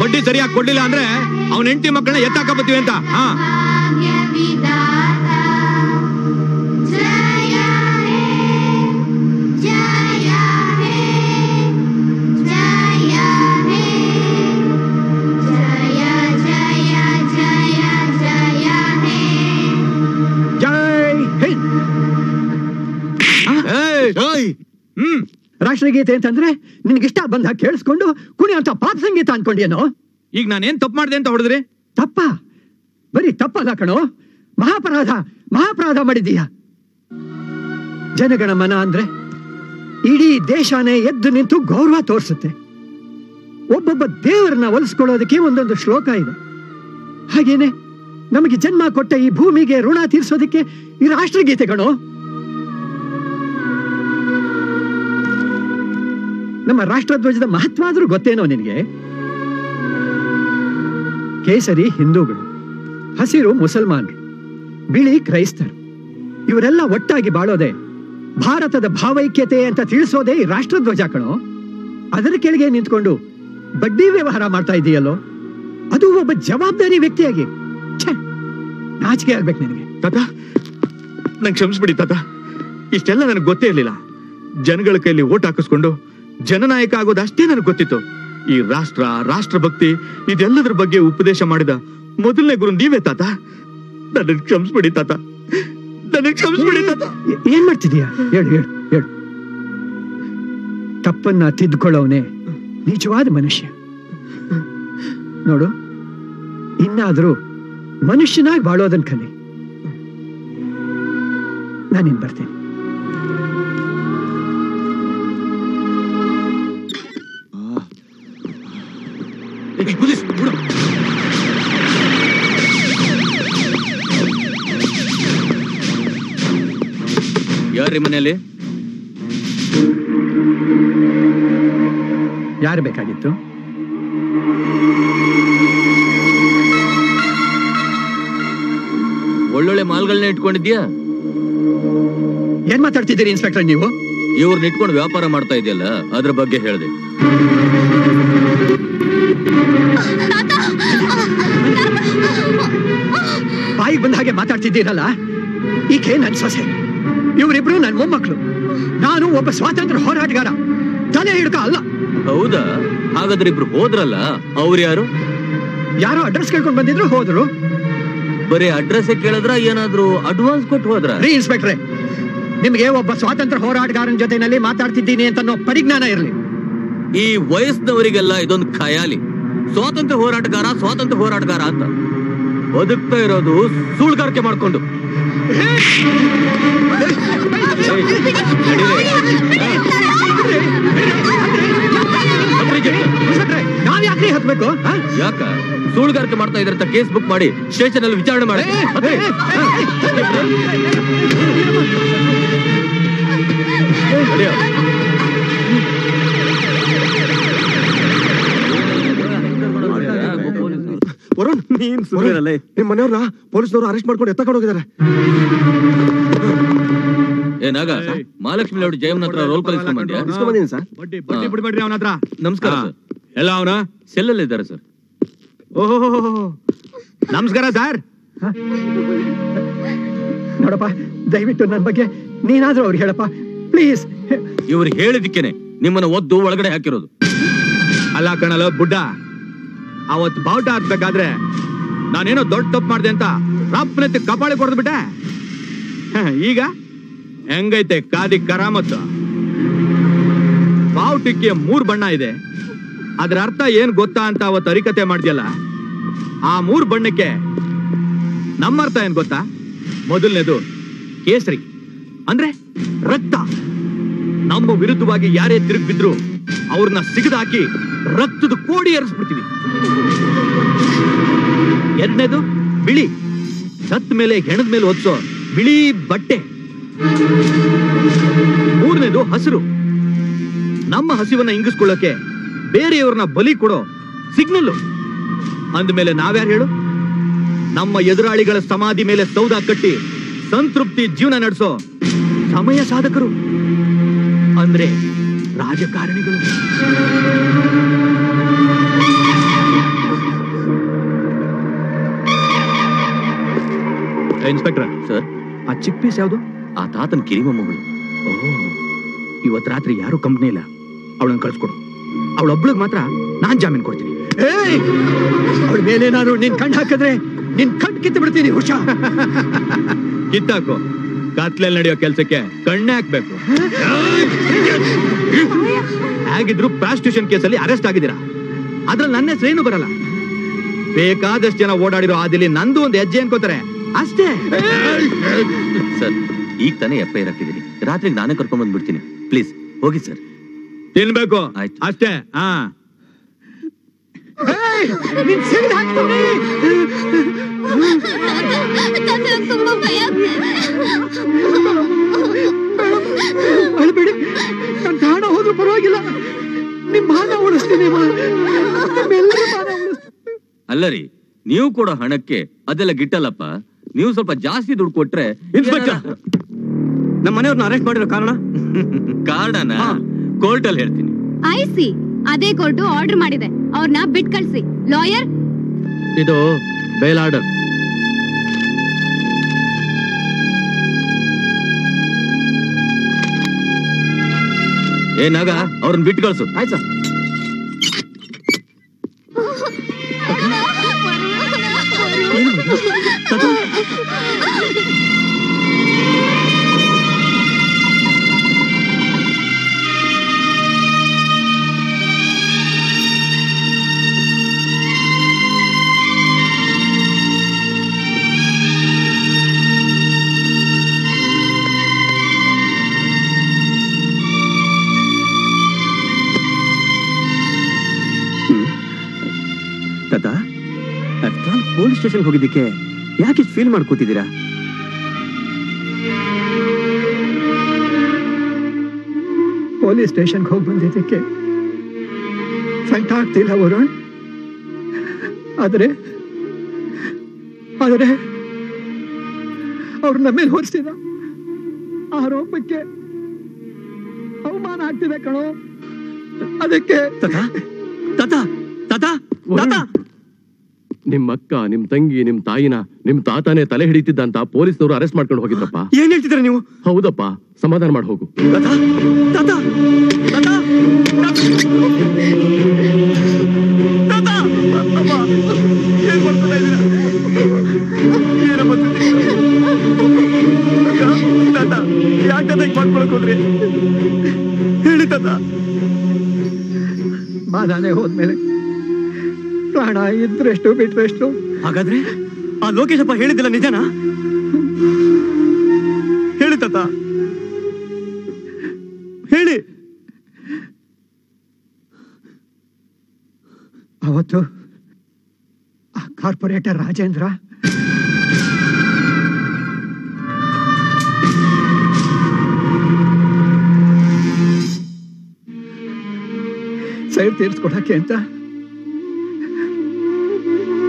ಬಡ್ಡಿ ಸರಿಯಾಗಿ ಕೊಡ್ಲಿಲ್ಲ ಅಂದ್ರೆ ಅವನ ಹೆಂಡತಿ ಮಕ್ಕಳನ್ನ ಎತ್ತಾಕ ಬರ್ತೀವಿ ಅಂತ. ಹಾ. ಹ್ಮ್. ರಾಷ್ಟ್ರಗೀತೆ ಅಂತಂದ್ರೆ ನಿನ್ಗಿಷ್ಟ ಬಂದ ಕೇಳಿಸ್ಕೊಂಡು ಕುಣಿಯಂತ ಪಾಪ ಸಂಗೀತ ಅನ್ಕೊಂಡೇನೋ ಈಗ ನಾನೇನ್ ತಪ್ಪು ಮಾಡಿದೆ ಅಂತ ಹೊಡೆದ್ರಿ? ತಪ್ಪ. ಬರೀ ತಪ್ಪಲ್ಲ ಕಣೋ. ಮಹಾಪರಾಧ ಮಹಾಪರಾಧ ಮಾಡಿದೀಯ. ಜನಗಣ ಮನ ಅಂದ್ರೆ ಇಡೀ ದೇಶನೇ ಎದ್ದು ನಿಂತು ಗೌರವ ತೋರಿಸುತ್ತೆ. ಒಬ್ಬೊಬ್ಬ ದೇವರನ್ನ ಒಲಿಸ್ಕೊಳ್ಳೋದಕ್ಕೆ ಒಂದೊಂದು ಶ್ಲೋಕ ಇದೆ. ಹಾಗೇನೆ ನಮಗೆ ಜನ್ಮ ಕೊಟ್ಟ ಈ ಭೂಮಿಗೆ ಋಣ ತೀರಿಸೋದಕ್ಕೆ ಈ ರಾಷ್ಟ್ರಗೀತೆಗಳು ನಮ್ಮ ರಾಷ್ಟ್ರಧ್ವಜದ ಮಹತ್ವ ಆದರೂ ಗೊತ್ತೇನೋ ನಿನಗೆ? ಕೇಸರಿ ಹಿಂದೂಗಳು, ಹಸಿರು ಮುಸಲ್ಮಾನರು, ಬಿಳಿ ಕ್ರೈಸ್ತರು, ಇವರೆಲ್ಲ ಒಟ್ಟಾಗಿ ಬಾಳೋದೆ ಭಾರತದ ಭಾವೈಕ್ಯತೆ ಅಂತ ತಿಳಿಸೋದೆ ಈ ರಾಷ್ಟ್ರಧ್ವಜ ಕಣೋ. ಅದರ ಕೆಳಗೆ ನಿಂತ್ಕೊಂಡು ಬಡ್ಡಿ ವ್ಯವಹಾರ ಮಾಡ್ತಾ ಇದೆಯಲ್ಲೋ? ಅದು ಒಬ್ಬ ಜವಾಬ್ದಾರಿ ವ್ಯಕ್ತಿಯಾಗಿ. ನಾಚಿಕೆ ಆಗ್ಬೇಕು ನಿನಗೆ. ತಾತ, ನಂಗೆ ಕ್ಷಮಿಸ್ಬಿಡಿ ತಾತ. ಇಷ್ಟೆಲ್ಲ ನನಗೆ ಗೊತ್ತೇ ಇರಲಿಲ್ಲ. ಜನಗಳ ಕೈಲಿ ಓಟ್ ಹಾಕಿಸ್ಕೊಂಡು ಜನನಾಯಕ ಆಗೋದು ಅಷ್ಟೇ ನನಗೆ ಗೊತ್ತಿತ್ತು. ಈ ರಾಷ್ಟ್ರ ರಾಷ್ಟ್ರಭಕ್ತಿ ಇದೆಲ್ಲದರ ಬಗ್ಗೆ ಉಪದೇಶ ಮಾಡಿದ ಮೊದಲನೇ ಗುರು ನೀವೇ ತಾತ? ನನಗೆ ಕ್ಷಮಿಸ್ಬಿಡಿ ತಾತ. ನನಗೆ ಕ್ಷಮಿಸ್ಬಿಡಿ ತಾತ. ಏನ್ ಮಾಡ್ತಿದೀಯ? ಹೇಳು ಹೇಳು ಹೇಳು. ತಪ್ಪನ್ನ ತಿದ್ದುಕೊಳ್ಳೋನೆ ನಿಜವಾದ ಮನುಷ್ಯ. ನೋಡು ಇನ್ನಾದರೂ ಮನುಷ್ಯನಾಗಿ ಬಾಳೋದನ್ ಕಲಿ. ನಾನೇನ್ ಬರ್ತೀನಿ. ಯಾರ್ರಿ ಮನೆಯಲ್ಲಿ? ಯಾರು ಬೇಕಾಗಿತ್ತು? ಒಳ್ಳೊಳ್ಳೆ ಮಾಲ್ಗಳನ್ನ ಇಟ್ಕೊಂಡಿದ್ಯಾ ಏನ್ ಮಾತಾಡ್ತಿದ್ದೀರಿ ಇನ್ಸ್ಪೆಕ್ಟರ್ ನೀವು? ಇವ್ರನ್ನ ಇಟ್ಕೊಂಡು ವ್ಯಾಪಾರ ಮಾಡ್ತಾ ಇದೆಯಲ್ಲ ಅದ್ರ ಬಗ್ಗೆ ಹೇಳಿದೆ. ಬಾಯಿಗೆ ಬಂದ ಹಾಗೆ ಮಾತಾಡ್ತಿದ್ದೀರಲ್ಲ ಈಕೆ ನನ್ನ ಸೊಸೆ. ಇವರಿಬ್ರು ನನ್ನ ಮೊಮ್ಮಕ್ಕಳು ನಾನು ಒಬ್ಬ ಸ್ವಾತಂತ್ರ್ಯ ಹೋರಾಟಗಾರ. ತಲೆ ಹಿಡ್ಕ ಅಲ್ಲ. ಹೌದಾ? ಹಾಗಾದ್ರೆ ಇಬ್ರು ಹೋದ್ರಲ್ಲ? ಅವ್ರು ಯಾರು? ಯಾರೋ ಅಡ್ರೆಸ್ ಕೇಳ್ಕೊಂಡು ಬಂದಿದ್ರು ಹೋದ್ರು. ಬರೀ ಅಡ್ರೆಸ್ ಕೇಳಿದ್ರ ಏನಾದ್ರು ಅಡ್ವಾನ್ಸ್ ಕೊಟ್ಟು ಹೋದ್ರ? ರೀ ಇನ್ಸ್ಪೆಕ್ಟ್ರೆ ನಿಮ್ಗೆ ಒಬ್ಬ ಸ್ವಾತಂತ್ರ್ಯ ಹೋರಾಟಗಾರನ ಜೊತೆನಲ್ಲಿ ಮಾತಾಡ್ತಿದ್ದೀನಿ ಅಂತ ಅನ್ನೋ ಪರಿಜ್ಞಾನ ಇರಲಿ. ಈ ವಯಸ್ಸಿನವರಿಗೆಲ್ಲ ಇದೊಂದು ಖಯಾಲಿ. ಸ್ವಾತಂತ್ರ್ಯ ಹೋರಾಟಗಾರ ಸ್ವಾತಂತ್ರ್ಯ ಹೋರಾಟಗಾರ ಅಂತ ಬದುಕ್ತಾ ಇರೋದು ಸುಳ್ಗಾರಿಕೆ ಮಾಡ್ಕೊಂಡು ನಾವ್ ಯಾಕೆ ಹತ್ಬೇಕು ಯಾಕ ಸುಳ್ಗಾರಿಕೆ ಮಾಡ್ತಾ ಇದ್ರೆ ಅಂತ ಕೇಸ್ ಬುಕ್ ಮಾಡಿ ಸ್ಟೇಷನ್ ಅಲ್ಲಿ ವಿಚಾರಣೆ ಮಾಡಿ. ನಡ್ಯೋ. ವರುಣ್ ವರುಣ್, ನಿಮ್ ಮನೆಯವ್ರ ಪೊಲೀಸ್ನವರು ಅರೆಸ್ಟ್ ಮಾಡ್ಕೊಂಡು ಎತ್ತಕೊಂಡು ಹೋಗಿದ್ದಾರೆ ಏನಾಗ ಮಹಾಲಕ್ಷ್ಮಿ ಲೇಔಟ್ ಜಯಮ್ನ ಹತ್ರ ರೋಲ್ ಕಲಿಸ್ಕೊಂಡ್ ಬಂದ್ಯಾ? ಸರ್. ಬಡ್ಡಿ ಬಡ್ಡಿ ಬಿಡ್ಬೇಡ್ರಿ ಅವನ ಹತ್ರ. ನಮಸ್ಕಾರ ಎಲ್ಲ ಅವನ? ಸೆಲ್ಲಲ್ಲಿ ಇದ್ದಾರೆ ಸರ್. ಓಹೋ ನಮಸ್ಕಾರ ಸರ್. ನೋಡಪ್ಪ ದಯವಿಟ್ಟು ನನ್ನ ಬಗ್ಗೆ ನೀನಾದ್ರೂ ಅವ್ರಿಗೆ ಹೇಳಪ್ಪ. ಪ್ಲೀಸ್. ಇವ್ರು ಹೇಳಿದಕ್ಕೇನೆ ನಿಮ್ಮನ್ನ ಒದ್ದು ಒಳಗಡೆ ಹಾಕಿರೋದು. ಅಲ್ಲ ಕಣಲ್ಲ ಬುಡ್ಡ. ಅವತ್ ಬಾವುಟ ಹಾಕ್ಬೇಕಾದ್ರೆ ನಾನೇನೋ ದೊಡ್ಡ ತಪ್ಪು ಮಾಡಿದೆ ಅಂತ ರಪ್ಪನೆತ್ತಿ ಕಪಾಳಿ ಕೊಡ್ದ್ಬಿಟ್ಟೆ ಬಿಟ್ಟೆ. ಈಗ ಹೆಂಗೈತೆ ಕಾದಿ ಕರಾಮತ್ತು? ಬಾವುಟಕ್ಕೆ ಮೂರ್ ಬಣ್ಣ ಇದೆ. ಅದ್ರ ಅರ್ಥ ಏನ್ ಗೊತ್ತಾ ಅಂತ ಅವತ್ತು ಅರಿಕತೆ ಮಾಡಿದ್ಯಲ್ಲ? ಆ ಮೂರ್ ಬಣ್ಣಕ್ಕೆ ನಮ್ಮ ಅರ್ಥ ಏನ್ ಗೊತ್ತಾ? ಮೊದಲನೇದು ಕೇಸರಿ. ಅಂದ್ರೆ ರಕ್ತ. ನಮ್ಮ ವಿರುದ್ಧವಾಗಿ ಯಾರೇ ತಿರುಗಿ ಬಿದ್ರು ಅವ್ರನ್ನ ಸಿಗದಾಕಿ ರಕ್ತದ ಕೋಡಿ ಏರಿಸ್ಬಿಡ್ತೀವಿ. ಎರಡನೇದು ಬಿಳಿ. ಸತ್ ಮೇಲೆ, ಹೆಣದ ಮೇಲೆ ಒದಿಸೋ ಬಿಳಿ ಬಟ್ಟೆ. ಮೂರನೇದು ಹಸಿರು. ನಮ್ಮ ಹಸಿವನ್ನ ಇಂಗಿಸ್ಕೊಳ್ಳೋಕೆ ಬೇರೆಯವ್ರನ್ನ ಬಲಿ ಕೊಡೋ ಸಿಗ್ನಲ್ಲು ಅಂದ್ಮೇಲೆ ನಾವ್ಯಾರು ಹೇಳು? ನಮ್ಮ ಎದುರಾಳಿಗಳ ಸಮಾಧಿ ಮೇಲೆ ಸೌದ ಕಟ್ಟಿ ಸಂತೃಪ್ತಿ ಜೀವನ ನಡೆಸೋ ಸಮಯ ಸಾಧಕರು. ಅಂದ್ರೆ ರಾಜಕಾರಣಿಗಳು. ಇನ್ಸ್ಪೆಕ್ಟರ್. ಸರ್? ಆ ಚಿಕ್ಕ ಪೀಸ್ ಯಾವುದು? ಆ ತಾತನ ಕಿರಿಮೊಮ್ಮಗಳು. ಇವತ್ತು ರಾತ್ರಿ ಯಾರು ಕಂಪ್ನಿ ಇಲ್ಲ. ಅವಳನ್ನ ಕಳ್ಸ್ಕೊಡು. ಅವಳೊಬ್ಳಿಗೆ ಮಾತ್ರ ನಾನ್ ಜಾಮೀನು ಕೊಡ್ತೀನಿ. ಅವಳ ಮೇಲೆ ನಾನು ನಿನ್ ಕಣ್ಣು ಹಾಕಿದ್ರೆ ನಿನ್ ಕಣ್ಣು ಕಿತ್ತು ಬಿಡ್ತೀನಿ ಹುಷಾ ಕಿತ್ತಾಕು. ಕತ್ಲೆಲ್ ನಡೆಯೋ ಕೆಲ್ಸಕ್ಕೆ ಕಣ್ಣೆ ಹಾಕ್ಬೇಕು. ಹೇಗಿದ್ರು ಪ್ರಾಸ್ಟಿಟ್ಯೂಷನ್ ಕೇಸಲ್ಲಿ ಅರೆಸ್ಟ್ ಆಗಿದ್ದೀರಾ? ಅದ್ರಲ್ಲಿ ನನ್ನ ಹೆಸರೇನು ಬರಲ್ಲ? ಬೇಕಾದಷ್ಟು ಜನ ಓಡಾಡಿರೋ ಆದಿಲಿ ನಂದು ಒಂದು ಹೆಜ್ಜೆ ಅನ್ಕೋತಾರೆ. ಅಷ್ಟೇ. ಸರ್ ಈಗ ತಾನೇ ಎಫ್ ಐ ಆರ್ ರಾತ್ರಿ ನಾನೇ ಕರ್ಕೊಂಡ್ ಬಂದ್ಬಿಡ್ತೀನಿ ಪ್ಲೀಸ್ ಹೋಗಿ ಸರ್. ತಿನ್ಬೇಕು. ಅಷ್ಟೇ. ಹಾ. ನಿನ್ ಸಿಡ್ದು ಹಾಕ್ತೀನಿ. ಅಳ್ಬೇಡಿ ನಾನು ಪ್ರಾಣ ಹೋದ್ರೂ ಪರವಾಗಿಲ್ಲ. ನಿಮ್ ಉಳಿಸ್ತೀನಿ ಅಲ್ಲ ರೀ ನೀವು ಕೊಡೋ ಹಣಕ್ಕೆ ಅದೆಲ್ಲ ಗಿಟ್ಟಲ್ಲಪ್ಪ. ನೀವು ಸ್ವಲ್ಪ ಜಾಸ್ತಿ ದುಡ್ಡು ಕೊಟ್ರೆ ಇನ್ಸ್ಪೆಕ್ಟರ್ ನಮ್ಮ ಮನೆಯವ್ರನ್ನ ಅರೆಸ್ಟ್ ಮಾಡಿರೋ ಕಾರಣ? ಕಾರಣನ? ಕೋರ್ಟ್ ಅಲ್ಲಿ ಹೇಳ್ತೀನಿ. ಐಸಿ ಅದೇ ಕೋರ್ಟು ಆರ್ಡರ್ ಮಾಡಿದೆ. ಅವ್ರನ್ನ ಬಿಟ್ ಕಳ್ಸಿ. ಲಾಯರ್? ಇದು ಬೇಲ್ ಆರ್ಡರ್. ಏನಾಗ ಅವ್ರನ್ನ ಬಿಟ್ಟು ಕಳ್ಸು. ಆಯ್ತಾ? ಸರ್ ಪೊಲೀಸ್ ಸ್ಟೇಷನ್ ಹೋಗಿದ್ದಕ್ಕೆ ಯಾಕೆ ಫೀಲ್ ಮಾಡ್ಕೋತಿದ್ದೀರಾ? ಪೊಲೀಸ್ ಸ್ಟೇಷನ್ಗೆ ಹೋಗಿ ಬಂದಿದ್ದಕ್ಕೆ ಸಂಕಟ ಆಗ್ತಿಲ್ಲ ವರುಣ್. ಆದರೆ ಆದರೆ ಅವ್ರು ನಮ್ಮ ಮೇಲೆ ಹೊರಿಸಿದ ಆರೋಪಕ್ಕೆ ಅವಮಾನ ಆಗ್ತಿದೆ ಕಣೋ. ಅದಕ್ಕೆ ತಾತ ತಾತ ತಾತ ತಾತ ನಿಮ್ ಅಕ್ಕ ನಿಮ್ ತಂಗಿ ನಿಮ್ ತಾಯಿನ ನಿಮ್ ತಾತನೇ ತಲೆ ಹಿಡಿತಿದ್ದ ಅಂತ ಪೊಲೀಸ್ನವರು ಅರೆಸ್ಟ್ ಮಾಡ್ಕೊಂಡು ಹೋಗಿದ್ದಪ್ಪ ಏನ್ ಹೇಳ್ತಿದ್ರ ನೀವು? ಹೌದಪ್ಪ ಸಮಾಧಾನ ಮಾಡಿ ಹೋಗು. ಮಾಡ್ಕೊಳಕ್ ಹೋದ್ರಿ? ಹೇಳಿ ತಾತ. ಮಾದಾನೆ ಹೋದ್ಮೇಲೆ ಪ್ರಾಣ ಇದ್ರೆಷ್ಟು ಬಿಟ್ರೆಷ್ಟು ಹಾಗಾದ್ರೆ ಆ ಲೋಕೇಶಪ್ಪ ಹೇಳಿದ್ದಿಲ್ಲ ನಿಜನಾ? ಹೇಳಿ ತಾತ. ಹೇಳಿ. ಅವತ್ತು ಆ ಕಾರ್ಪೊರೇಟರ್ ರಾಜೇಂದ್ರ ಸೈಡ್ ತೀರ್ಸ್ಕೊಡಕ್ಕೆ ಅಂತ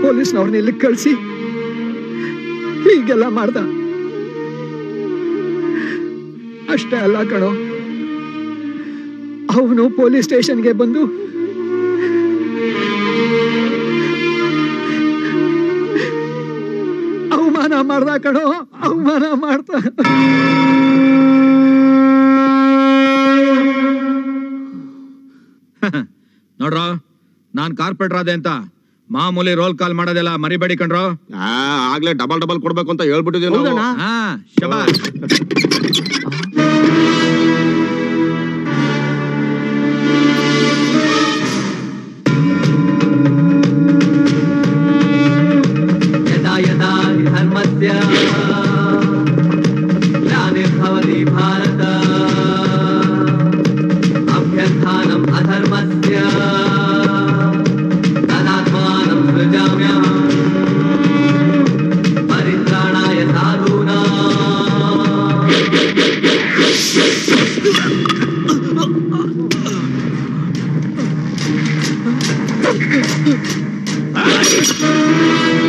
ಪೊಲೀಸ್ನವ್ರನ್ನ ಇಲ್ಲಿ ಕಳಿಸಿ. ಹೀಗೆಲ್ಲ ಮಾಡ್ದ. ಅಷ್ಟೇ ಅಲ್ಲ ಕಣೋ. ಅವನು ಪೊಲೀಸ್ ಸ್ಟೇಷನ್ಗೆ ಬಂದು ಅವಮಾನ ಮಾಡ್ದ ಕಣೋ, ಅವಮಾನ ಮಾಡ್ದ ನೋಡ್ರ, ನಾನ್ ಕಾರ್ಪೆಟ್ರ್ ಆದೆ ಅಂತ. ಮಾಮೂಲಿ ರೋಲ್ ಕಾಲ್ ಮಾಡೋದೆಲ್ಲ ಮರಿಬೇಡಿ ಕಣ್ರೋ. ಆಗ್ಲೇ ಡಬಲ್ ಡಬಲ್ ಕೊಡ್ಬೇಕು ಅಂತ ಹೇಳ್ಬಿಟ್ಟಿದೀವಿ ಭಾರತ ಹಾ ಶಬಾಷ್. Ah!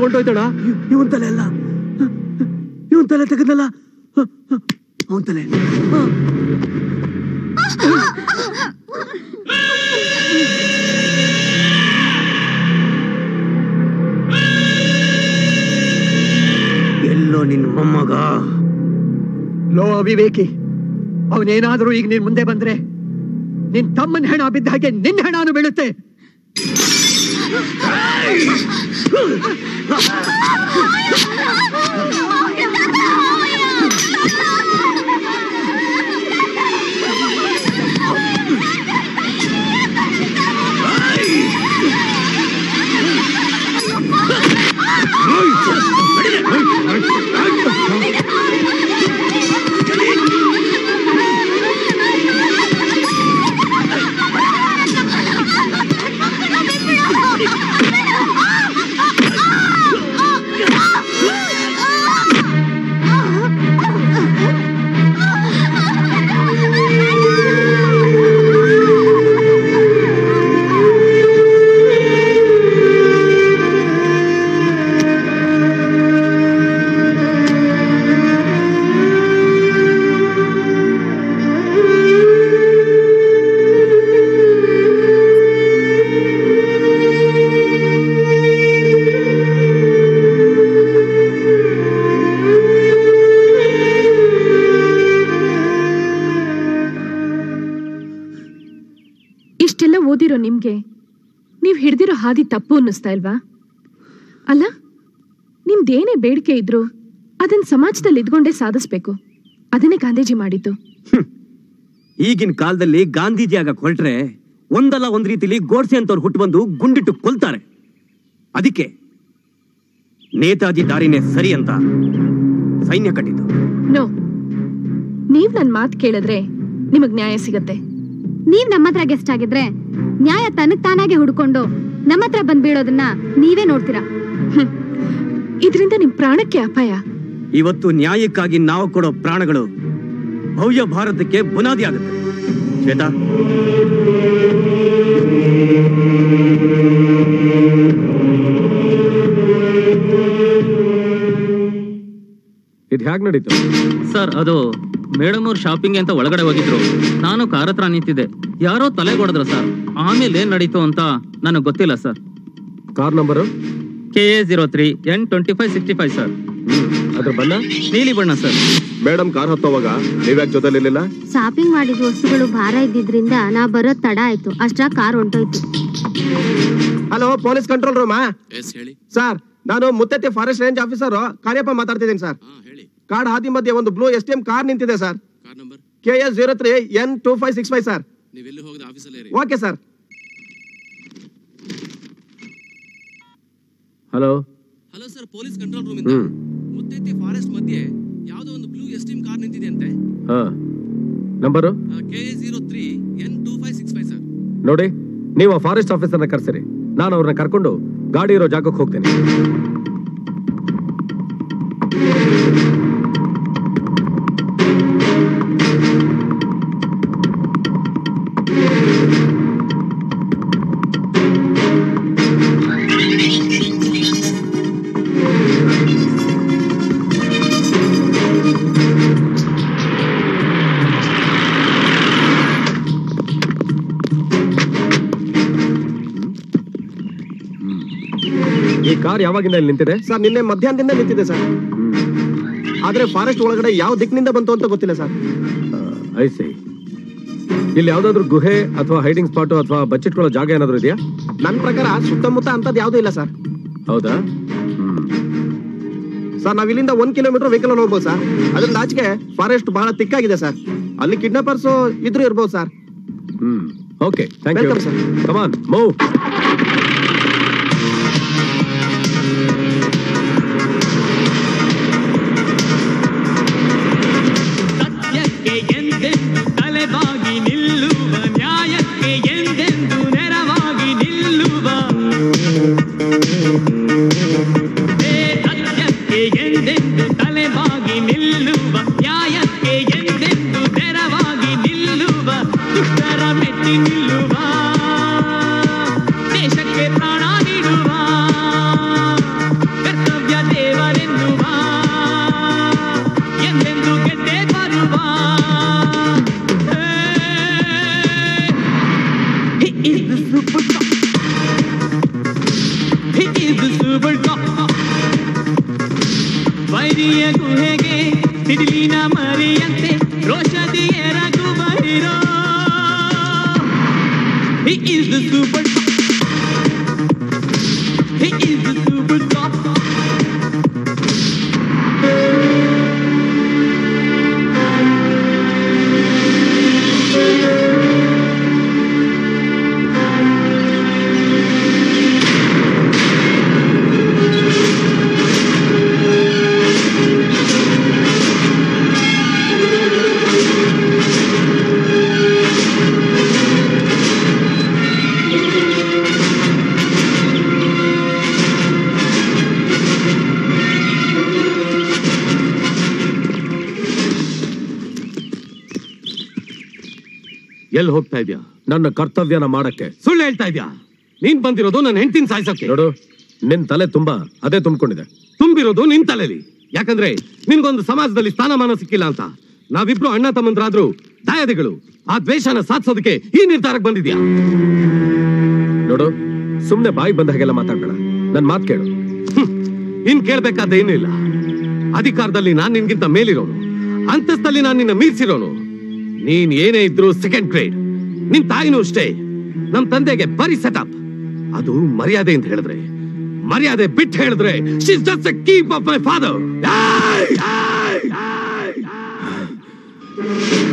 ಒಳಗೊಂಡೋಯ್ತಣ್ಣ ಇವನ್ ತಲೆ ಅಲ್ಲ. ಇವನ್ ತಲೆ ತೆಗೆದಲ್ಲ ಅವನ್ ತಲೆ. ಎಲ್ಲೋ ನಿನ್ ಮೊಮ್ಮಗ. ಲೋ ಅವಿವೇಕಿ ಅವನೇನಾದ್ರೂ ಈಗ ನೀನ್ ಮುಂದೆ ಬಂದ್ರೆ ನಿನ್ ತಮ್ಮನ ಹೆಣ ಬಿದ್ದ ಹಾಗೆ ನಿನ್ ಹೆಣಾನು ಬೀಳುತ್ತೆ. Hey! ಹಾದಿ ತಪ್ಪು ಅನ್ನಿಸ್ತಾ ಇಲ್ವಾ? ಅಲ್ಲ ನಿಮ್ದೇನೇ ಬೇಡಿಕೆ ಇದ್ರು ಅದನ್ನ ಸಮಾಜದಲ್ಲಿ ಇದ್ಕೊಂಡೇ ಸಾಧಿಸ್ಬೇಕು. ಅದನ್ನೇ ಗಾಂಧೀಜಿ ಮಾಡಿದ್ದು. ಈಗಿನ ಕಾಲದಲ್ಲಿ ಗಾಂಧೀಜಿ ಆಗ ಹೊರಟ್ರೆ ಒಂದಲ್ಲ ಒಂದ್ ರೀತಿಲಿ ಗೋಡ್ಸೆ ಅಂತವ್ರು ಹುಟ್ಟು ಬಂದು ಗುಂಡಿಟ್ಟು ಕೊಲ್ತಾರೆ. ಅದಕ್ಕೆ ನೇತಾಜಿ ದಾರಿನೇ ಸರಿ ಅಂತ ಸೈನ್ಯ ಕಟ್ಟಿದ್ದು. ನೋ ನೀವ್ ನನ್ ಮಾತು ಕೇಳಿದ್ರೆ ನಿಮಗ್ ನ್ಯಾಯ ಸಿಗತ್ತೆ. ನೀವ್ ನಮ್ಮ ಹತ್ರ ಗೆಸ್ಟ್ ಆಗಿದ್ರೆ ನ್ಯಾಯ ತನಗ್ ತಾನಾಗೆ ಹುಡ್ಕೊಂಡು ನಮ್ಮ ಹತ್ರ ಬಂದ್ ಬೀಳೋದನ್ನ ನೀವೇ ನೋಡ್ತೀರಾ? ಇದರಿಂದ ನಿಮ್ ಪ್ರಾಣಕ್ಕೆ ಅಪಾಯ. ಇವತ್ತು ನ್ಯಾಯಕ್ಕಾಗಿ ನಾವು ಕೊಡೋ ಪ್ರಾಣಗಳು ಭವ್ಯ ಭಾರತಕ್ಕೆ ಬುನಾದಿ ಆಗುತ್ತೆ. ಶ್ವೇತಾ? ಇದು ಹೇಗ್ ನಡೀತು? ಸರ್ ಅದು ಮೇಡಮ್ ಅವ್ರು ಶಾಪಿಂಗ್ ಅಂತ ಒಳಗಡೆ ಹೋಗಿದ್ರು. ನಾನು ಕಾರ್ ಹತ್ರ ನಿಂತಿದ್ದೆ. ಯಾರೋ ತಲೆ ಹೊಡೆದ್ರು ಸರ್. ಆಮೇಲೆ ಏನ್ ನಡೀತು ಅಂತ ನನಗೆ ಗೊತ್ತಿಲ್ಲ sir. Car number? K A zero three N twenty five sixty five sir. ಅದ್ರ ಬಣ್ಣ? ನೀಲಿ ಬಣ್ಣ ಸರ್. ಮೇಡಮ್ ಕಾರ್ ಹತ್ತೋವಾಗ ನೀವ್ಯಾಕೆ ಜೊತೆಲಿರ್ಲಿಲ್ಲ? ಶಾಪಿಂಗ್ ಮಾಡಿದ ವಸ್ತುಗಳು ಭಾರ ಇದ್ದಿದ್ರಿಂದ ನಾ ಬರೋದ್ ತಡ ಆಯ್ತು. ಅಷ್ಟ ಕಾರ್ ಹೊಂಟೋಯ್ತು. ಹಲೋ ಪೊಲೀಸ್ ಕಂಟ್ರೋಲ್ ರೂಮಾ ಸರ್ ನಾನು Muthathi forest range officer Kariappa ಮಾತಾಡ್ತಿದ್ದೀನಿ ಸರ್ ಕಾಡ್ ಹಾದಿ ಮಧ್ಯೆ ಒಂದು blue S T M car ನಿಂತಿದೆ sir. K S zero three N two five six five sir. Okay sir. Hello? Hello sir police control room Muthathi forest ಮಧ್ಯೆ ಯಾವುದೋ ಒಂದು blue Esteem car ನಿಂತಿದೆ ಅಂತೆ number? K A zero three N two five six five sir. ನೋಡಿ ನೀವು ಆ forest ಆಫೀಸರ್ನ ಕರ್ಸಿರಿ. ನಾನು ಅವ್ರನ್ನ ಕರ್ಕೊಂಡು ಗಾಡಿ ಇರೋ ಜಾಗಕ್ಕೆ ಹೋಗ್ತೇನೆ. ಕಾರ್ ಯಾವಾಗಿಂದ ಇಲ್ಲಿ ನಿಂತಿದೆ? ಸರ್ ನಿನ್ನೆ ಮಧ್ಯಾಹ್ನದಿಂದ ನಿಂತಿದೆ ಸರ್. ಆದ್ರೆ ಫಾರೆಸ್ಟ್ ಒಳಗಡೆ ಯಾವ ದಿಕ್ಕಿನಿಂದ ಬಂತು ಅಂತ ಗೊತ್ತಿಲ್ಲ ಸರ್. ಐಸಿ ಇಲ್ಲಿ ಯಾವ್ದಾದ್ರು ಗುಹೆ ಅಥವಾ ಹೈಡಿಂಗ್ ಸ್ಪಾಟ್ ಅಥವಾ ಬಚ್ಚಿಟ್ಕೊಳ್ಳೋ ಜಾಗ ಏನಾದ್ರು ಇದೆಯಾ? ನನ್ನ ಪ್ರಕಾರ ಸುತ್ತಮುತ್ತ ಅಂತದ್ ಯಾವ್ದು ಇಲ್ಲ ಸರ್. ಹೌದಾ? ಸರ್ ನಾವ್ ಇಲ್ಲಿಂದ ಒಂದ್ ಕಿಲೋಮೀಟರ್ ವೆಹಿಕಲ್ ಹೋಗ್ಬೋದು ಸರ್. ಅದ್ರಿಂದ ಆಚೆಗೆ ಫಾರೆಸ್ಟ್ ಬಹಳ ತಿಕ್ಕಾಗಿದೆ ಸರ್. ಅಲ್ಲಿ ಕಿಡ್ನಾಪರ್ಸ್ ಇದ್ರು ಇರ್ಬೋದು sir. Hmm. Okay thank you sir. Come on move ಸಿಡಿಲಿನ ಮರಿಯಂತೆ ರೋಷದಿ ಎರಗುವ hero He is the super ನನ್ನ ಕರ್ತವ್ಯನ ಮಾಡಕ್ಕೆ. ಸುಳ್ಳು ಹೇಳ್ತಾ ಇದ್ಯಾ? ನೀನ್ ಬಂದಿರೋದು ನನ್ನ ಹೆಂಡತಿನ ಸಾಯಿಸಕ್ಕೆ ನೋಡು ನಿನ್ ತಲೆ ತುಂಬಾ ಅದೇ ತುಂಬಿಕೊಂಡಿದೆ. ತುಂಬಿರೋದು ನಿನ್ ತಲೆಲಿ. ಯಾಕಂದ್ರೆ ನಿನ್ಗೊಂದು ಸಮಾಜದಲ್ಲಿ ಸ್ಥಾನಮಾನ ಸಿಕ್ಕಿಲ್ಲ ಅಂತ. ನಾವಿಬ್ರು ಅಣ್ಣ ತಮ್ಮಂದ್ರಾದ್ರೂ ದಾಯಾದಿಗಳು. ಆ ದ್ವೇಷನ ಸಾಧಿಸೋದಕ್ಕೆ ಈ ನಿರ್ಧಾರಕ್ಕೆ ಬಂದಿದ್ಯಾ? ನೋಡು ಸುಮ್ನೆ ಬಾಯಿ ಬಂದ ಹಾಗೆಲ್ಲ ಮಾತಾಡೋಣ ನನ್ ಮಾತ್ ಕೇಳು. ಇನ್ ಕೇಳ್ಬೇಕಾದ ಏನೂ ಇಲ್ಲ. ಅಧಿಕಾರದಲ್ಲಿ ನಾನ್ ನಿನ್ಗಿಂತ ಮೇಲಿರೋನು. ಅಂತಸ್ತಲ್ಲಿ ನಾನ್ ನಿನ್ನ ಮೀರಿಸಿರೋನು. ನೀನ್ ಏನೇ ಇದ್ರು ಸೆಕೆಂಡ್ ಗ್ರೇಡ್ ನಿನ್ ತಾಯಿನೂ ಅಷ್ಟೇ. ನಮ್ ತಂದೆಗೆ ಬರಿ ಸೆಟಪ್ ಅದು ಮರ್ಯಾದೆ ಅಂತ ಹೇಳಿದ್ರೆ. ಮರ್ಯಾದೆ ಬಿಟ್ಟು ಹೇಳಿದ್ರೆ ಶಿಸ್ just a keep of my father.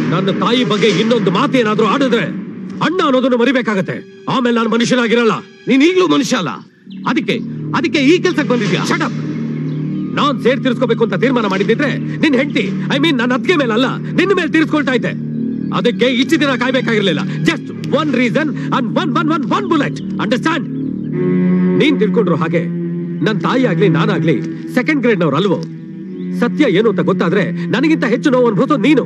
ನನ್ನ ತಾಯಿ ಬಗ್ಗೆ ಇನ್ನೊಂದು ಮಾತೇನಾದ್ರೂ ಆಡಿದ್ರೆ ಅಣ್ಣ ಅನ್ನೋದನ್ನು ಮರಿಬೇಕಾಗತ್ತೆ. ಆಮೇಲೆ ನಾನು ಮನುಷ್ಯನಾಗಿರಲ್ಲ. ನೀನ್ ಈಗಲೂ ಮನುಷ್ಯ ಅಲ್ಲ. ಅದಕ್ಕೆ ಅದಕ್ಕೆ ಈ ಕೆಲ್ಸಕ್ಕೆ ಬಂದಿದ್ಯಾ? ಶಟಪ್ ನಾನ್ ಸೇರ್ ತೀರ್ಸ್ಕೋಬೇಕು ಅಂತ ತೀರ್ಮಾನ ಮಾಡಿದ್ದಿದ್ರೆ ನಿನ್ ಹೆಂಡತಿ ಐ ಮೀನ್ ನನ್ನ ಅತ್ತಿಗೆ ಮೇಲೆ ಅಲ್ಲ ನಿನ್ನ ಮೇಲೆ ತೀರ್ಸ್ಕೊಳ್ತಾ ಇದ್ದೆ. ಅದಕ್ಕೆ ಇಷ್ಟು ದಿನ ಕಾಯ್ಬೇಕಾಗಿರ್ಲಿಲ್ಲ. Just one reason and one one one one bullet understand ನೀನ್ ತಿಳ್ಕೊಂಡ್ರು ಹಾಗೆ. ನನ್ನ ತಾಯಿ ಆಗ್ಲಿ ನಾನಾಗ್ಲಿ ಸೆಕೆಂಡ್ ಗ್ರೇಡ್ ನವ್ರು ಅಲ್ವೋ? ಸತ್ಯ ಏನು ಅಂತ ಗೊತ್ತಾದ್ರೆ ನನಗಿಂತ ಹೆಚ್ಚು ನೋವು ಅನ್ಭವಿಸೋದು ನೀನು.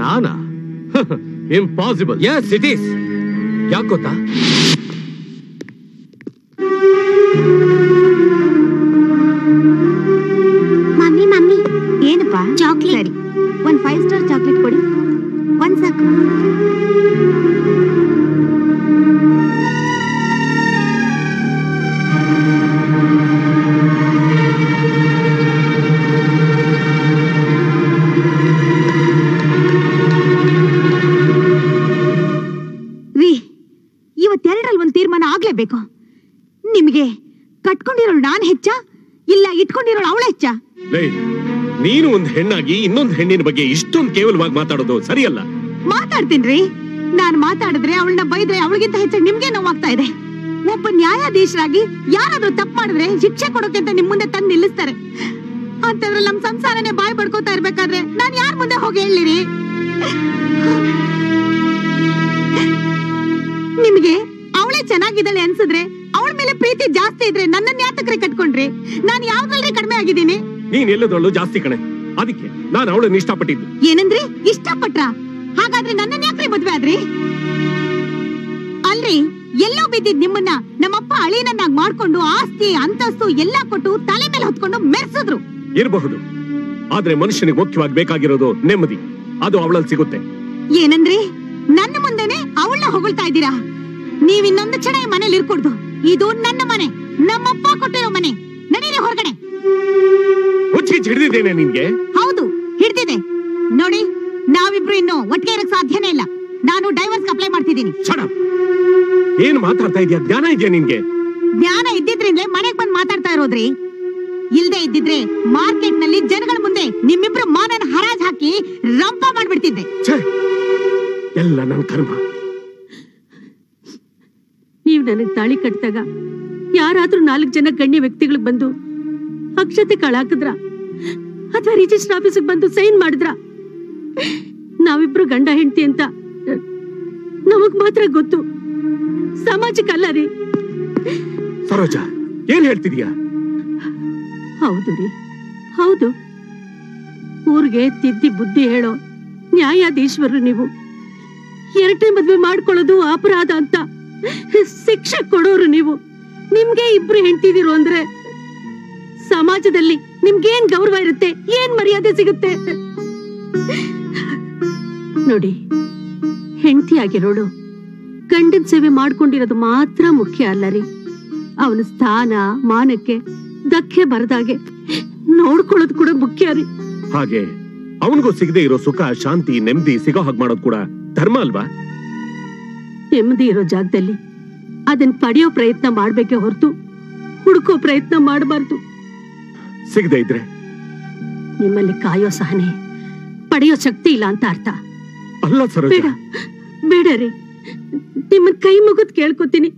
ನಾನಾ? ಇಂಪಾಸಿಬಲ್ ಎಸ್ ಇಟ್ ಈಸ್ ಯಾಕೆ ಗೊತ್ತಾ? Mummy mummy. ಏನಪ್ಪ? ಚಾಕ್ಲೇಟ್ ಸರಿ. ಒಂದ್ ಫೈವ್ ಸ್ಟಾರ್ ಚಾಕ್ಲೇಟ್ ಕೊಡಿ. ಒಂದ್ ಸಾಕು. ರೀ ಇವತ್ತೆರಡರಲ್ಲಿ ಒಂದ್ ತೀರ್ಮಾನ ಆಗ್ಲೇಬೇಕು. ನಿಮಗೆ ಕಟ್ಕೊಂಡಿರೋಳು ನಾನ್ ಹೆಚ್ಚ, ಇಲ್ಲ ಇಟ್ಕೊಂಡಿರೋಳು ಅವಳ ಹೆಚ್ಚ? ನೀನು ಒಂದು ಹೆಣ್ಣಾಗಿ ಇನ್ನೊಂದು ಹೆಣ್ಣಿನ ಬಗ್ಗೆ ಇಷ್ಟೊಂದು ಕೇವಲವಾಗಿ ಮಾತಾಡೋದು ಸರಿಯಲ್ಲ. ಮಾತಾಡ್ತೀನ್ರಿ? ನಾನ್ ಮಾತಾಡಿದ್ರೆ ಅವಳನ್ನ ಬೈದ್ರೆ ಅವಳಿಗಿಂತ ಹೆಚ್ಚಾಗಿ ನಿಮ್ಗೆ ನೋವಾಗ್ತಾ ಇದೆ. ಒಬ್ಬ ನ್ಯಾಯಾಧೀಶರಾಗಿ ಯಾರಾದ್ರೂ ತಪ್ಪು ಮಾಡಿದ್ರೆ ಶಿಕ್ಷೆ ಕೊಡೋಕೆ ಅಂತ ನಿಮ್ ಮುಂದೆ ತಂದು ನಿಲ್ಲಿಸ್ತಾರೆ. ಅಂತಂದ್ರೆ ನಮ್ ಸಂಸಾರನೇ ಬಾಯ್ ಪಡ್ಕೋತಾ ಇರ್ಬೇಕಾದ್ರೆ ನಾನ್ ಯಾರ ಮುಂದೆ ಹೋಗಿ ಹೇಳಿರಿ ನಿಮ್ಗೆ ಅವಳೇ ಚೆನ್ನಾಗಿದ್ದಾಳೆ ಅನ್ಸಿದ್ರೆ ಅವಳ ಮೇಲೆ ಪ್ರೀತಿ ಜಾಸ್ತಿ ಇದ್ರೆ ನನ್ನನ್ನ ಯಾತಕ್ರೆ ಕಟ್ಕೊಂಡ್ರಿ? ನಾನ್ ಯಾವ್ದ್ರಲ್ಲಿ ಕಡಿಮೆ ಆಗಿದ್ದೀನಿ. ನೀನ್ ಎಲ್ಲದರಲ್ಲೂ ಜಾಸ್ತಿ ಕಣೆ. ಅದಕ್ಕೆ ನಾನು ಅವಳನ್ನ ಇಷ್ಟಪಟ್ಟಿದ್ದು. ಏನಂದ್ರಿ? ಇಷ್ಟಪಟ್ರ? ಹಾಗಾದ್ರೆ ನನ್ನನ್ನ ಯಾಕ್ರಿ ಮದ್ವೆ ಆದ್ರಿ? ಅಲ್ರಿ ಎಲ್ಲೋ ಬಿದ್ದಿದ್ ನಿಮ್ಮನ್ನ ನಮ್ಮಪ್ಪ ಅಳಿನನ್ನಾಗ್ ಮಾಡ್ಕೊಂಡು ಆಸ್ತಿ ಅಂತಸ್ತು ಎಲ್ಲಾ ಕೊಟ್ಟು ತಲೆ ಮೇಲೆ ಹೊತ್ಕೊಂಡು ಮೆರೆಸಿದ್ರು. ಇರಬಹುದು. ಆದ್ರೆ ಮನುಷ್ಯನಿಗೆ ಮುಖ್ಯವಾಗಿ ಬೇಕಾಗಿರೋದು ನೆಮ್ಮದಿ. ಅದು ಅವಳಲ್ಲಿ ಸಿಗುತ್ತೆ. ಏನಂದ್ರಿ? ನನ್ನ ಮುಂದೆನೆ ಅವಳನ್ನ ಹೊಗಳ್ತಾ ಇದ್ದೀರಾ? ನೀವ್ ಇನ್ನೊಂದು ಕ್ಷಣ ಈ ಮನೇಲಿ ಇರ್ಕೊಡ್ದು. ಇದು ನನ್ನ ಮನೆ ನಮ್ಮಪ್ಪ ಕೊಟ್ಟಿರೋ ಮನೆ. ನಡೀರಿ ಹೊರಗಡೆ. ಹುಚ್ಚಿ ಹಿಡಿದಿದ್ದೇನೆ ನಿನ್ಗೆ. ಹೌದು ಹಿಡ್ದಿದೆ. ನೋಡಿ ನಾವಿಬ್ರು ಇನ್ನು ಒಟ್ಟಿಗೆ ಇರಕ್ ಸಾಧ್ಯನೇ ಇಲ್ಲ. ನಾನು ಡೈವರ್ಸ್ ಅಪ್ಲೈ ಮಾಡ್ತಿದ್ದೀನಿ. ಏನ್ ಮಾತಾಡ್ತಾ ಇದೀಯ ಜ್ಞಾನ ಇದೆಯಾ ನಿನ್ಗೆ? ಜ್ಞಾನ ಇದ್ದಿದ್ರಿಂದಲೇ ಮನೆಗ್ ಬಂದ್ ಮಾತಾಡ್ತಾ ಇರೋದ್ರಿ. ಇಲ್ದೆ ಇದ್ದಿದ್ರೆ ಮಾರ್ಕೆಟ್ನಲ್ಲಿ ಜನಗಳ ಮುಂದೆ ನಿಮ್ಮಿಬ್ರು ಮಾನನ ಹರಾಜ್ ಹಾಕಿ ರಂಪ ಮಾಡ್ಬಿಡ್ತಿದ್ದೆ. ಎಲ್ಲ ನನ್ ಕರ್ಮ. ನೀವ್ ನನಗ್ ತಾಳಿ ಕಟ್ಟಿದಾಗ ಯಾರಾದ್ರೂ ನಾಲ್ಕು ಜನ ಗಣ್ಯ ವ್ಯಕ್ತಿಗಳು ಬಂದು ಅಕ್ಷತೆ ಕಾಳಾಕಿದ್ರ? ಅಥವಾ ರಿಜಿಸ್ಟರ್ ಆಫೀಸಿಗೆ ಬಂದು ಸೈನ್ ಮಾಡಿದ್ರ? ನಾವಿಬ್ರು ಗಂಡ ಹೆಂಡತಿ ಅಂತ. ನಮಗ್ ಮಾತ್ರ ಗೊತ್ತು. ಸಮಾಜಕ್ಕಲ್ಲ ರೀ ಸರೋಜ ಏನ್ ಹೇಳ್ತಿದ್ಯಾ? ಹೌದು ರೀ. ಹೌದು. ಊರಿಗೆ ತಿದ್ದಿ ಬುದ್ಧಿ ಹೇಳೋ ನ್ಯಾಯಾಧೀಶ್ವರು ನೀವು. ಎರಡನೇ ಮದ್ವೆ ಮಾಡ್ಕೊಳ್ಳೋದು ಅಪರಾಧ ಅಂತ. ಶಿಕ್ಷೆ ಕೊಡೋರು ನೀವು. ನಿಮ್ಗೆ ಇಬ್ರು ಹೆಂಡ್ತಿದಿರು ಅಂದ್ರೆ ಸಮಾಜದಲ್ಲಿ ನಿಮ್ಗೇನ್ ಗೌರವ ಇರುತ್ತೆ? ಏನ್ ಮರ್ಯಾದೆ ಸಿಗುತ್ತೆ? ನೋಡಿ. ಹೆಂಡತಿಯಾಗಿರೋಳು. ಗಂಡನ್ ಸೇವೆ ಮಾಡ್ಕೊಂಡಿರೋದು ಮಾತ್ರ ಮುಖ್ಯ ಅಲ್ಲ ರೀ ಅವನ ಸ್ಥಾನ ಮಾನಕ್ಕೆ ಧಕ್ಕೆ ಬರದಾಗೆ. ನೋಡ್ಕೊಳ್ಳೋದು ಕೂಡ ಮುಖ್ಯ ರೀ. ಹಾಗೆ ಅವನಿಗೂ ಸಿಗದೆ ಇರೋ ಸುಖ ಶಾಂತಿ ನೆಮ್ಮದಿ ಸಿಗೋ ಹಾಗೆ ಮಾಡೋದು ಕೂಡ ಧರ್ಮ ಅಲ್ವಾ? ನೆಮ್ಮದಿ ಇರೋ ಜಾಗದಲ್ಲಿ ಅದನ್ನ ಪಡೆಯೋ ಪ್ರಯತ್ನ ಮಾಡ್ಬೇಕೆ ಹೊರತು ಹುಡುಕೋ ಪ್ರಯತ್ನ ಮಾಡಬಾರ್ದು. ಸಿಗದೆ ಇದ್ರೆ? ನಿಮ್ಮಲ್ಲಿ ಕಾಯೋ ಸಹನೆ ಪಡೆಯೋ ಶಕ್ತಿ ಇಲ್ಲ ಅಂತ ಅರ್ಥ. ಅಲ್ಲ ಬೇಡ ರೀ. ನಿಮ್ಮ ಕೈ ಮುಗಿದ್ ಕೇಳ್ಕೊತೀನಿ.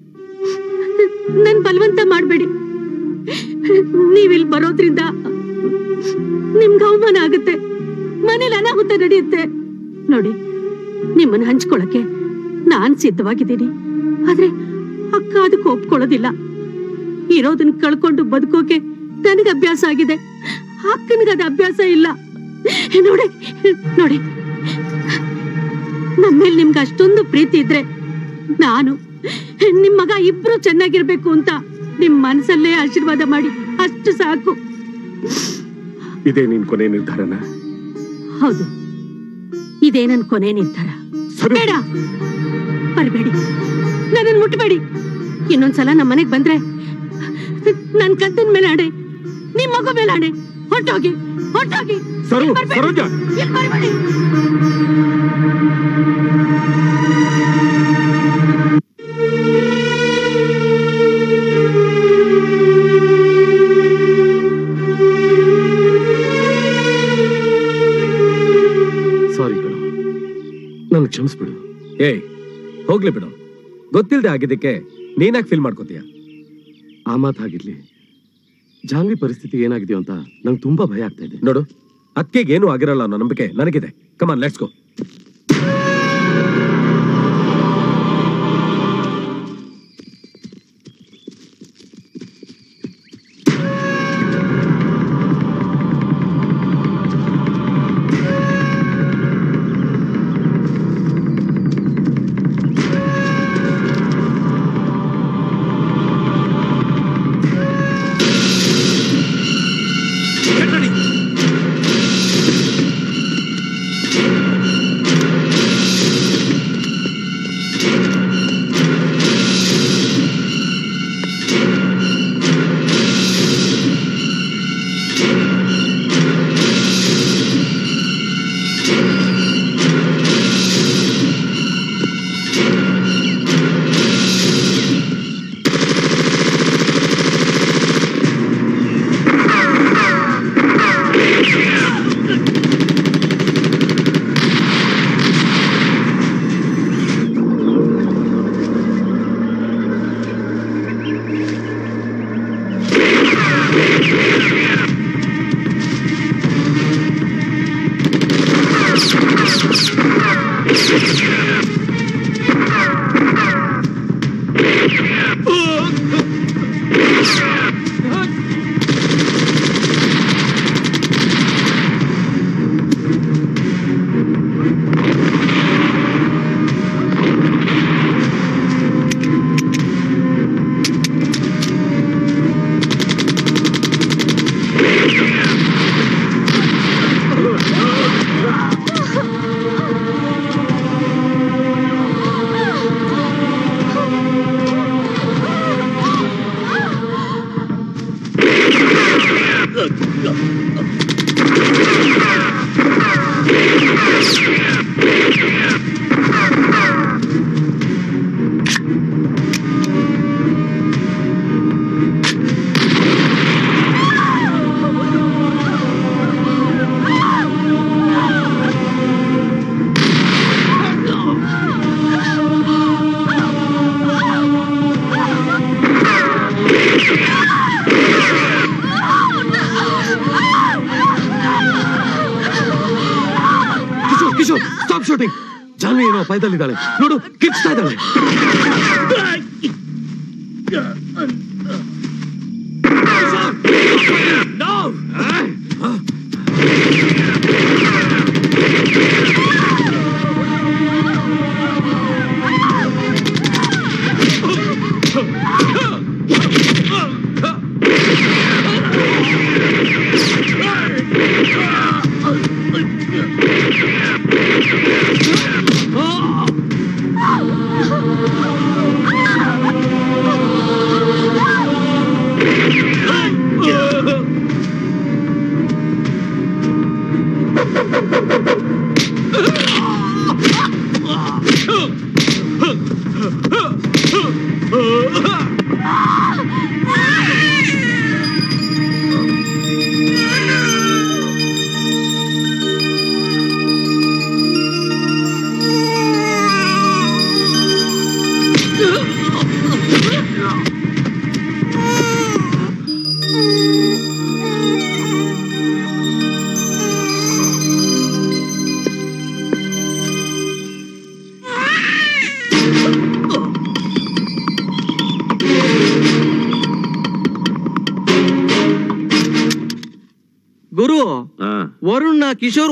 ನನ್ ಬಲವಂತ ಮಾಡ್ಬೇಡಿ. ನೀವಿಲ್ ಬರೋದ್ರಿಂದ ನಿಮ್ಗೆ ಅವಮಾನ ಆಗುತ್ತೆ. ಮನೇಲಿ ಅನಾಹುತ ನಡೆಯುತ್ತೆ. ನೋಡಿ, ನಿಮ್ಮನ್ನ ಹಂಚ್ಕೊಳಕ್ಕೆ ನಾನ್ ಸಿದ್ಧವಾಗಿದ್ದೀನಿ. ಆದ್ರೆ ಅಕ್ಕ ಅದಕ್ಕೆ ಒಪ್ಕೊಳ್ಳೋದಿಲ್ಲ. ಇರೋದನ್ನ ಕಳ್ಕೊಂಡು ಬದುಕೋಕೆ ನನಗೆ ಅಭ್ಯಾಸ ಆಗಿದೆ. ಅಕ್ಕನಿಗೆ ಅದು ಅಭ್ಯಾಸ ಇಲ್ಲ. ನೋಡಿ ನೋಡಿ. ನಮ್ಮ ಮೇಲೆ ನಿಮ್ಗೆ ಅಷ್ಟೊಂದು ಪ್ರೀತಿ ಇದ್ರೆ ನಾನು ನಿಮ್ ಮಗ ಇಬ್ರು ಚೆನ್ನಾಗಿರ್ಬೇಕು ಅಂತ ನಿಮ್ ಮನಸ್ಸಲ್ಲೇ ಆಶೀರ್ವಾದ ಮಾಡಿ ಅಷ್ಟು ಸಾಕು. ಇದೇ ನಿನ್ ಕೊನೆ ನಿರ್ಧಾರನ? ಹೌದು. ಇದೇ ನನ್ ಕೊನೆ ನಿರ್ಧಾರ. ಬೇಡ. ಬರಬೇಡಿ ನನ್ನನ್ ಮುಟ್ಬೇಡಿ. ಇನ್ನೊಂದ್ಸಲ ನಮ್ಮ ಮನೆಗೆ ಬಂದ್ರೆ ನನ್ ಕತ್ತಿನ ಮೇಲೆ ಆಡೆ ನಿಮ್ ಮಗು ಮೇಲೆ ಆಡೆ ಹೊಟ್ಟೋಗಿ ಹೊರಟೋಗಿ ಸರು ಸರೋಜ. ಸಾರಿ ನಾನು ಕ್ಷಮಿಸ್ಬಿಡು. ಏಯ್ ಹೋಗ್ಲಿ ಬಿಡು. ಗೊತ್ತಿಲ್ಲದೆ ಆಗಿದ್ದಕ್ಕೆ ನೀನಾಗ್ ಫೀಲ್ ಮಾಡ್ಕೋತೀಯ? ಆ ಮಾತಾಗಿರ್ಲಿ ಜಾನ್ವಿ ಪರಿಸ್ಥಿತಿ ಏನಾಗಿದೆಯೋ ಅಂತ ನಂಗೆ ತುಂಬಾ ಭಯ ಆಗ್ತಾ ಇದೆ. ನೋಡು ಅಕ್ಕಿಗೆ ಏನೂ ಆಗಿರಲ್ಲ ಅನ್ನೋ ನಂಬಿಕೆ ನನಗಿದೆ. ಕಮಾನ್ ಲೆಟ್ಸ್ ಗೋ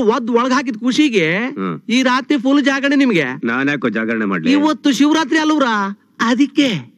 ಒದ್ ಒಳಗ್ ಹಾಕಿದ ಖುಷಿಗೆ ಈ ರಾತ್ರಿ ಫುಲ್ ಜಾಗರಣೆ ನಿಮ್ಗೆ? ನಾನ್ಯಾಕೋ ಜಾಗರಣೆ ಮಾಡ್ಲಿ? ಇವತ್ತು ಶಿವರಾತ್ರಿ ಅಲ್ವ್ರ ಅದಕ್ಕೆ.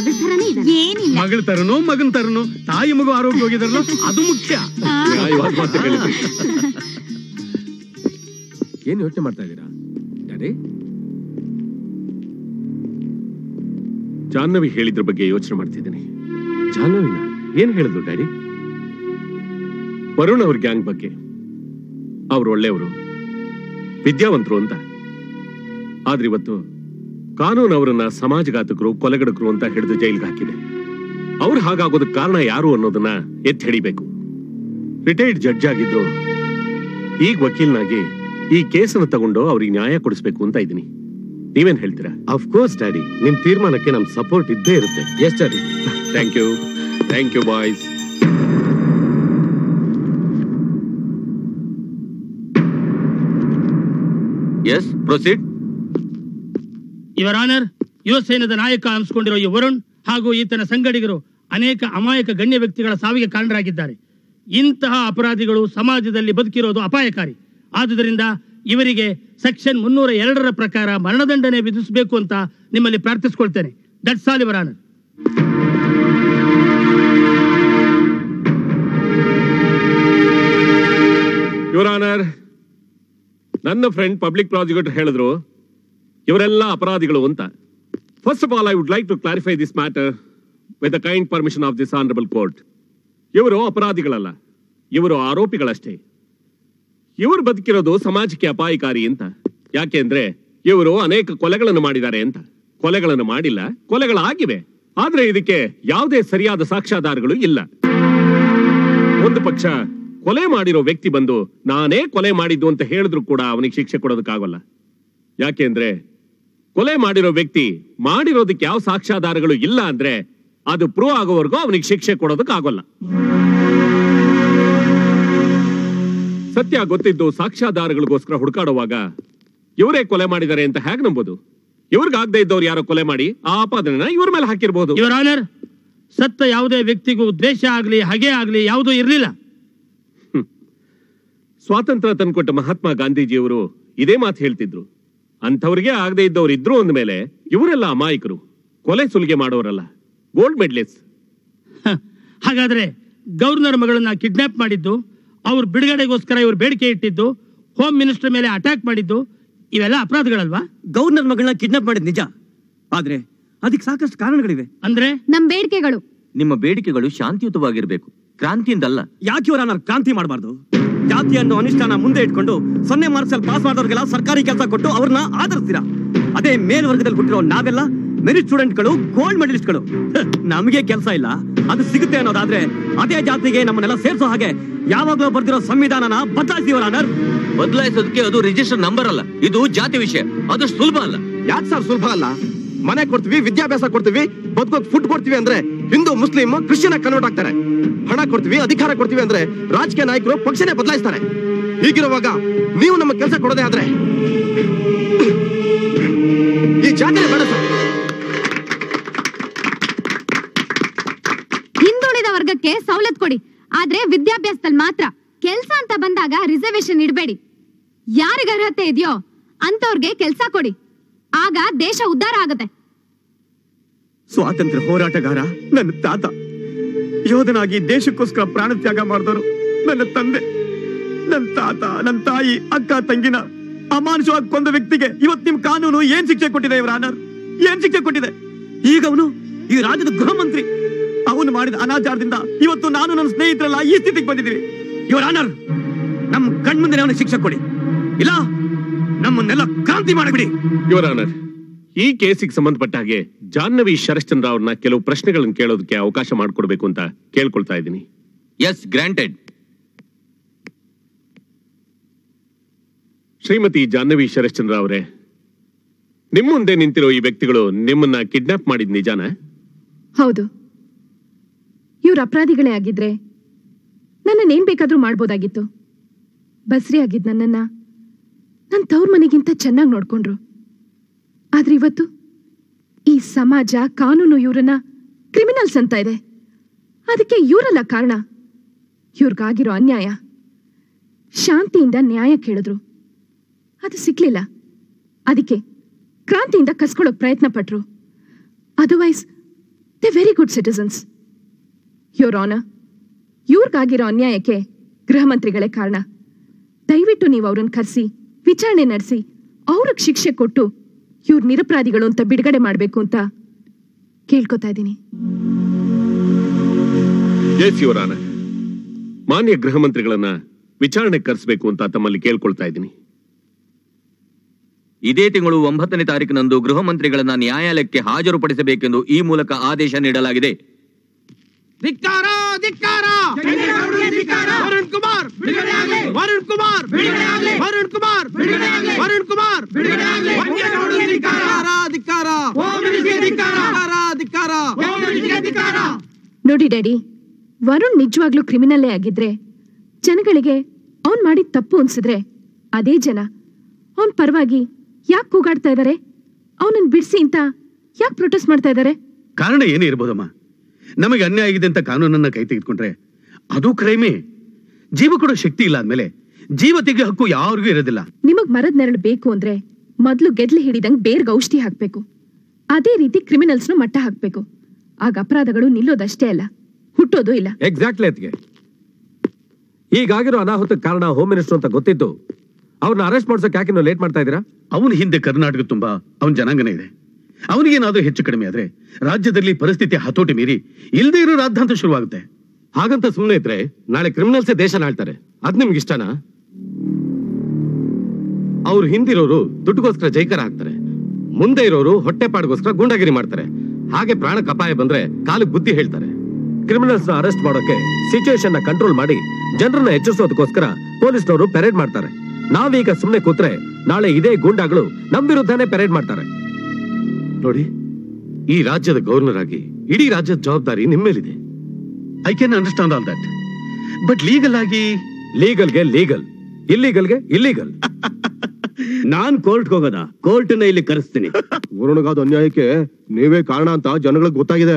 ಮಗಳ ತರನೇ ಇದ್ದಾನೆ. ಏನಿಲ್ಲ. ಮಗಳ ತರನೋ ಮಗನ್ ತರನೋ ತಾಯಿ ಮಗು ಆರೋಗ್ಯ ಹೋಗಿದಾರಲ್ಲ ಅದು ಮುಖ್ಯ. ಏನ್ ಯೋಚನೆ ಮಾಡ್ತಾ ಇದ್ದೀರಾ? ಡ್ಯಾಡಿ ಜಾಹ್ನವಿ ಹೇಳಿದ್ರ ಬಗ್ಗೆ ಯೋಚನೆ ಮಾಡ್ತಿದ್ದೀನಿ. ಜಾಹ್ನವಿನ ಏನ್ ಹೇಳಿದ್ರು ಡ್ಯಾಡಿ? ವರುಣ್ ಅವ್ರ ಗ್ಯಾಂಗ್ ಬಗ್ಗೆ. ಅವ್ರು ಒಳ್ಳೆಯವರು. ವಿದ್ಯಾವಂತರು ಅಂತ. ಆದ್ರೆ ಇವತ್ತು ಕಾನೂನು ಅವರನ್ನ ಸಮಾಜಘಾತಕರು ಕೊಲೆಗಡಕರು ಅಂತ ಹಿಡಿದು ಜೈಲ್ಗೆ ಹಾಕಿದೆ. ಅವ್ರು ಹಾಗಾಗೋದಕ್ಕೆ ಕಾರಣ ಯಾರು ಅನ್ನೋದನ್ನ ಎತ್ತಿ ಹಿಡಿಬೇಕು. ರಿಟೈರ್ಡ್ ಜಡ್ಜ್ ಆಗಿದ್ರು ಈಗ ವಕೀಲ್ನಾಗಿ ಈ ಕೇಸನ್ನು ತಗೊಂಡು ಅವ್ರಿಗೆ ನ್ಯಾಯ ಕೊಡಿಸ್ಬೇಕು ಅಂತ ಇದ್ದೀನಿ. ನೀವೇನ್ ಹೇಳ್ತೀರಾ? ಆಫ್ ಕೋರ್ಸ್ ಡ್ಯಾಡಿ ನಿಮ್ ತೀರ್ಮಾನಕ್ಕೆ ನಮ್ ಸಪೋರ್ಟ್ ಇದ್ದೇ ಇರುತ್ತೆ. Yes daddy thank you thank you boys yes proceed your honour ಯುವ ಸೈನ್ಯದ ನಾಯಕ ಅನ್ಸ್ಕೊಂಡಿರೋ ಈ ವರುಣ್ ಹಾಗೂ ಈತನ ಸಂಗಡಿಗರು ಅನೇಕ ಅಮಾಯಕ ಗಣ್ಯ ವ್ಯಕ್ತಿಗಳ ಸಾವಿಗೆ ಕಾರಣರಾಗಿದ್ದಾರೆ. ಇಂತಹ ಅಪರಾಧಿಗಳು ಸಮಾಜದಲ್ಲಿ ಬದುಕಿರೋದು ಅಪಾಯಕಾರಿ. ಆದುದರಿಂದ ಇವರಿಗೆ ಸೆಕ್ಷನ್ ಮುನ್ನೂರ ಎರಡರ ಪ್ರಕಾರ ಮರಣದಂಡನೆ ವಿಧಿಸಬೇಕು ಅಂತ ನಿಮ್ಮಲ್ಲಿ ಪ್ರಾರ್ಥಿಸಿಕೊಳ್ತೇನೆ. That's all your honour your honour ನನ್ನ ಫ್ರೆಂಡ್ ಪಬ್ಲಿಕ್ ಪ್ರಾಸಿಕ್ಯೂಟರ್ ಹೇಳಿದ್ರು ಇವರೆಲ್ಲ ಅಪರಾಧಿಗಳು ಅಂತ. First of all I would like to clarify this matter with the kind permission of this honourable court ಇವರು ಅಪರಾಧಿಗಳಲ್ಲ. ಇವರು ಆರೋಪಿಗಳಷ್ಟೇ. ಇವರು ಬದುಕಿರೋದು ಸಮಾಜಕ್ಕೆ ಅಪಾಯಕಾರಿ ಅಂತ. ಯಾಕೆಂದ್ರೆ ಇವರು ಅನೇಕ ಕೊಲೆಗಳನ್ನು ಮಾಡಿದ್ದಾರೆ ಅಂತ. ಕೊಲೆಗಳನ್ನು ಮಾಡಿಲ್ಲ. ಕೊಲೆಗಳಾಗಿವೆ. ಆದ್ರೆ ಇದಕ್ಕೆ ಯಾವುದೇ ಸರಿಯಾದ ಸಾಕ್ಷ್ಯಾಧಾರಗಳು ಇಲ್ಲ. ಒಂದು ಪಕ್ಷ ಕೊಲೆ ಮಾಡಿರೋ ವ್ಯಕ್ತಿ ಬಂದು, ನಾನೇ ಕೊಲೆ ಮಾಡಿದ್ದು ಅಂತ ಹೇಳಿದ್ರು ಕೂಡ ಅವನಿಗೆ ಶಿಕ್ಷೆ ಕೊಡೋದಕ್ಕಾಗಲ್ಲ. ಯಾಕೆಂದ್ರೆ ಕೊಲೆ ಮಾಡಿರೋ ವ್ಯಕ್ತಿ ಮಾಡಿರೋದಕ್ಕೆ ಯಾವ ಸಾಕ್ಷ್ಯಾಧಾರಗಳು ಇಲ್ಲ ಅಂದ್ರೆ ಅದು ಪ್ರೂವ್ ಆಗೋವರೆಗೂ ಅವನಿಗೆ ಶಿಕ್ಷೆ ಕೊಡೋದಕ್ಕಾಗಲ್ಲ ಸತ್ಯ ಗೊತ್ತಿದ್ದು ಸಾಕ್ಷ್ಯಾಧಾರಗಳಿಗೋಸ್ಕರ ಹುಡುಕಾಡುವಾಗ ಇವರೇ ಕೊಲೆ ಮಾಡಿದ್ದಾರೆ ಅಂತ ಹೇಗೆ ನಂಬೋದು? ಇವ್ರಿಗಾಗದೇ ಇದ್ದವ್ರು ಯಾರೋ ಕೊಲೆ ಮಾಡಿ ಆ ಆಪಾದನೆನ ಇವ್ರ ಮೇಲೆ ಹಾಕಿರ್ಬೋದು. ಯುವರ್ ಆನರ್ ಸತ್ತ ಯಾವುದೇ ವ್ಯಕ್ತಿಗೂ ದ್ವೇಷ ಆಗ್ಲಿ ಹಗೆ ಆಗ್ಲಿ ಯಾವುದೂ ಇರಲಿಲ್ಲ. ಸ್ವಾತಂತ್ರ್ಯ ತಂದ್ಕೊಟ್ಟ ಮಹಾತ್ಮ ಗಾಂಧೀಜಿಯವರು ಇದೇ ಮಾತು ಹೇಳ್ತಿದ್ರು. ಅಂಥವ್ರಿಗೆ ಆಗದೆ ಇದ್ದವ್ರು ಇದ್ರು ಅಂದಮೇಲೆ ಇವರೆಲ್ಲ ಅಮಾಯಕರು. ಕೊಲೆ ಸುಲಿಗೆ ಮಾಡೋರಲ್ಲ. ಗೋಲ್ಡ್ ಮೆಡ್ಲಿಸ್ ಹಾಗಾದ್ರೆ ಗವರ್ನರ್ ಮಗಳನ್ನ ಕಿಡ್ನಾಪ್ ಮಾಡಿದ್ದು ಅವ್ರ ಬಿಡುಗಡೆಗೋಸ್ಕರ ಇವ್ರು ಬೇಡಿಕೆ ಇಟ್ಟಿದ್ದು ಹೋಮ್ ಮಿನಿಸ್ಟರ್ ಮೇಲೆ ಅಟ್ಯಾಕ್ ಮಾಡಿದ್ದು ಇವೆಲ್ಲ ಅಪರಾಧಗಳಲ್ವಾ? ಗವರ್ನರ್ ಮಗಳನ್ನ ಕಿಡ್ನಾಪ್ ಮಾಡಿದ್ ನಿಜ. ಆದ್ರೆ ಅದಕ್ಕೆ ಸಾಕಷ್ಟು ಕಾರಣಗಳಿವೆ. ಅಂದ್ರೆ? ನಮ್ಮ ಬೇಡಿಕೆಗಳು. ನಿಮ್ಮ ಬೇಡಿಕೆಗಳು ಶಾಂತಿಯುತವಾಗಿರ್ಬೇಕು. ಕ್ರಾಂತಿಯಿಂದಲ್ಲ. ಯಾಕೆ ಇವರ ಕ್ರಾಂತಿ ಮಾಡಬಾರ್ದು? ಜಾತಿ ಅನ್ನೋ ಅನಿಷ್ಟಾನ ಮುಂದೆ ಇಟ್ಕೊಂಡು ಸೊನ್ನೆ ಮಾರ್ಕ್ಸ್ ಅಲ್ಲಿ ಪಾಸ್ ಮಾಡಿದವ್ರಿಗೆಲ್ಲ ಸರ್ಕಾರಿ ಕೆಲಸ ಕೊಟ್ಟು ಅವ್ರನ್ನ ಆಧರಿಸ್ತೀರಾ? ಅದೇ ಮೇಲ್ವರ್ಗದಲ್ಲಿ ಹುಟ್ಟಿರೋ ನಾವೆಲ್ಲ ಮೆರಿಟ್ ಸ್ಟೂಡೆಂಟ್ಗಳು ಗೋಲ್ಡ್ ಮೆಡಲಿಸ್ಟ್ಗಳು ನಮಗೆ ಕೆಲಸ ಇಲ್ಲ. ಅದು ಸಿಗುತ್ತೆ ಅನ್ನೋದಾದ್ರೆ ಅದೇ ಜಾತಿಗೆ ನಮ್ಮನ್ನೆಲ್ಲ ಸೇರಿಸೋ ಹಾಗೆ ಯಾವಾಗಲೂ ಬರ್ದಿರೋ ಸಂವಿಧಾನನ ಬದಲಾಯಿಸಿವರ ಅನರ್? ಬದಲಾಯಿಸೋದಕ್ಕೆ ಅದು ರಿಜಿಸ್ಟರ್ ನಂಬರ್ ಅಲ್ಲ. ಇದು ಜಾತಿ ವಿಷಯ. ಅದು ಸುಲಭ ಅಲ್ಲ. ಯಾಕೆ ಸರ್ ಸುಲಭ ಅಲ್ಲ? ಮನೆ ಕೊಡ್ತೀವಿ ವಿದ್ಯಾಭ್ಯಾಸ ಕೊಡ್ತೀವಿ ಬದುಕೋಕ್ ಫುಡ್ ಕೊಡ್ತೀವಿ ಅಂದ್ರೆ ಹಿಂದೂ ಮುಸ್ಲಿಂ ಕ್ರಿಶ್ಚಿಯನ್ ಕನ್ವರ್ಟ್ ಆಗ್ತಾರೆ. ಹಣ ಕೊಡ್ತೀವಿ, ಅಧಿಕಾರ ಕೊಡ್ತೀವಿ ಅಂದ್ರೆ ರಾಜಕೀಯ ನಾಯಕರು ಪಕ್ಷನೇ ಬದಲಾಯಿಸ್ತಾರೆ. ಹೀಗಿರುವಾಗ ನೀವು ನಮ್ಮ ಕೆಲಸ ಕೊಡೋದೇ ಆದ್ರೆ ಈ ಜಾತಿ ಹಿಂದುಳಿದ ವರ್ಗಕ್ಕೆ ಸವಲತ್ ಕೊಡಿ. ಆದ್ರೆ ವಿದ್ಯಾಭ್ಯಾಸದಲ್ಲಿ ಮಾತ್ರ. ಕೆಲ್ಸ ಅಂತ ಬಂದಾಗ ರಿಸರ್ವೇಶನ್ ಇಡಬೇಡಿ. ಯಾರಿಗ ಅರ್ಹತೆ ಇದೆಯೋ ಅಂತವ್ರಿಗೆ ಕೆಲ್ಸ ಕೊಡಿ. ಆಗ ದೇಶ ಉದ್ಧಾರ ಆಗತ್ತೆ. ಸ್ವಾತಂತ್ರ್ಯ ಹೋರಾಟಗಾರ ನನ್ನ ತಾತ. ಯೋಧನಾಗಿ ದೇಶಕ್ಕೋಸ್ಕರ ಪ್ರಾಣ ತ್ಯಾಗ ಮಾಡಿದವರು ನನ್ನ ತಂದೆ, ನನ್ನ ತಾತ, ನನ್ನ ತಾಯಿ, ಅಕ್ಕ, ತಂಗಿನ ಅಮಾನುಷವಾಗಿ ಕೊಂದ ವ್ಯಕ್ತಿಗೆ ಇವತ್ತು ನಿಮ್ ಕಾನೂನು ಏನ್ ಶಿಕ್ಷೆ ಕೊಟ್ಟಿದೆ ಇವರ ಆನರ್ ಏನ್ ಶಿಕ್ಷೆ ಕೊಟ್ಟಿದೆ? ಈಗ ಅವನು ಈ ರಾಜ್ಯದ ಗೃಹ ಮಂತ್ರಿ. ಅವನು ಮಾಡಿದ ಅನಾಚಾರದಿಂದ ಇವತ್ತು ನಾನು ನನ್ನ ಸ್ನೇಹಿತರೆಲ್ಲ ಈ ಸ್ಥಿತಿಗೆ ಬಂದಿದ್ದೀವಿ. ಇವರ ಆನರ್ ನಮ್ ಕಣ್ಮುಂದೆ ಅವನಿಗೆ ಶಿಕ್ಷೆ ಕೊಡಿ. ಇಲ್ಲ, ನಮ್ಮನ್ನೆಲ್ಲ ಕ್ರಾಂತಿ ಮಾಡಿಬಿಡಿ. ಇವರ ಆನರ್ ಈ ಕೇಸಿಗೆ ಸಂಬಂಧಪಟ್ಟ ಹಾಗೆ ಜಾಹ್ನವಿ ಶರಶ್ಚಂದ್ರ ಅವ್ರನ್ನ ಕೆಲವು ಪ್ರಶ್ನೆಗಳನ್ನು ಕೇಳೋದಕ್ಕೆ ಅವಕಾಶ ಮಾಡಿಕೊಡ್ಬೇಕು ಅಂತ ಕೇಳ್ಕೊಳ್ತಾ ಇದ್ದೀನಿ. ಎಸ್ ಗ್ರಾಂಟೆಡ್ ಶ್ರೀಮತಿ ಜಾಹ್ನವಿ ಶರಶ್ಚಂದ್ರ ಅವರೇ ನಿಮ್ಮ ಮುಂದೆ ನಿಂತಿರೋ ಈ ವ್ಯಕ್ತಿಗಳು ನಿಮ್ಮನ್ನ ಕಿಡ್ನಾಪ್ ಮಾಡಿದ್ ನಿಜಾನ? ಹೌದು. ಇವ್ರ ಅಪರಾಧಿಗಳೇ ಆಗಿದ್ರೆ ನನ್ನನ್ನೇನ್ ಬೇಕಾದ್ರೂ ಮಾಡ್ಬೋದಾಗಿತ್ತು. ಬಸ್ರಿ ಆಗಿದ್ ನನ್ನನ್ನ ನನ್ನ ತವ್ರ ಮನೆಗಿಂತ ಚೆನ್ನಾಗಿ ನೋಡ್ಕೊಂಡ್ರು. ಆದ್ರೆ ಇವತ್ತು ಈ ಸಮಾಜ ಕಾನೂನು ಇವರನ್ನ ಕ್ರಿಮಿನಲ್ಸ್ ಅಂತ ಇದೆ. ಅದಕ್ಕೆ ಇವರಲ್ಲ ಕಾರಣ? ಇವ್ರಿಗಾಗಿರೋ ಅನ್ಯಾಯ. ಶಾಂತಿಯಿಂದ ನ್ಯಾಯ ಕೇಳಿದ್ರು. ಅದು ಸಿಕ್ಲಿಲ್ಲ ಅದಕ್ಕೆ ಕ್ರಾಂತಿಯಿಂದ ಕಸ್ಕೊಳ್ಳೋಕ್ ಪ್ರಯತ್ನ ಪಟ್ರು. Otherwise the very good citizens your honour ಇವ್ರಿಗಾಗಿರೋ ಅನ್ಯಾಯಕ್ಕೆ ಗೃಹ ಮಂತ್ರಿಗಳೇ ಕಾರಣ. ದಯವಿಟ್ಟು ನೀವು ಅವ್ರನ್ನ ಕರೆಸಿ, ವಿಚಾರಣೆ ನಡೆಸಿ, ಅವ್ರಿಗೆ ಶಿಕ್ಷೆ ಕೊಟ್ಟು ಇವ್ರು ನಿರಪರಾಧಿಗಳು ಅಂತ ಬಿಡುಗಡೆ ಮಾಡಬೇಕು ಅಂತ ಕೇಳ್ಕೊತಾ ಇದ್ದೀನಿ. ಮಾನ್ಯ ಗೃಹ ಮಂತ್ರಿಗಳನ್ನ ವಿಚಾರಣೆ ಕರೆಸಬೇಕು ಅಂತ ತಮ್ಮಲ್ಲಿ ಕೇಳ್ಕೊಳ್ತಾ ಇದ್ದೀನಿ. ಇದೇ ತಿಂಗಳು ಒಂಬತ್ತನೇ ತಾರೀಕಿನಂದು ಗೃಹ ಮಂತ್ರಿಗಳನ್ನ ನ್ಯಾಯಾಲಯಕ್ಕೆ ಹಾಜರುಪಡಿಸಬೇಕೆಂದು ಈ ಮೂಲಕ ಆದೇಶ ನೀಡಲಾಗಿದೆ. ಧಿಕ್ಕಾರ ಧಿಕ್ಕಾರ. ವರುಣ್ ಕುಮಾರ್. ವರುಣ್ ಕುಮಾರ್. ವರುಣ್ ಕುಮಾರ್. ವರುಣ್ ಕುಮಾರ್. ನೋಡಿ ಡ್ಯಾಡಿ ವರುಣ್ ನಿಜವಾಗ್ಲೂ ಕ್ರಿಮಿನಲ್ಲೇ ಆಗಿದ್ರೆ ಜನಗಳಿಗೆ ಅವ್ನ್ ಮಾಡಿದ ತಪ್ಪು ಅನ್ಸಿದ್ರೆ ಅದೇ ಜನ. ಅವನ್ ಪರವಾಗಿ ಯಾಕೆ ಕೂಗಾಡ್ತಾ ಇದಾರೆ? ಅವನನ್ನ ಬಿಡಿಸಿ ಅಂತ ಯಾಕೆ ಪ್ರೊಟೆಸ್ಟ್ ಮಾಡ್ತಾ ಇದಾರೆ? ಕಾರಣ ಏನೇ ಇರ್ಬೋದಮ್ಮ? ನಮಗೆ ಅನ್ಯಾಯ ಆಗಿದೆ ಅಂತ ಕಾನೂನನ್ನ ಕೈ ತೆಗೆದುಕೊಂಡ್ರೆ ಅದು ಕ್ರೈಮೇ. ಜೀವ ಕೊಡೋ ಶಕ್ತಿ ಇಲ್ಲ ಅಂದ್ಮೇಲೆ ಜೀವ ತೆಗೆಯೋ ಹಕ್ಕು ಯಾರಿಗೂ ಇರೋದಿಲ್ಲ. ನಿಮಗೆ ಮರದ ನೆರಳು ಬೇಕು ಅಂದ್ರೆ ಮೊದ್ಲು ಗೆದ್ಲು ಹಿಡಿದಂಗ್ ಬೇರ್ ಔಷಧಿ ಹಾಕ್ಬೇಕು. ಅದೇ ರೀತಿ ಕ್ರಿಮಿನಲ್ಸ್ನ ಮಟ್ಟ ಹಾಕ್ಬೇಕು. ಆಗ ಅಪರಾಧಗಳು ನಿಲ್ಲೋದಷ್ಟೇ ಅಲ್ಲ ಹುಟ್ಟೋದು ಇಲ್ಲ. ಎಕ್ಸಾಕ್ಟ್ಲಿ ಅದಕ್ಕೆ ಈಗಾಗಿರೋ ಅನಾಹುತಕ್ಕೆ ಕಾರಣ ಹೋಮ್ ಮಿನಿಸ್ಟರ್ ಅಂತ ಗೊತ್ತಿತ್ತು ಅವ್ರನ್ನ ಅರೆಸ್ಟ್ ಮಾಡ್ಸೋಕೆ ಯಾಕೆ ನೀವು ಲೇಟ್ ಮಾಡ್ತಾ ಇದ್ದೀರಾ? ಅವನ ಹಿಂದೆ ಕರ್ನಾಟಕ ತುಂಬಾ ಅವನ ಜನಾಂಗನೇ ಇದೆ. ಅವನಿಗೇನಾದ್ರೂ ಹೆಚ್ಚು ಕಡಿಮೆ ಆದ್ರೆ ರಾಜ್ಯದಲ್ಲಿ ಪರಿಸ್ಥಿತಿ ಹತೋಟಿ ಮೀರಿ ಇಲ್ಲದೆ ಇರೋ ರಾದ್ಧಾಂತ ಶುರುವಾಗುತ್ತೆ. ಹಾಗಂತ ಸುಮ್ಮನೆ ಇದ್ರೆ ನಾಳೆ ಕ್ರಿಮಿನಲ್ಸೇ ದೇಶ ಆಳ್ತಾರೆ. ಅದ್ ನಿಮ್ಗೆ ಇಷ್ಟನಾ? ಅವ್ರು ಹಿಂದಿರೋರು ದುಡ್ಡುಗೋಸ್ಕರ ಜೈಕರ ಹಾಕ್ತಾರೆ ಮುಂದೆ ಇರೋರು ಹೊಟ್ಟೆ ಪಾಡ್ಗೋಸ್ಕರ ಗೂಂಡಾಗಿರಿ ಮಾಡ್ತಾರೆ. ಹಾಗೆ ಪ್ರಾಣ ಅಪಾಯ ಬಂದ್ರೆ ಕಾಲಿಗೆ ಬುದ್ಧಿ ಹೇಳ್ತಾರೆ. ಕ್ರಿಮಿನಲ್ಸ್ ಅರೆಸ್ಟ್ ಮಾಡೋಕೆ ಸಿಚುವೇಶನ್ ಕಂಟ್ರೋಲ್ ಮಾಡಿ ಜನರನ್ನ ಹೆಚ್ಚಿಸೋದಕ್ಕೋಸ್ಕರ ಪೊಲೀಸ್ನವರು ಪೆರೇಡ್ ಮಾಡ್ತಾರೆ. ನಾವೀಗ ಸುಮ್ಮನೆ ಕೂತ್ರೆ ನಾಳೆ ಇದೇ ಗೂಂಡಾಗಳು ನಮ್ ವಿರುದ್ಧನೇ ಪೆರೇಡ್ ಮಾಡ್ತಾರೆ. ನೋಡಿ ಈ ರಾಜ್ಯದ ಗವರ್ನರ್ ಆಗಿ ಇಡೀ ರಾಜ್ಯದ ಜವಾಬ್ದಾರಿ ನಿಮ್ಮ ಮೇಲಿದೆ. I can understand all that but legal ಆಗಿ ಲೀಗಲ್ಗೆ ಲೀಗಲ್ ಇಲ್ಲಿಗಲ್ಗೆ ಇಲ್ಲಿಗಲ್ ನಾನ್ ಕೋರ್ಟ್ ಹೋಗೋದ? ಕೋರ್ಟ್ನ ಇಲ್ಲಿ ಕರೆಸ್ತೀನಿ. ವರುಣಗಾದ ಅನ್ಯಾಯಕ್ಕೆ ನೀವೇ ಕಾರಣ ಅಂತ ಜನಗಳಿಗೆ ಗೊತ್ತಾಗಿದೆ.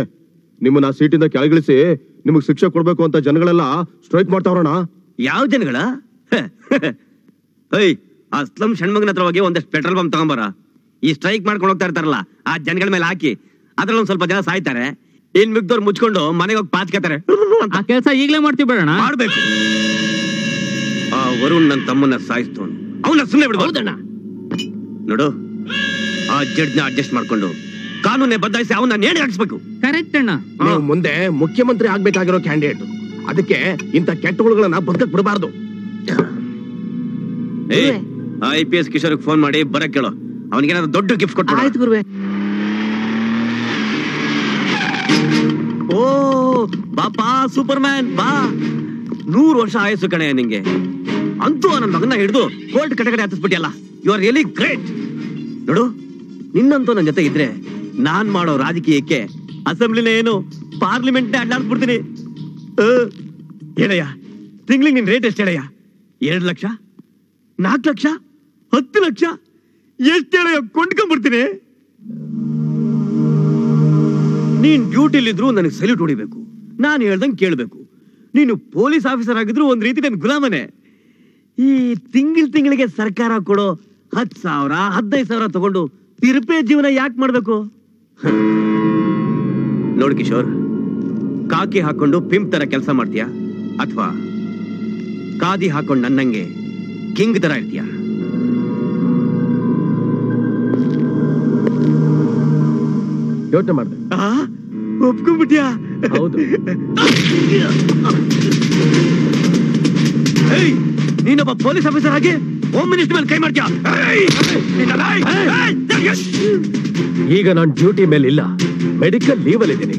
ನಿಮ್ಮನ್ನ ಸೀಟಿಂದ ಕೆಳಗಿಳಿಸಿ ನಿಮಗ್ ಶಿಕ್ಷೆ ಕೊಡ್ಬೇಕು ಅಂತ ಜನಗಳೆಲ್ಲ ಸ್ಟ್ರೈಕ್ ಮಾಡ್ತಾವ್ರಣ ಯಾವ ಜನಗಳ? ಅಸ್ಲಂ ಷಣ್ಮಗನ ಹತ್ರವಾಗಿ ಒಂದಷ್ಟು ಪೆಟ್ರೋಲ್ ಪಂಪ್ ತಗೊಂಬರ. ಈ ಸ್ಟ್ರೈಕ್ ಮಾಡ್ಕೊಂಡು ಹೋಗ್ತಾ ಇರ್ತಾರಲ್ಲ ಆ ಜನಗಳ ಮೇಲೆ ಹಾಕಿ ಅದ್ರಲ್ಲಿ ಒಂದ್ ಸ್ವಲ್ಪ ಜನ ಸಾಯ್ತಾರೆ. ಇನ್ ಮಿಗ್ದವ್ರು ಮುಚ್ಕೊಂಡು ಮನೆಗೆ ಹೋಗಿ ಪಾಚ್ಕತಾರೆ ಆ ಕೆಲಸ ಈಗಲೇ ಮಾಡ್ತೀವಿ ಬೇಡಣ? ಮಾಡ್ಬೇಕು. ಆ ವರುಣ್ ನನ್ನ ತಮ್ಮನ್ನ ಸಾಯಿಸ್ತವನು ಅವನ ಸುಮ್ಮನೆ ಬಿಡ್ಬೋದಣ್ಣ ನೋಡು ಆ ಜಡ್ಜ್ನ ಅಡ್ಜಸ್ಟ್ ಮಾಡ್ಕೊಂಡು ಕಾನೂನೇ ಬದಲಾಯಿಸಿ ಅವನ ನೇಣಿ ಹಾಕ್ಸ್ಬೇಕು. ಕರೆಕ್ಟ್ ಅಣ್ಣ. ನಾವು ಮುಂದೆ ಮುಖ್ಯಮಂತ್ರಿ ಆಗ್ಬೇಕಾಗಿರೋ ಕ್ಯಾಂಡಿಡೇಟ್ ಅದಕ್ಕೆ ಇಂಥ ಕೆಟ್ಟ ಹುಳುಗಳನ್ನ ಬದುಕಕ್ ಬಿಡಬಾರ್ದು. I P S Kishore phone ಮಾಡಿ ಬರಕ್ ಕೇಳು. ಅವನಿಗೇನಾದ್ರು ದೊಡ್ಡ ಗಿಫ್ಟ್ ಕೊಟ್ಟು ಆಯ್ತು ಗುರುವೆ. ಓ ಬಾಪಾ ಸೂಪರ್ ಮ್ಯಾನ್ ಬಾ. ನೂರು ವರ್ಷ ಆಯಸ್ಸು ಕಣೆ ನಿಂಗೆ. ಅಂತೂ ನನ್ನ ಮಗನ ಹಿಡಿದು ಕೋರ್ಟ್ ಕಟಕಡೆ ಹತ್ತಿಸ್ಬಿಟ್ಟಿಯಲ್ಲ. ಯು ಆರ್ ರಿಯಲಿ ಗ್ರೇಟ್ ನೋಡು ನಿನ್ನಂತೂ ನನ್ನ ಜೊತೆ ಇದ್ರೆ ನಾನ್ ಮಾಡೋ ರಾಜಕೀಯಕ್ಕೆ ಅಸೆಂಬ್ಲಿನ ಏನು ಪಾರ್ಲಿಮೆಂಟ್ ಅಡ್ಡಾಡ್ಬಿಡ್ತೀನಿ ಆ, ಹೇಳಯ್ಯ ತಿಂಗ್ಳಿಗೆ ನಿನ್ ರೇಟ್ ಎಷ್ಟು ಹೇಳಯ್ಯ? ಎರಡು ಲಕ್ಷ? ನಾಲ್ಕು ಲಕ್ಷ? ಹತ್ತು ಲಕ್ಷ? ಎಷ್ಟು ಹೇಳಯ್ಯ ಕೊಂಡ್ಕೊಂಡ್ಬಿಡ್ತೀನಿ. ನೀನ್ ಡ್ಯೂಟಿಲಿದ್ರು ನನಗೆ ಸಲ್ಯೂಟ್ ಹೊಡಿಬೇಕು. ನಾನು ಹೇಳ್ದಂಗೆ ಕೇಳಬೇಕು. ನೀನು ಪೊಲೀಸ್ ಆಫೀಸರ್ ಆಗಿದ್ರು ಒಂದ್ ರೀತಿ ನನ್ ಗುಲಾಮನೆ. ಈ ತಿಂಗಳ ತಿಂಗಳಿಗೆ ಸರ್ಕಾರ ಕೊಡೋ ಹತ್ ಸಾವಿರ, ಹದಿನೈದು ಸಾವಿರ ತಗೊಂಡು ತಿರುಪೆ ಜೀವನ ಯಾಕೆ ಮಾಡ್ಬೇಕು? ನೋಡಿ ಕಿಶೋರ್, ಕಾಕಿ ಹಾಕೊಂಡು ಪಿಂಪ್ ತರ ಕೆಲಸ ಮಾಡ್ತೀಯಾ? ಅಥವಾ ಕಾದಿ ಹಾಕೊಂಡು ನನ್ನಂಗೆ ಕಿಂಗ್ ತರ ಇರ್ತೀಯಾ? ಯೋಚನೆ ಮಾಡಿದೆ. ಒಪ್ಕೊಂಡ್ಬಿಟ್ಯಾ? ಹೌದು. ನೀನೊಬ್ಬ ಪೊಲೀಸ್ ಆಫೀಸರ್ ಆಗಿ ಹೋಮ್ ಮಿನಿಸ್ಟರ್ ಮೇಲೆ ಕೈ ಮಾಡ್ತೀಯ? ಈಗ ನಾನು ಡ್ಯೂಟಿ ಮೇಲೆ ಇಲ್ಲ. ಮೆಡಿಕಲ್ ಲೀವ್ ಅಲ್ಲಿ ಇದ್ದೀನಿ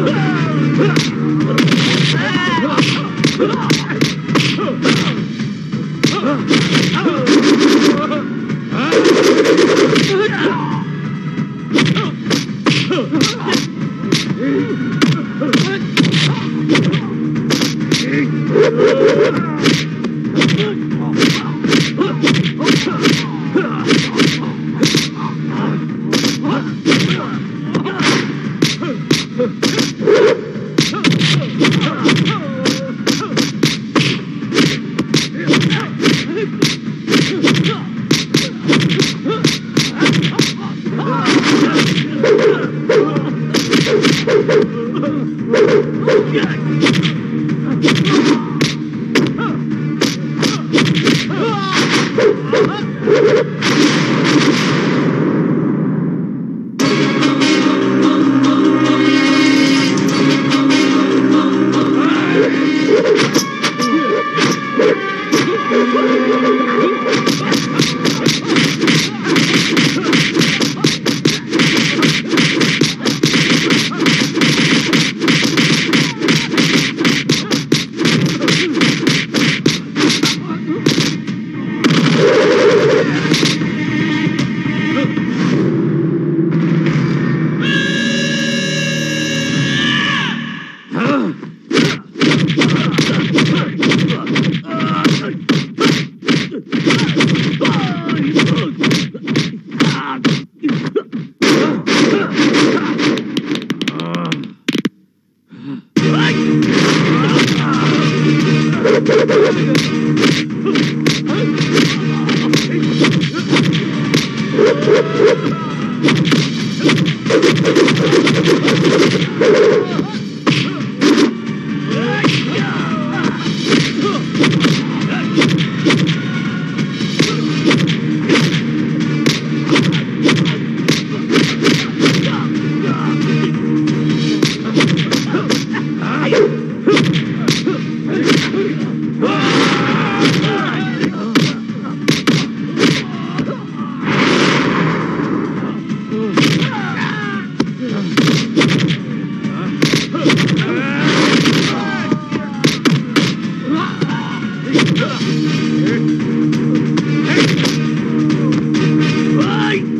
Ah!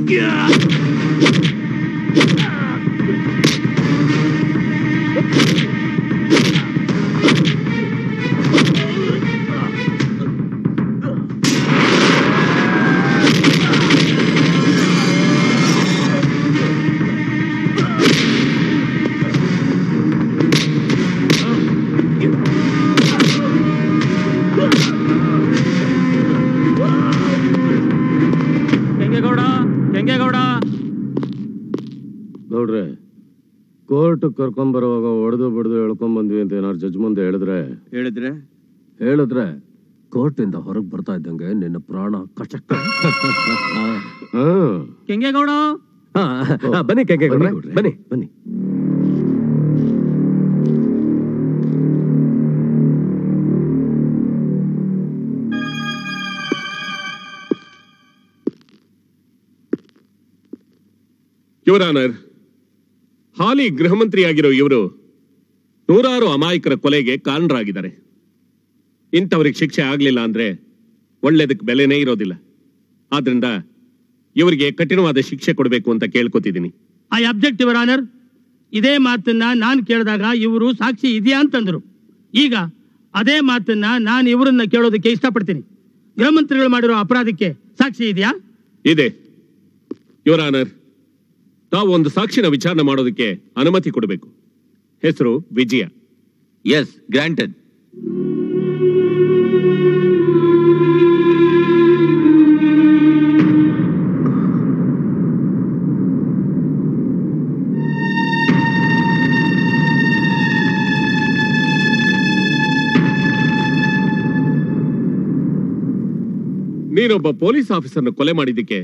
ಕೆಂಗೇಗೌಡ ಕರ್ಕೊಂಬರುವಾಗ ಹೊಡೆದು ಬಿಡದು ಹೇಳ್ಕೊಂಬಂದ್ವಿ ಬಂದ್ವಿ ಅಂತ ಏನಾರು ಜಜ್ ಮುಂದೆ ಹೇಳಿದ್ರೆ? ಹೇಳಿದ್ರೆ? ಹೇಳಿದ್ರೆ? ಕೋರ್ಟ್ ಇಂದ ಹೊರಗ್ ಬರ್ತಾ ಇದ್ದಂಗೆ ನಿನ್ನ ಪ್ರಾಣ ಕಚಕ್ಕ ಕೆಂಗೇಗೌಡ ಬನ್ನಿ ಕೆಂಗೇಗೌಡ ಬನ್ನಿ. ಬನ್ನಿ ಯುವರ್ ಆನರ್ ಹಾಲಿ ಗೃಹ ಮಂತ್ರಿಯಾಗಿರೋ ಇವರು ನೂರಾರು ಅಮಾಯಕರ ಕೊಲೆಗೆ ಕಾರಣರಾಗಿದ್ದಾರೆ. ಇಂಥವ್ರಿಗೆ ಶಿಕ್ಷೆ ಆಗಲಿಲ್ಲ ಅಂದ್ರೆ ಒಳ್ಳೇದಕ್ಕೆ ಬೆಲೆನೇ ಇರೋದಿಲ್ಲ. ಆದ್ರಿಂದ ಇವರಿಗೆ ಕಠಿಣವಾದ ಶಿಕ್ಷೆ ಕೊಡಬೇಕು ಅಂತ ಕೇಳ್ಕೊತಿದ್ದೀನಿ. ಐ ಅಬ್ಜೆಕ್ಟ್ ಯುವರ್ ಆನರ್ ಇದೇ ಮಾತನ್ನ ನಾನು ಕೇಳಿದಾಗ ಇವರು ಸಾಕ್ಷಿ ಇದೆಯಾ ಅಂತಂದ್ರು. ಈಗ ಅದೇ ಮಾತನ್ನ ನಾನು ಇವರನ್ನ ಕೇಳೋದಕ್ಕೆ ಇಷ್ಟಪಡ್ತೀನಿ. ಗೃಹ ಮಂತ್ರಿಗಳು ಮಾಡಿರೋ ಅಪರಾಧಕ್ಕೆ ಸಾಕ್ಷಿ ಇದೆಯಾ? ಇದೆ. ಯುವರ್ ಆನರ್ ತಾವು ಒಂದು ಸಾಕ್ಷಿನ ವಿಚಾರಣೆ ಮಾಡೋದಕ್ಕೆ ಅನುಮತಿ ಕೊಡಬೇಕು. ಹೆಸರು ವಿಜಯ. ಎಸ್ ಗ್ರಾಂಟೆಡ್ ನೀನೊಬ್ಬ ಪೊಲೀಸ್ ಆಫೀಸರ್ನ ಕೊಲೆ ಮಾಡಿದ್ದಕ್ಕೆ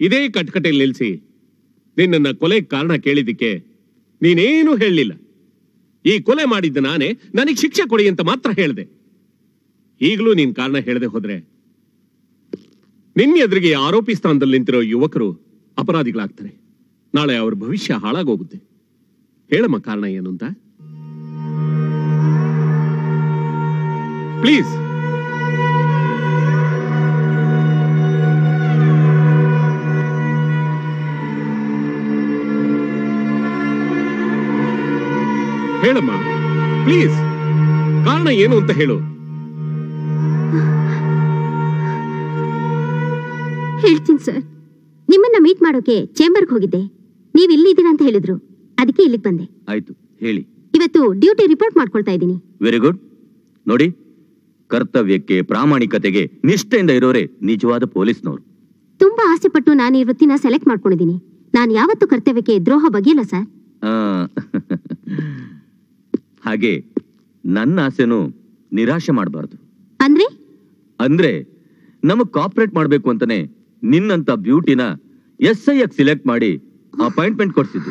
ಇದೇ ಕಟ್ಕಟೆಯಲ್ಲಿ ನಿಲ್ಲಿಸಿ ನಿನ್ನನ್ನ ಕೊಲೆ ಕಾರಣ ಕೇಳಿದ್ದಕ್ಕೆ ನೀನೇನು ಹೇಳಲಿಲ್ಲ. ಈ ಕೊಲೆ ಮಾಡಿದ್ದ ನಾನೇ ನನಗೆ ಶಿಕ್ಷೆ ಕೊಡಿ ಅಂತ ಮಾತ್ರ ಹೇಳಿದೆ. ಈಗಲೂ ನೀನ್ ಕಾರಣ ಹೇಳದೆ ಹೋದ್ರೆ ನಿನ್ನ ಎದುರಿಗೆ ಆರೋಪಿ ಸ್ಥಾನದಲ್ಲಿ ನಿಂತಿರೋ ಯುವಕರು ಅಪರಾಧಿಗಳಾಗ್ತಾರೆ. ನಾಳೆ ಅವ್ರ ಭವಿಷ್ಯ ಹಾಳಾಗೋಗುತ್ತೆ. ಹೇಳಮ್ಮ ಕಾರಣ ಏನು ಅಂತ? ಪ್ಲೀಸ್. ಹೇಳಮ್ಮ. ಪ್ಲೀಸ್ ಕಾರಣ ಏನು ಅಂತ ಹೇಳು. ಹೇಳ್ತೀನಿ ಸರ್. ನಿಮ್ಮನ್ನ ಮೀಟ್ ಮಾಡೋಕೆ ಚೇಂಬರ್ಗೆ ಹೋಗಿದ್ದೆ. ನೀವು ಇಲ್ಲಿದ್ದೀರಾ ಅಂತ ಹೇಳಿದ್ರು. ಅದಕ್ಕೆ ಇಲ್ಲಿಗೆ ಬಂದೆ. ಆಯ್ತು ಹೇಳಿ. ಇವತ್ತು ಡ್ಯೂಟಿ ರಿಪೋರ್ಟ್ ಮಾಡ್ಕೊಳ್ತಾ ಇದ್ದೀನಿ. ವೆರಿ ಗುಡ್ ನೋಡಿ ಕರ್ತವ್ಯಕ್ಕೆ ಪ್ರಾಮಾಣಿಕತೆಗೆ ನಿಷ್ಠೆಯಿಂದ ಇರೋರೆ ನಿಜವಾದ ಪೊಲೀಸ್ನವರು. ತುಂಬಾ ಆಸೆ ಪಟ್ಟು ನಾನು ಈ ವೃತ್ತಿನ ಸೆಲೆಕ್ಟ್ ಮಾಡ್ಕೊಂಡಿದ್ದೀನಿ. ನಾನು ಯಾವತ್ತೂ ಕರ್ತವ್ಯಕ್ಕೆ ದ್ರೋಹ ಬಗೆಯಲ್ಲ ಸರ್. ಆ, ಹಾಗೆ ನನ್ನ ಆಸೆನು ನಿರಾಶೆ ಮಾಡಬಾರ್ದು. ಅಂದ್ರೆ? ಅಂದ್ರೆ ನಮಗ್ ಕಾಪರೇಟ್ ಮಾಡ್ಬೇಕು ಅಂತಾನೆ ನಿನ್ನಂತ ಬ್ಯೂಟಿನ ಎಸ್ ಐ ಎಕ್ ಸಿಲೆಕ್ಟ್ ಮಾಡಿ ಅಪಾಯಿಂಟ್ಮೆಂಟ್ ಕೊಡ್ಸಿದ್ದು.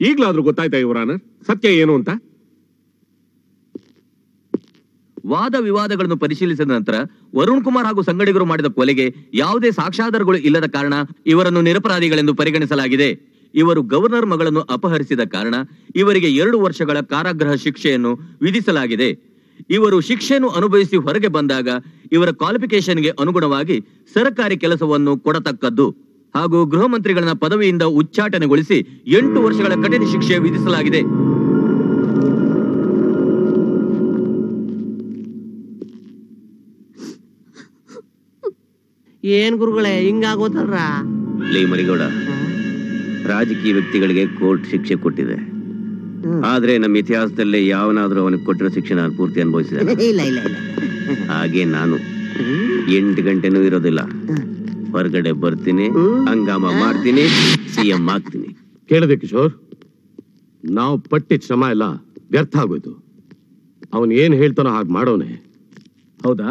ಈಗ್ಲಾದ್ರೂ ಗೊತ್ತಾಯ್ತಾ ಇವರಾನ ಸತ್ಯ ಏನು ಅಂತ? ವಾದ ವಿವಾದಗಳನ್ನು ಪರಿಶೀಲಿಸಿದ ನಂತರ ವರುಣ್ ಕುಮಾರ್ ಹಾಗೂ ಸಂಗಡಿಗರು ಮಾಡಿದ ಕೊಲೆಗೆ ಯಾವುದೇ ಸಾಕ್ಷ್ಯಾಧಾರಗಳು ಇಲ್ಲದ ಕಾರಣ ಇವರನ್ನು ನಿರಪರಾಧಿಗಳೆಂದು ಪರಿಗಣಿಸಲಾಗಿದೆ. ಇವರು ಗವರ್ನರ್ ಮಗಳನ್ನು ಅಪಹರಿಸಿದ ಕಾರಣ ಇವರಿಗೆ ಎರಡು ವರ್ಷಗಳ ಕಾರಾಗೃಹ ಶಿಕ್ಷೆಯನ್ನು ವಿಧಿಸಲಾಗಿದೆ. ಇವರು ಶಿಕ್ಷೆಯನ್ನು ಅನುಭವಿಸಿ ಹೊರಗೆ ಬಂದಾಗ ಇವರ ಕ್ವಾಲಿಫಿಕೇಶನ್ಗೆ ಅನುಗುಣವಾಗಿ ಸರ್ಕಾರಿ ಕೆಲಸವನ್ನು ಕೊಡತಕ್ಕದ್ದು. ಹಾಗೂ ಗೃಹ ಮಂತ್ರಿಗಳನ್ನ ಪದವಿಯಿಂದ ಉಚ್ಚಾಟನೆಗೊಳಿಸಿ ಎಂಟು ವರ್ಷಗಳ ಕಠಿಣ ಶಿಕ್ಷೆ ವಿಧಿಸಲಾಗಿದೆ. ಏನ್ ಗುರುಗಳೇ ಹಿಂಗಾಗೋತಲ್ರ ಲೇ ಮರಿಗೌಡ ರಾಜಕೀಯ ವ್ಯಕ್ತಿಗಳಿಗೆ ಕೋರ್ಟ್ ಶಿಕ್ಷೆ ಕೊಟ್ಟಿದೆ. ಆದ್ರೆ ನಮ್ಮ ಇತಿಹಾಸದಲ್ಲೇ ಯಾವನಾದ್ರೂ ಅವನಿಗೆ ಕೊಟ್ಟಿರೋ ಶಿಕ್ಷಣ ನಾನು ಪೂರ್ತಿ ಅನುಭವಿಸಿದೆ ಇಲ್ಲ ಇಲ್ಲ ಇಲ್ಲ. ಹಾಗೆ ನಾನು ಎಂಟು ಗಂಟೆನೂ ಇರೋದಿಲ್ಲ. ಹೊರಗಡೆ ಬರ್ತೀನಿ ಹಂಗಾಮ ಮಾಡ್ತೀನಿ ಸಿಎಂ ಆಗ್ತೀನಿ. ಕೇಳಿದೆ ಕಿಶೋರ್? ನಾವು ಪಟ್ಟಿ ಶ್ರಮ ಎಲ್ಲ ವ್ಯರ್ಥ ಆಗೋಯ್ತು. ಅವನ್ ಏನ್ ಹೇಳ್ತಾನೋ ಹಾಗೆ ಮಾಡೋನೆ. ಹೌದಾ?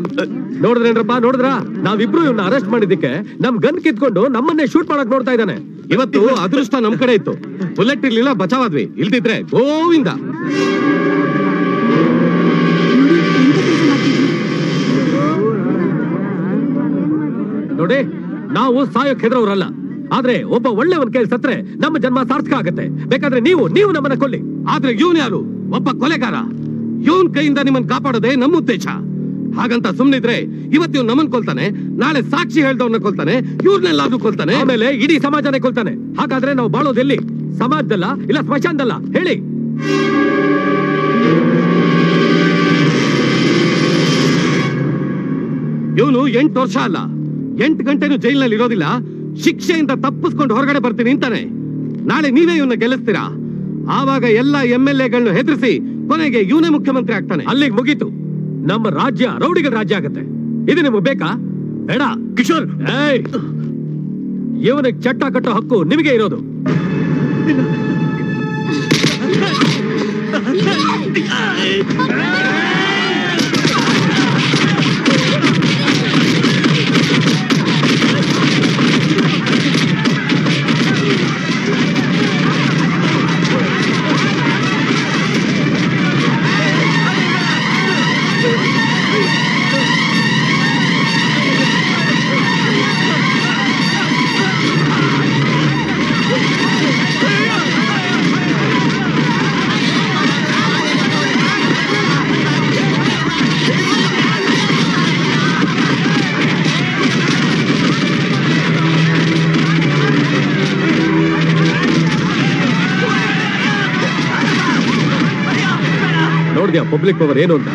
ನೋಡಿದ್ರೇನ್ರಪ್ಪ ನೋಡಿದ್ರ? ನಾವಿಬ್ರು ಇವ್ನ ಅರೆಸ್ಟ್ ಮಾಡಿದ್ದಕ್ಕೆ ನಮ್ ಗನ್ ಕಿತ್ಕೊಂಡು ನಮ್ಮನ್ನೇ ಶೂಟ್ ಮಾಡಕ್ ನೋಡ್ತಾ ಇದ್ದಾನೆ. ಇವತ್ತು ಅದೃಷ್ಟ ನಮ್ ಕಡೆ ಇತ್ತು. ಬುಲೆಟ್ ಇರ್ಲಿಲ್ಲ, ಬಚಾವಾದ್ವಿ. ಇಲ್ದಿದ್ರೆ ಗೋವಿಂದ. ನೋಡಿ, ನಾವು ಸಾಯೋಕ್ ಹೆದ್ರವ್ರಲ್ಲ ಆದ್ರೆ ಒಬ್ಬ ಒಳ್ಳೆಯವನ್ ಕೇಳಿ ಸತ್ರೆ ನಮ್ಮ ಜನ್ಮ ಸಾರ್ಥಕ ಆಗತ್ತೆ. ಬೇಕಾದ್ರೆ ನೀವು ನೀವು ನಮ್ಮನ್ನ ಕೊಲ್ಲಿ. ಆದ್ರೆ ಇವನ್ ಯಾರು? ಒಬ್ಬ ಕೊಲೆಗಾರ. ಇವನ್ ಕೈಯಿಂದ ನಿಮ್ಮನ್ನ ಕಾಪಾಡೋದೇ ನಮ್ಮ ಉದ್ದೇಶ. ಹಾಗಂತ ಸುಮ್ನಿದ್ರೆ ಇವತ್ತು ಇವ್ ನಮ್ಮನ್ ಕೊಲ್ತಾನೆ, ನಾಳೆ ಸಾಕ್ಷಿ ಹೇಳ್ದವ್ನ ಕೊಲ್ತಾನೆ ಇವ್ರನ್ನೆಲ್ಲಾದ್ರೂ ಕೊಲ್ತಾನೆ. ಆಮೇಲೆ ಇಡೀ ಸಮಾಜನೇ ಕೊಲ್ತಾನೆ. ಹಾಗಾದ್ರೆ ನಾವು ಬಾಳೋದೆಲ್ಲಿ ಸಮಾಜದಲ್ಲ ಇಲ್ಲ ಸ್ಮಶಾನದಲ್ಲ? ಹೇಳಿ. ಇವನು ಎಂಟು ವರ್ಷ ಅಲ್ಲ. ಎಂಟು ಗಂಟೆನೂ ಜೈಲಿನಲ್ಲಿ ಇರೋದಿಲ್ಲ. ಶಿಕ್ಷೆಯಿಂದ ತಪ್ಪಿಸ್ಕೊಂಡು ಹೊರಗಡೆ ಬರ್ತೀನಿ ಅಂತಾನೆ. ನಾಳೆ ನೀವೇ ಇವನ್ನ ಗೆಲ್ಲಿಸ್ತೀರಾ? ಆವಾಗ ಎಲ್ಲ ಎಂ ಎಲ್ ಎಗಳನ್ನು ಹೆದರಿಸಿ ಕೊನೆಗೆ ಇವನೇ ಮುಖ್ಯಮಂತ್ರಿ ಆಗ್ತಾನೆ. ಅಲ್ಲಿಗೆ ಮುಗೀತು. ನಮ್ಮ ರಾಜ್ಯ ರೌಡಿಗಳ ರಾಜ್ಯ ಆಗತ್ತೆ. ಇದು ನಿಮಗೆ ಬೇಕಾ? ಬೇಡ ಕಿಶೋರ್ ಇವನಿಗೆ ಚಟ್ಟ ಕಟ್ಟೋ ಹಕ್ಕು ನಿಮಗೆ ಇರೋದು. ಪಬ್ಲಿಕ್ ಪವರ್ ಏನು ಅಂತ